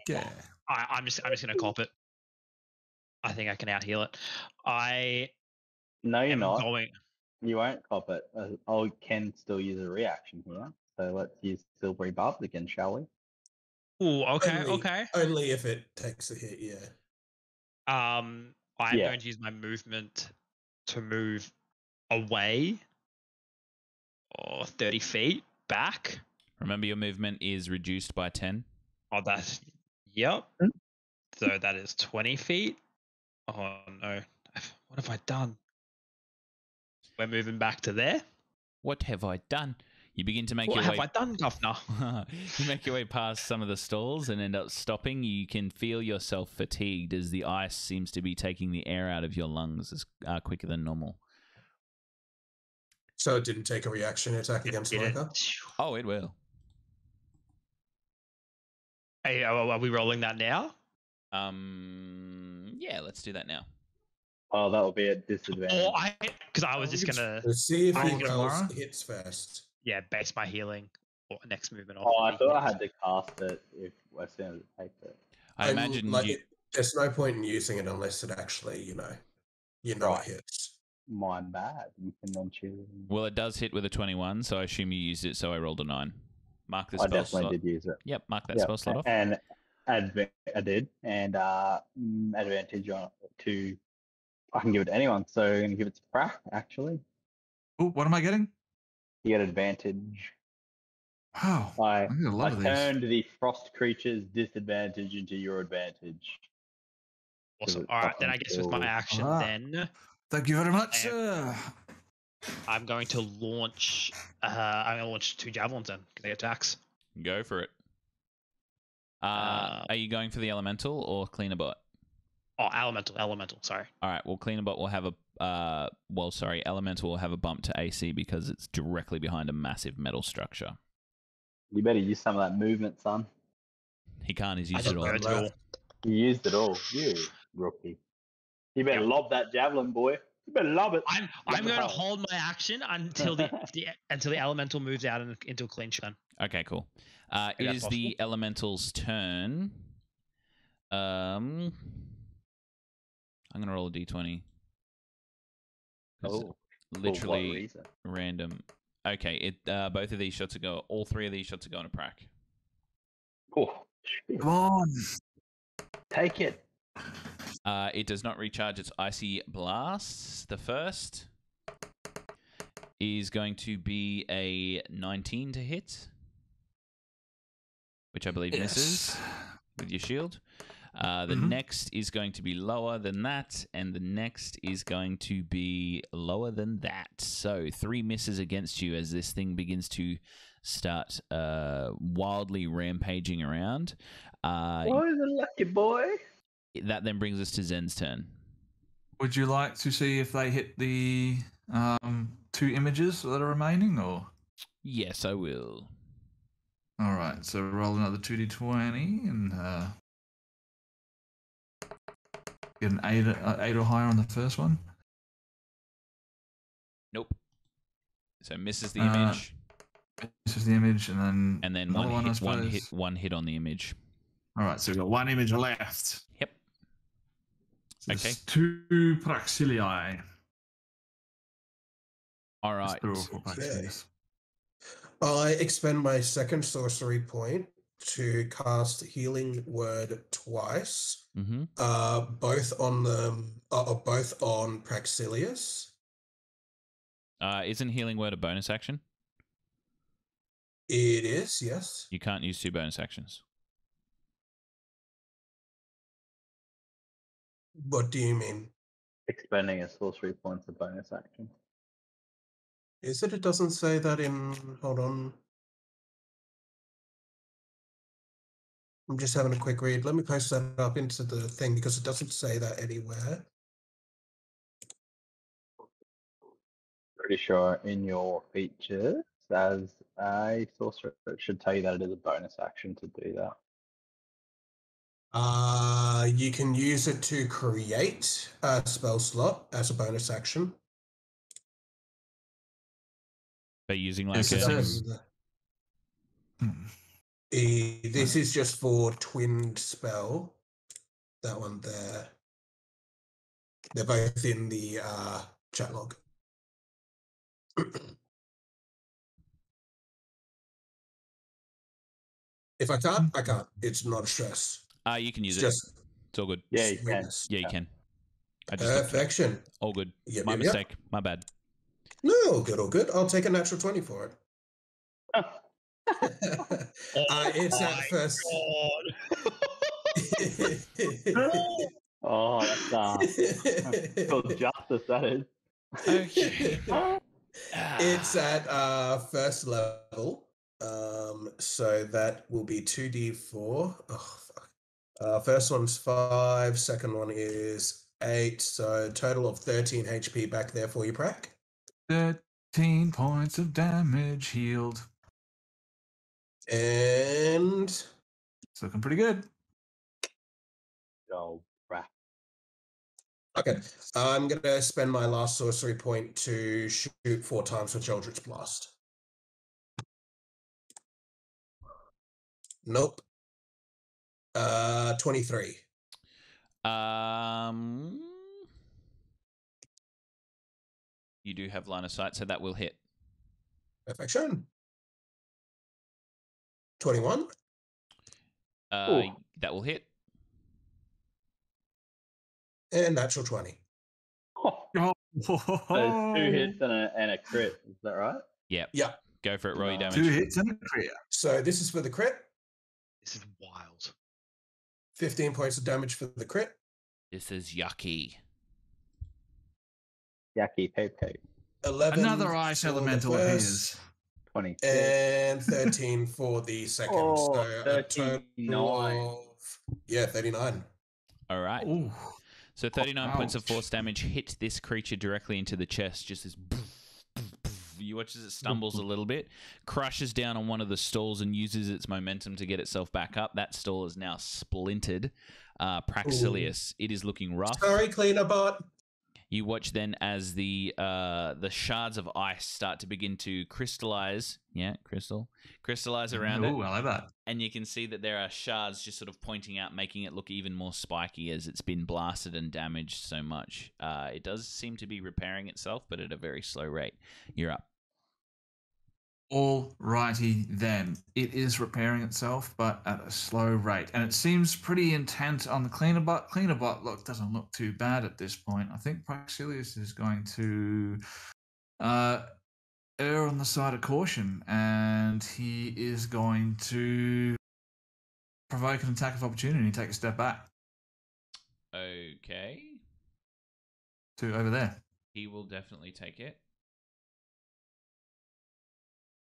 E: yeah.
C: I, I'm just, I'm just gonna cop it. I think I can out heal it. I
D: No, you're not.
C: going.
D: You won't cop it. Uh, I can still use a reaction here. So let's use Silvery Barbs again, shall we?
C: Ooh, okay,
B: Only-
C: okay.
B: Only if it takes a hit, yeah.
C: Um, I'm
D: Yeah.
C: going to use my movement to move away, or 30 feet back.
A: remember your movement is reduced by 10
C: Oh, that's yep.
D: Hmm.
C: So that is 20 feet. Oh no, what have I done? We're moving back to there.
A: what have i done you begin to make
C: What
A: your
C: have
A: way
C: I done, Governor?
A: you make your way past some of the stalls and end up stopping. You can feel yourself fatigued as the ice seems to be taking the air out of your lungs as uh, quicker than normal.
B: So it didn't take a reaction attack against
C: Did
B: Micha?
A: Oh, it will.
C: Hey, are are we rolling that now?
A: Um, yeah, let's do that now.
D: Oh, that will be a disadvantage.
C: Or I, because I was just gonna,
B: Let's see if
C: I
B: he
C: think
B: hits first.
C: yeah, base my healing or next movement off.
D: Oh, I
C: the
D: thought I had to cast it if as soon as it it.
A: I
B: I'm-
A: imagine
B: like,
A: you.
B: it- there's no point in using it unless it actually, you know, you know
D: Right.
B: it hits.
D: My bad. You can then choose.
A: Well, it does hit with a 21, so I assume you used it, so I rolled a 9. Mark the
D: I
A: spell
D: definitely
A: slot.
D: did use it.
A: Yep, mark that
D: Yeah,
A: spell slot off.
D: And adva- I did, and uh, mm, advantage on to. I can give it to anyone, so I'm gonna give it to Prac. Actually,
E: Oh, what am I getting?
D: you get advantage.
E: Wow.
D: I
E: I get a
D: I
E: lot of these.
D: turned the frost creature's disadvantage into your advantage.
C: Awesome. All right, then I guess with my action,
E: Ah.
C: then
E: Thank you very much.
C: I
E: Uh,
C: I'm going to launch. Uh, I'm going to launch two javelins then because they attacks.
A: Go for it. Uh,
C: Uh,
A: are you going for the elemental or cleaner bot?
C: Oh, elemental, elemental. Sorry.
A: All right. Well, cleaner bot will have a. Uh, well, sorry, elemental will have a bump to AC because it's directly behind a massive metal structure.
D: You better use some of that movement, son.
A: He can't. He's used it all.
C: burned it all.
D: You used it all, you rookie. You better
C: Yeah.
D: lob that javelin, boy. You better lob it.
C: I'm
D: Love
C: I'm going to hold my action until the, the until the elemental moves out and, into a clinch. Then
A: Okay, cool. Uh,
C: Is
A: it the elemental's turn. Um, I'm gonna roll a d20.
D: Oh,
A: literally
D: reason?
A: random. Okay, it uh, both of these shots are go. All three of these shots are going to prac.
D: Oh, shit.
E: come on.
D: Take it.
A: Uh, it does not recharge its icy blasts. The first is going to be a 19 to hit, which I believe misses with your shield. Uh, the
E: Mhm.
A: next is going to be lower than that, and the next is going to be lower than that. So three misses against you as this thing begins to start uh, wildly rampaging around. Uh,
D: Boy, the lucky boy.
A: that then brings us to Zen's turn.
E: Would you like to see if they hit the um, two images that are remaining, or?
A: Yes, I will.
E: All right, so roll another 2d20 and uh, get an 8, uh, eight or higher on the first one.
A: Nope. So misses the
E: Uh,
A: image,
E: is the image, and then
A: and then one
E: I
A: hit, one hit, one hit on the image.
E: All right, so we've got one image left.
A: Yep.
E: So
A: Okay.
E: Two Pracsillii.
A: All right.
E: There's
A: right.
E: two or four
B: Okay.
E: Pracsilliis.
B: I expend my second sorcery point to cast Healing Word twice,
A: Mm-hmm.
B: uh, both on the uh, both on Pracsillius.
A: Uh, isn't healing word a bonus action?
B: It is yes.
A: You can't use two bonus actions.
B: What do you mean?
D: Expending a sorcery point's a bonus action.
B: Is it? It doesn't say that in. Hold on. I'm just having a quick read. Let me post that up into the thing because it doesn't say that anywhere.
D: Pretty sure in your features as a sorcerer, it should tell you that it is a bonus action to do that.
B: Uh, you can use it to create a spell slot as a bonus action.
A: But using like
E: Yes, it
A: a,
E: says- Hmm.
B: Eh, this is just for twinned spell. That one there. They're both in the uh, chat log. if I can't, I can't. It's not a stress.
A: uh, you can use
B: It's
A: it.
B: just
A: It's all good.
D: Yeah, you can.
A: Yeah, you
D: Yeah.
A: can. I just looked it up.
B: Perfection.
A: all good.
B: Yep,
A: My
B: yep, yep.
A: mistake. My bad.
B: No, all good, all good. I'll take a natural 20 for it. uh, it's at first.
C: God.
D: Oh, that's uh, called justice, that is.
A: Okay.
B: it's at uh, first level. Um, so that will be 2d4. Oh, fuck. Uh, first one's 5, second one is 8. So total of 13 HP back there for you, Prac.
E: 13 points of damage healed.
B: And
E: It's looking pretty good.
D: Oh, crap.
B: okay, I'm going to spend my last sorcery point to shoot four times with Eldritch Blast. Nope. Uh, 23.
A: Um, you do have line of sight, so that will hit.
B: Perfection. 21.
A: Uh,
D: Ooh.
A: that will hit.
B: And natural 20.
D: Oh, there's two hits and a, and a crit. Is that right?
A: Yep.
B: Yeah.
A: Go for it. Roll your damage.
E: Two hits and a crit.
B: So this is for the crit.
C: This is wild.
B: 15 points of damage for the crit.
A: This is yucky.
D: Yucky peep peep.
B: 11.
E: Another ice
B: for the
E: elemental
B: first,
E: appears.
D: 26.
B: And 13 for the second.
D: Oh,
B: so a total of. Yeah, 39.
A: All right.
E: Ooh.
A: So 39 points of force damage hit this creature directly into the chest. Just this. You watch as it stumbles a little bit, crushes down on one of the stalls, and uses its momentum to get itself back up. That stall is now splintered. Uh, Pracsillius, it is looking rough.
B: Sorry, cleaner bot.
A: You watch then as the uh, the shards of ice start to begin to crystallize. Yeah, crystal, crystallize around
E: Ooh,
A: it,
E: I like that.
A: and you can see that there are shards just sort of pointing out, making it look even more spiky as it's been blasted and damaged so much. Uh, it does seem to be repairing itself, but at a very slow rate. You're up.
E: All righty then. It is repairing itself, but at a slow rate. And it seems pretty intent on the cleaner bot. Cleaner bot look doesn't look too bad at this point. I think Pracsillius is going to uh err on the side of caution and he is going to provoke an attack of opportunity take a step back
A: Okay,
E: to over there.
A: he will definitely take it.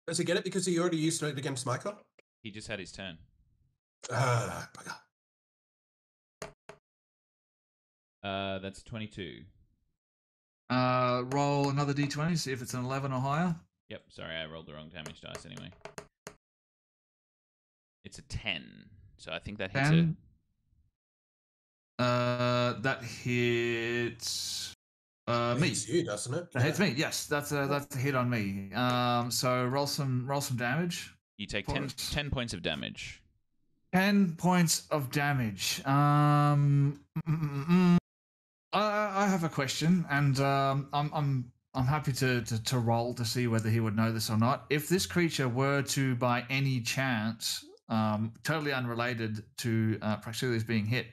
B: Does he get it because he already used it against Michael?
A: He just had his turn.
B: Ah, bugger.
A: Uh, that's 22.
E: Uh roll another D20, see if it's an eleven or higher.
A: Yep, sorry, I rolled the wrong damage dice anyway. It's a 10, so I think that hits it.
E: Ten. Uh that hits uh me.
B: It's you, doesn't it?
E: That hits me. Yes, that's a that's a hit on me. Um, so roll some roll some damage.
A: You take 10,
E: Points.
A: 10 points of damage.
E: Ten points of damage. Um, mm, mm. I, I have a question, and um, I'm I'm I'm happy to, to to roll to see whether he would know this or not. If this creature were to, by any chance, um, totally unrelated to uh, Pracsillius being hit,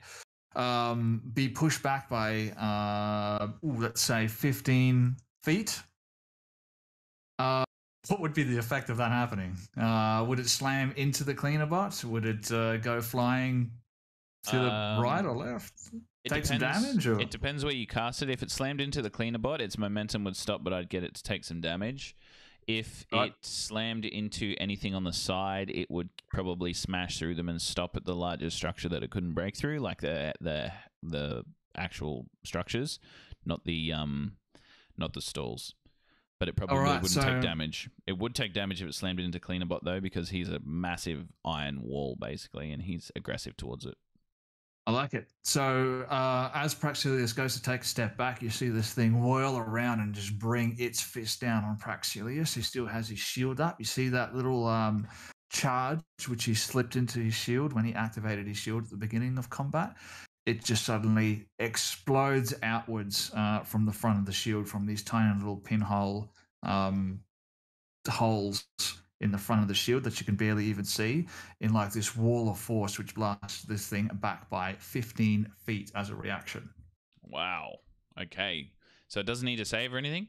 E: um, be pushed back by, uh, ooh, let's say, 15 feet. Uh, what would be the effect of that happening? Uh, would it slam into the cleaner bot? Would it uh, go flying to the right or
A: Um,
E: left?
A: It
E: Take some damage, or-
A: It depends where you cast it. If it slammed into the cleaner bot, its momentum would stop, but I'd get it to take some damage. If
E: Right.
A: it slammed into anything on the side, it would probably smash through them and stop at the larger structure that it couldn't break through, like the the the actual structures, not the um not the stalls. But it probably
E: Alright,
A: wouldn't
E: so-
A: take damage. It would take damage if it slammed into cleaner bot though, because he's a massive iron wall basically, and he's aggressive towards it.
E: I like it. So uh, as Pracsillius goes to take a step back, you see this thing whirl around and just bring its fist down on Pracsillius. He still has his shield up. You see that little um, charge which he slipped into his shield when he activated his shield at the beginning of combat. It just suddenly explodes outwards uh, from the front of the shield from these tiny little pinhole um, holes in the front of the shield that you can barely even see in like this wall of force which blasts this thing back by 15 feet as a reaction.
A: Wow. Okay. So it doesn't need a save or anything?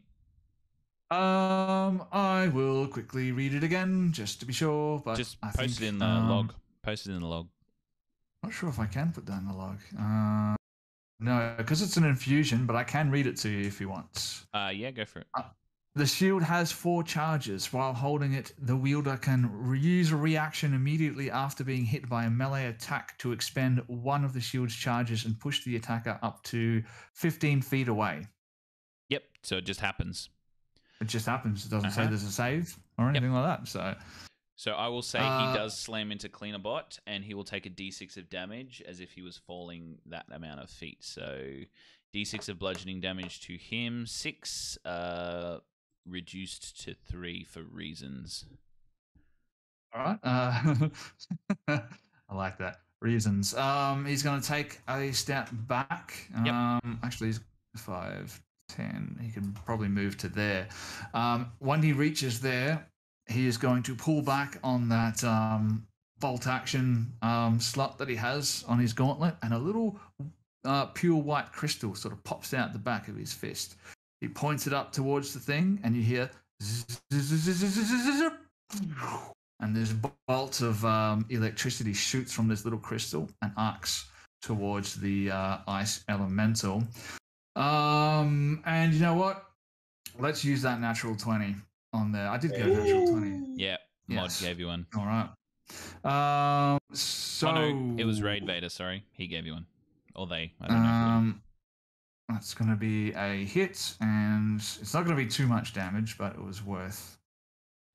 E: Um, I will quickly read it again just to be sure, but
A: Just
E: I
A: post
E: think,
A: it in the
E: um,
A: log. Post it in the log.
E: Not sure if I can put that in the log. Uh, no, because it's an infusion, but I can read it to you if you want.
A: Uh, yeah, go for it.
E: The shield has four charges. While holding it, the wielder can use a reaction immediately after being hit by a melee attack to expend one of the shield's charges and push the attacker up to 15 feet away.
A: Yep. So it just happens.
E: It just happens. It doesn't say
A: Uh-huh.
E: there's a save or anything like that. So,
A: So I will say
E: Uh,
A: he does slam into cleaner bot, and he will take a d6 of damage as if he was falling that amount of feet. So d6 of bludgeoning damage to him, six uh, reduced to three for reasons.
E: all right. Uh, I like that. Reasons. Um, he's going to take a step back.
A: Yep.
E: Um, actually, he's five, ten. He can probably move to there. Um, when he reaches there, he is going to pull back on that um, bolt action um, slot that he has on his gauntlet, and a little uh, pure white crystal sort of pops out the back of his fist. He points it up towards the thing, and you hear. And this bolt of um, electricity shoots from this little crystal and arcs towards the uh, ice elemental. Um, and you know what? Let's use that natural 20 on there. I did get a natural 20.
A: Yeah, Mod gave you one.
E: All right. Um, so
A: oh no, it was Raid Vader. Sorry, he gave you one, or they. I don't know.
E: That's going to be a hit, and it's not going to be too much damage, but it was worth.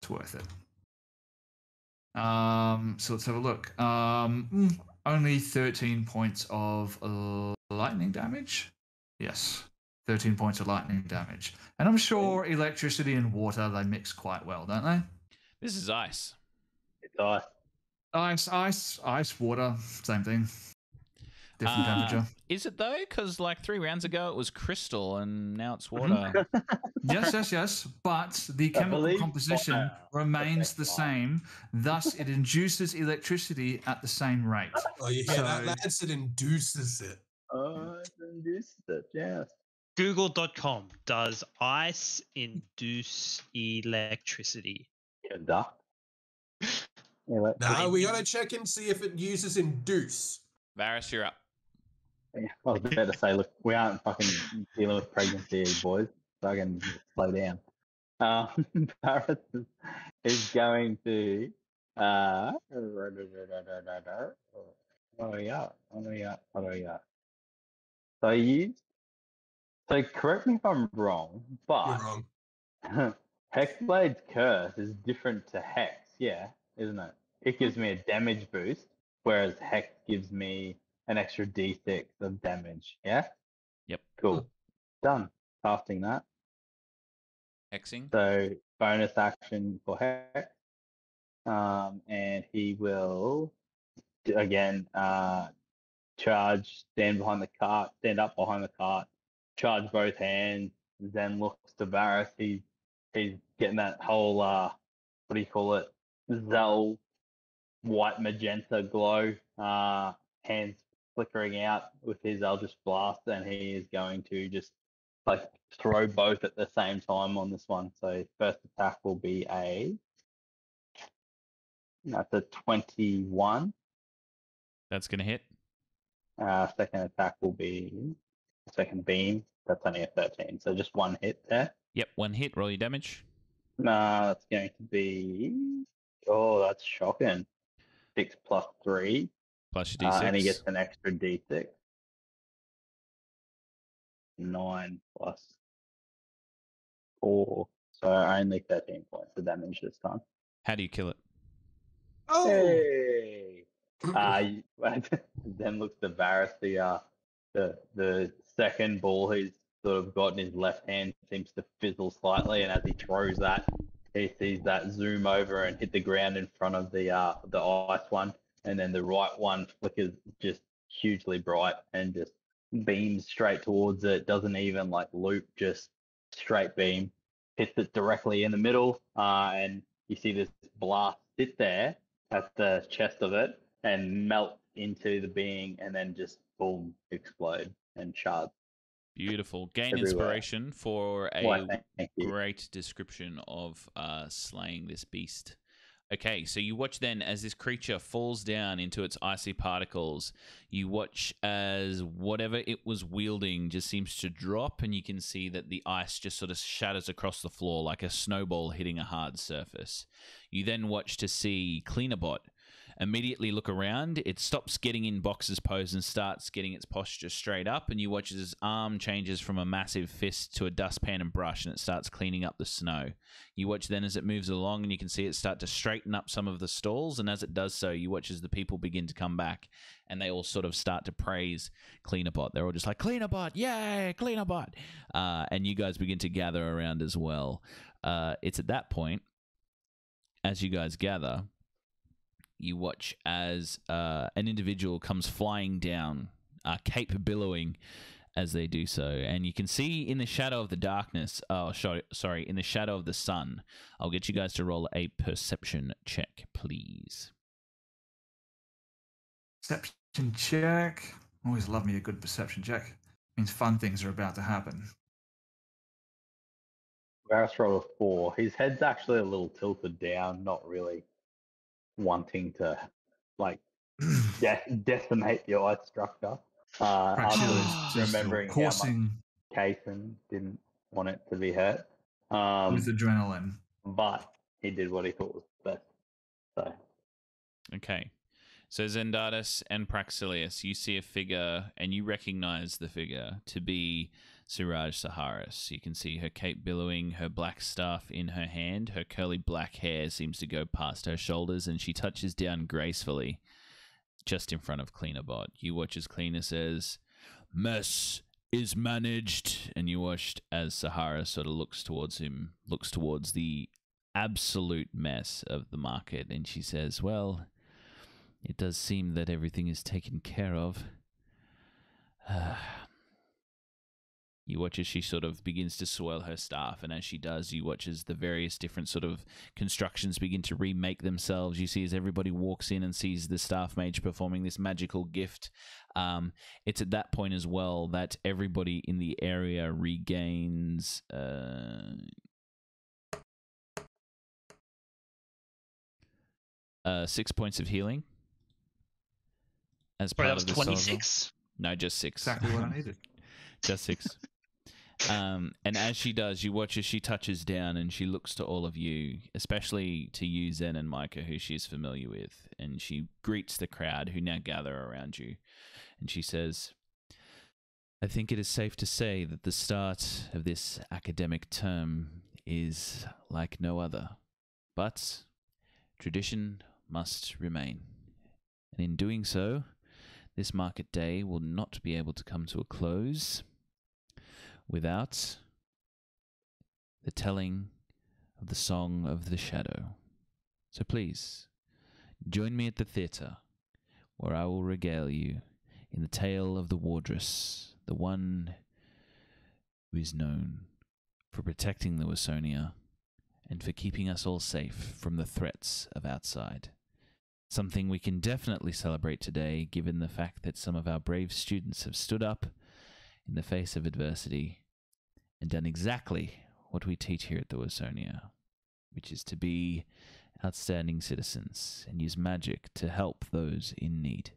E: It's worth it. Um, so let's have a look. Um, mm, only thirteen points of lightning damage. Yes, thirteen points of lightning damage, and I'm sure electricity and water they mix quite well, don't they?
A: This is ice.
D: It's ice.
E: Ice, ice, ice, water, same thing. Different
A: Uh,
E: temperature.
A: Is it though? Because like three rounds ago it was crystal, and now it's
E: Mm-hmm.
A: water.
E: Yes, yes, yes. But the chemical composition
D: fire
E: remains the same. Thus, it induces electricity at the same rate.
B: Oh, you hear that,
E: So-
B: lads? It induces it.
D: oh, it induced it, yes.
C: Google.com does ice induce electricity?
D: Conduct. Yeah,
B: Now we gotta check and see if it uses induce.
A: Varris, you're up.
D: Yeah, I was about to say, look, we aren't fucking dealing with pregnancy, boys. Fucking slow down. Uh, Varris is, going to. Uh, what do we got? What do we got? What do we got? So you. So correct me if I'm wrong, but
B: wrong.
D: Hexblade's curse is different to Hex, yeah, isn't it? It gives me a damage boost, whereas Hex gives me an extra d6 of damage, yeah?
A: Yep.
D: Cool. Done. Casting that.
A: Hexing.
D: So bonus action for Hex. Um, and he will again uh, charge, stand behind the cart, stand up behind the cart, charge both hands, then looks to Varris. He's he's getting that whole uh what do you call it? Zell white magenta glow, uh, hands flickering out with his Eldritch Blast, and he is going to just like throw both at the same time on this one. So first attack will be a that's a 21.
A: That's going to hit.
D: Uh, second attack will be second beam. That's only a 13. So just one hit there.
A: Yep, one hit. Roll your damage.
D: Nah, that's going to be. Oh, that's shocking. Six plus three.
A: Plus your
D: Uh,
A: d6.
D: and he gets an extra d6. Nine plus four. So only 13 points of damage this time.
A: How do you kill it?
B: Oh,
D: Hey! Uh, then looks to Varris, the, uh, the, the second ball he's sort of got in his left hand seems to fizzle slightly. And as he throws that, he sees that zoom over and hit the ground in front of the, uh, the ice one. And then the right one flickers just hugely bright and just beams straight towards it. Doesn't even like loop, just straight beam. Hits it directly in the middle. Uh, and you see this blast sit there at the chest of it and melt into the being and then just boom explode and shard.
A: Beautiful. Gain
D: Everywhere.
A: inspiration for a great description of uh, slaying this beast. Okay, so you watch then as this creature falls down into its icy particles. You watch as whatever it was wielding just seems to drop, and you can see that the ice just sort of shatters across the floor like a snowball hitting a hard surface. You then watch to see Cleanerbot immediately look around. It stops getting in box's pose and starts getting its posture straight up. And you watch as its arm changes from a massive fist to a dustpan and brush, and it starts cleaning up the snow. You watch then as it moves along, and you can see it start to straighten up some of the stalls. And as it does so, you watch as the people begin to come back, and they all sort of start to praise Cleanerbot. They're all just like Cleanerbot, yay, Cleanerbot, uh, and you guys begin to gather around as well. Uh, it's at that point, as you guys gather, you watch as uh, an individual comes flying down, uh, cape billowing as they do so. And you can see in the shadow of the darkness, oh, sorry, sorry, in the shadow of the sun. I'll get you guys to roll a perception check, please.
E: Perception check. Always love me a good perception check. Means fun things are about to happen.
D: Varris rolled a four. His head's actually a little tilted down, not really wanting to like de- decimate the ice structure. Uh,
E: Actually,
D: after
E: it's just
D: remembering how much
E: coursing
D: Kason didn't want it to be hurt. Um,
E: with adrenaline.
D: but he did what he thought was best. So
A: Okay. So Zendartis and Pracsillius, you see a figure and you recognize the figure to be Siraj Saharis. You can see her cape billowing, her black staff in her hand. Her curly black hair seems to go past her shoulders, and she touches down gracefully just in front of Cleanerbot. You watch as Cleaner says, Mess is managed. And you watched as Sahara sort of looks towards him, looks towards the absolute mess of the market, and she says, Well, it does seem that everything is taken care of. Ah, you watch as she sort of begins to swirl her staff, and as she does, you watch as the various different sort of constructions begin to remake themselves. You see as everybody walks in and sees the staff mage performing this magical gift. Um, it's at that point as well that everybody in the area regains. Uh, uh, six points of healing. As
C: Sorry,
A: part
C: that was
A: of the solver.
C: 26.
A: No, just six.
E: Exactly what I needed.
A: just six. Um, and as she does, you watch as she touches down and she looks to all of you, especially to you, Zen and Micha, who she's familiar with. And she greets the crowd who now gather around you. And she says, I think it is safe to say that the start of this academic term is like no other. But tradition must remain. And in doing so, this market day will not be able to come to a close without the telling of the Song of the Shadow. So please, join me at the theatre, where I will regale you in the tale of the wardress, the one who is known for protecting the Wasonia and for keeping us all safe from the threats of outside. Something we can definitely celebrate today, given the fact that some of our brave students have stood up in the face of adversity and done exactly what we teach here at the Wasonia, which is to be outstanding citizens and use magic to help those in need.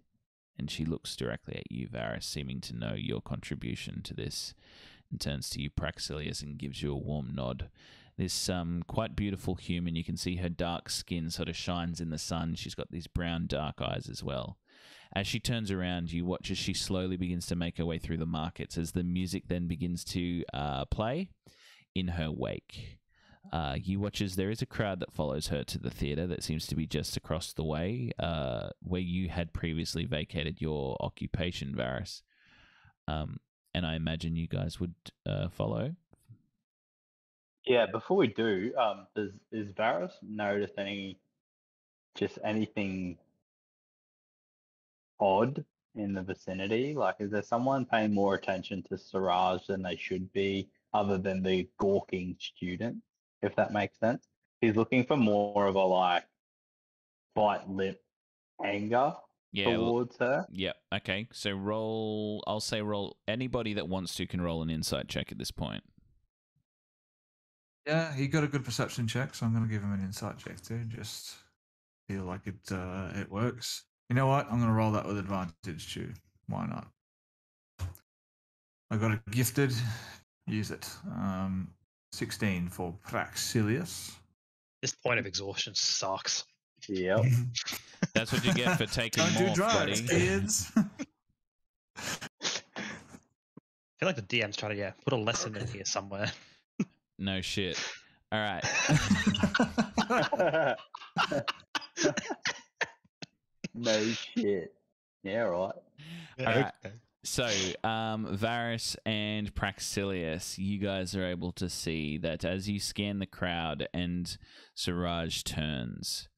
A: And she looks directly at you, Varris, seeming to know your contribution to this, and turns to you, Pracsillius, and gives you a warm nod. This um, quite beautiful human, you can see her dark skin sort of shines in the sun. She's got these brown, dark eyes as well. As she turns around, you watch as she slowly begins to make her way through the markets as the music then begins to uh, play in her wake. Uh, you watch as there is a crowd that follows her to the theatre that seems to be just across the way, uh, where you had previously vacated your occupation, Varris. Um, and I imagine you guys would uh, follow.
D: Yeah, before we do, um, does is Varris notice any just anything odd in the vicinity? Like, is there someone paying more attention to Siraj than they should be, other than the gawking student? If that makes sense. He's looking for more of a like bite lip anger
A: Yeah. well-
D: towards her.
A: Yep. Okay. So roll. I'll say roll. Anybody that wants to can roll an insight check at this point.
E: Yeah, he got a good perception check, so I'm going to give him an insight check too. Just feel like it uh, it works. You know what? I'm going to roll that with advantage too. Why not? I got it gifted. Use it. Um, 16 for Pracsillius.
C: This point of exhaustion sucks.
D: Yep.
A: That's what you get for taking
E: Don't do
A: more,
E: drugs,
A: buddy.
E: kids.
C: I feel like the DM's trying to yeah put a lesson in here somewhere.
A: No shit. All right.
D: no shit. Yeah, right.
A: Alright. So, um, Varris and Pracsillius, you guys are able to see that as you scan the crowd and Siraj turns,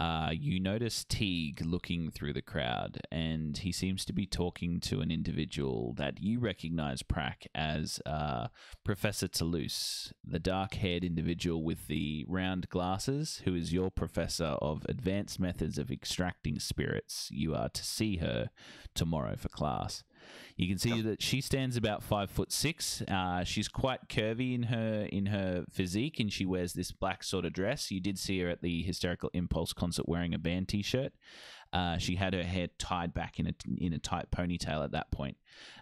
A: uh, you notice Teague looking through the crowd, and he seems to be talking to an individual that you recognize, Prac, as uh, Professor Toulouse, the dark haired individual with the round glasses, who is your professor of advanced methods of extracting spirits. You are to see her tomorrow for class. You can see that she stands about five foot six. Uh, she's quite curvy in her in her physique, and she wears this black sort of dress. You did see her at the Hysterical Impulse concert wearing a band T-shirt. Uh, she had her hair tied back in a in a tight ponytail at that point,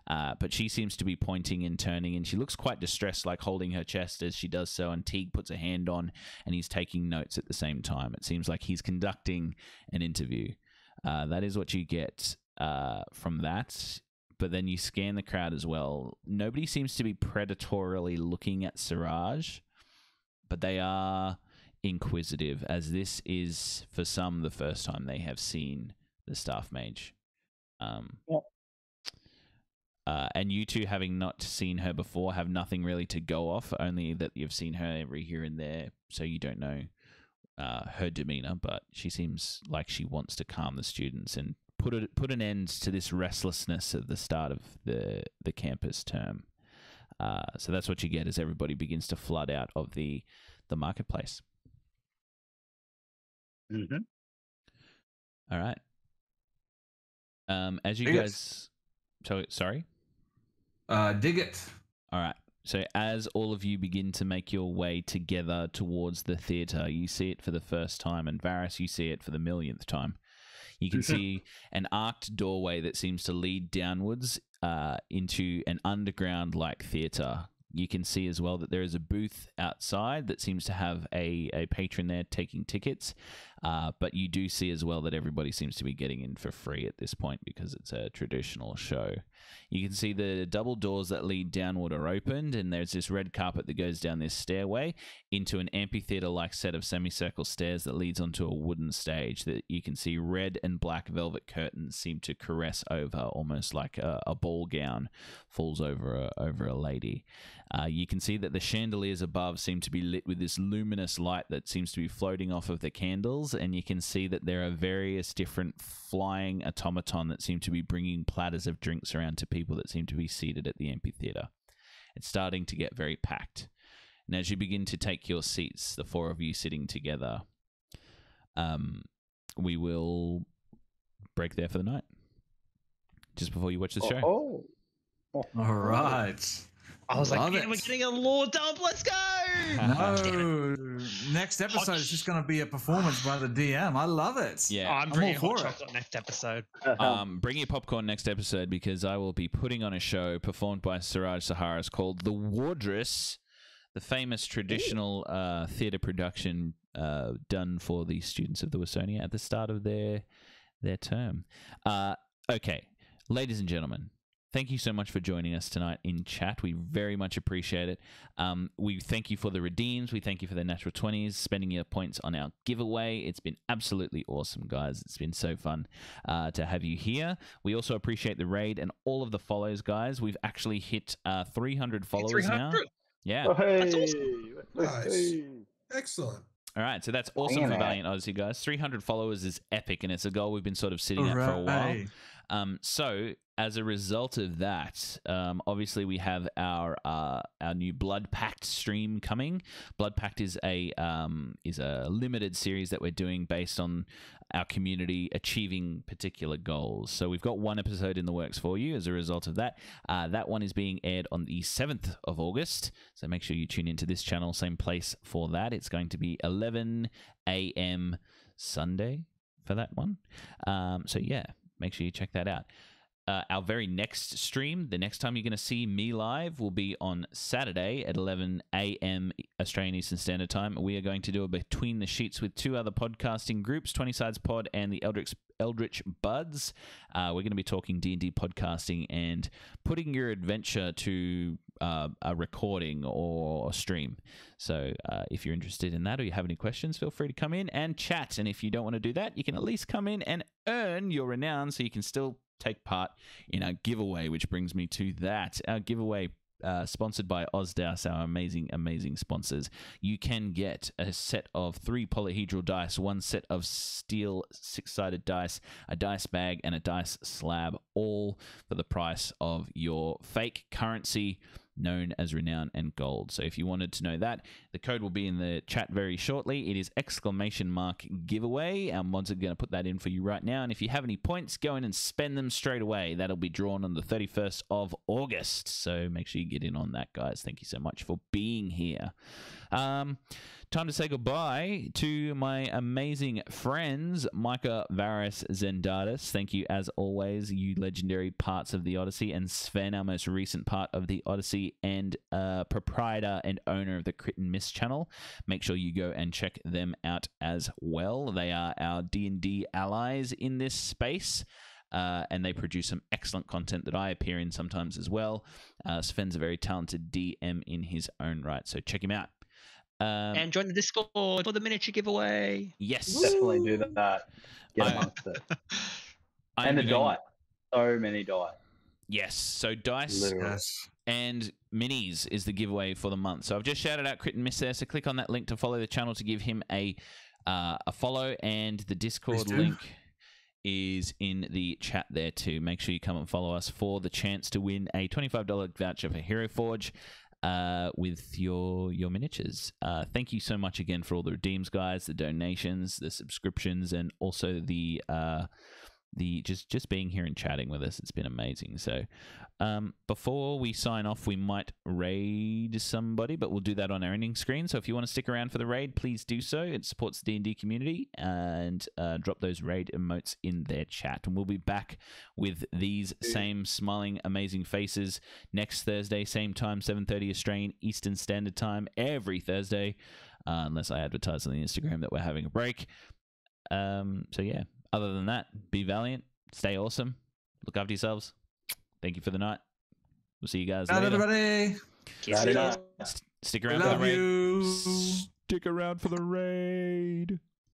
A: uh, but she seems to be pointing and turning, and she looks quite distressed, like holding her chest as she does so. And Teague puts a hand on, and he's taking notes at the same time. It seems like he's conducting an interview. Uh, that is what you get uh, from that but then you scan the crowd as well. Nobody seems to be predatorily looking at Siraj, but they are inquisitive, as this is for some the first time they have seen the staff mage. Um,
D: Yep.
A: uh, and you two, having not seen her before, have nothing really to go off. Only that you've seen her every here and there, so you don't know uh, her demeanor. But she seems like she wants to calm the students and put it put an end to this restlessness at the start of the the campus term. Uh, so that's what you get as everybody begins to flood out of the the marketplace.
D: hmm
A: All right. Um, as you
E: Dig it.
A: guys, so sorry.
E: uh, dig it.
A: All right. So as all of you begin to make your way together towards the theater, you see it for the first time, and Varris, you see it for the millionth time. You can see an arced doorway that seems to lead downwards uh, into an underground like theater. You can see as well that there is a booth outside that seems to have a, a patron there taking tickets. Uh, but you do see as well that everybody seems to be getting in for free at this point because it's a traditional show. You can see the double doors that lead downward are opened, and there's this red carpet that goes down this stairway into an amphitheater like set of semicircle stairs that leads onto a wooden stage that you can see red and black velvet curtains seem to caress over, almost like a, a ball gown falls over a, over a lady. Uh, you can see that the chandeliers above seem to be lit with this luminous light that seems to be floating off of the candles, and you can see that there are various different flying automaton that seem to be bringing platters of drinks around to people that seem to be seated at the amphitheater. It's starting to get very packed. And as you begin to take your seats, the four of you sitting together, um, we will break there for the night. Just before you watch the show.
D: Oh, oh.
E: All right.
C: I was
E: Love
C: like, yeah,
E: it.
C: we're getting a law dub. Let's go.
E: No. Next episode is just going to be a performance by the DM. I love it.
A: Yeah.
C: I'm
E: I'm
C: bringing
E: all
C: hot
E: for it.
C: chocolate next episode.
A: um, bring your popcorn next episode because I will be putting on a show performed by Siraj Saharas called The Wardress, the famous traditional uh, theatre production uh, done for the students of the Wasonia at the start of their their term. Uh, okay, ladies and gentlemen. Thank you so much for joining us tonight in chat. We very much appreciate it. Um, we thank you for the redeems. We thank you for the natural 20s, spending your points on our giveaway. It's been absolutely awesome, guys. It's been so fun uh, to have you here. We also appreciate the raid and all of the follows, guys. We've actually hit uh, 300 followers now. Yeah.
D: Oh, hey,
C: That's
B: Nice.
D: hey.
B: Excellent.
A: All right. So that's awesome
D: Damn
A: for
D: it.
A: Valiant Odyssey, guys. 300 followers is epic, and it's a goal we've been sort of sitting at for a while. Um, so as a result of that, um, obviously we have our uh, our new Blood Pact stream coming. Blood Pact is a um, is a limited series that we're doing based on our community achieving particular goals. So we've got one episode in the works for you as a result of that. Uh, that one is being aired on the 7th of August. So make sure you tune into this channel, same place for that. It's going to be 11 a.m. Sunday for that one. Um, so yeah, make sure you check that out. Uh, our very next stream, the next time you're going to see me live, will be on Saturday at 11 a.m. Australian Eastern Standard Time. We are going to do a Between the Sheets with two other podcasting groups, 20 Sides Pod and the Eldritch, Eldritch Buds. Uh, we're going to be talking D&D podcasting and putting your adventure to uh, a recording or a stream. So uh, if you're interested in that or you have any questions, feel free to come in and chat. And if you don't want to do that, you can at least come in and earn your renown so you can still take part in our giveaway, which brings me to that. Our giveaway. Uh, sponsored by Ozdas, our amazing, amazing sponsors. You can get a set of three polyhedral dice, one set of steel six sided dice, a dice bag, and a dice slab, all for the price of your fake currency known as renown and gold. So if you wanted to know that, the code will be in the chat very shortly. It is exclamation mark giveaway. Our mods are going to put that in for you right now. And if you have any points, go in and spend them straight away. That'll be drawn on the 31st of August. So make sure you get in on that, guys. Thank you so much for being here. Um, time to say goodbye to my amazing friends, Micha, Varris, Zendartis. Thank you, as always, you legendary parts of the Odyssey, and Sven, our most recent part of the Odyssey and uh, proprietor and owner of the Crit and Miss channel. Make sure you go and check them out as well. They are our D&D allies in this space. Uh, and they produce some excellent content that I appear in sometimes as well. Uh, Sven's a very talented DM in his own right, so check him out. Um,
C: and join the Discord for the miniature giveaway.
A: yes,
D: Definitely do that. Get
A: I-
D: amongst it.
A: I'm
D: and the
A: going-
D: die. So many die.
A: Yes, so dice
D: Literally.
E: Yes.
A: and minis is the giveaway for the month. So I've just shouted out Crit and Miss there. So click on that link to follow the channel to give him a uh, a follow, and the Discord link is in the chat there too. Make sure you come and follow us for the chance to win a twenty five dollar voucher for Hero Forge. Uh, with your your miniatures. Uh, thank you so much again for all the redeems, guys, the donations, the subscriptions, and also the uh, the just just being here and chatting with us. It's been amazing. So, um, before we sign off, we might raid somebody, but we'll do that on our ending screen. So if you want to stick around for the raid, please do so. It supports the D and D community, and uh, drop those raid emotes in their chat. And we'll be back with these same smiling, amazing faces next Thursday, same time, seven thirty Australian Eastern Standard Time, every Thursday, uh, unless I advertise on the Instagram that we're having a break. Um, so yeah. Other than that, be valiant, stay awesome, look after yourselves. Thank you for the night. We'll see you guys
E: Bye,
A: later.
E: everybody.
C: Kiss
D: Righty
C: you.
D: night.
A: S- stick
E: We
A: around for the
E: love
A: raid.
E: you.
A: Stick around for the raid.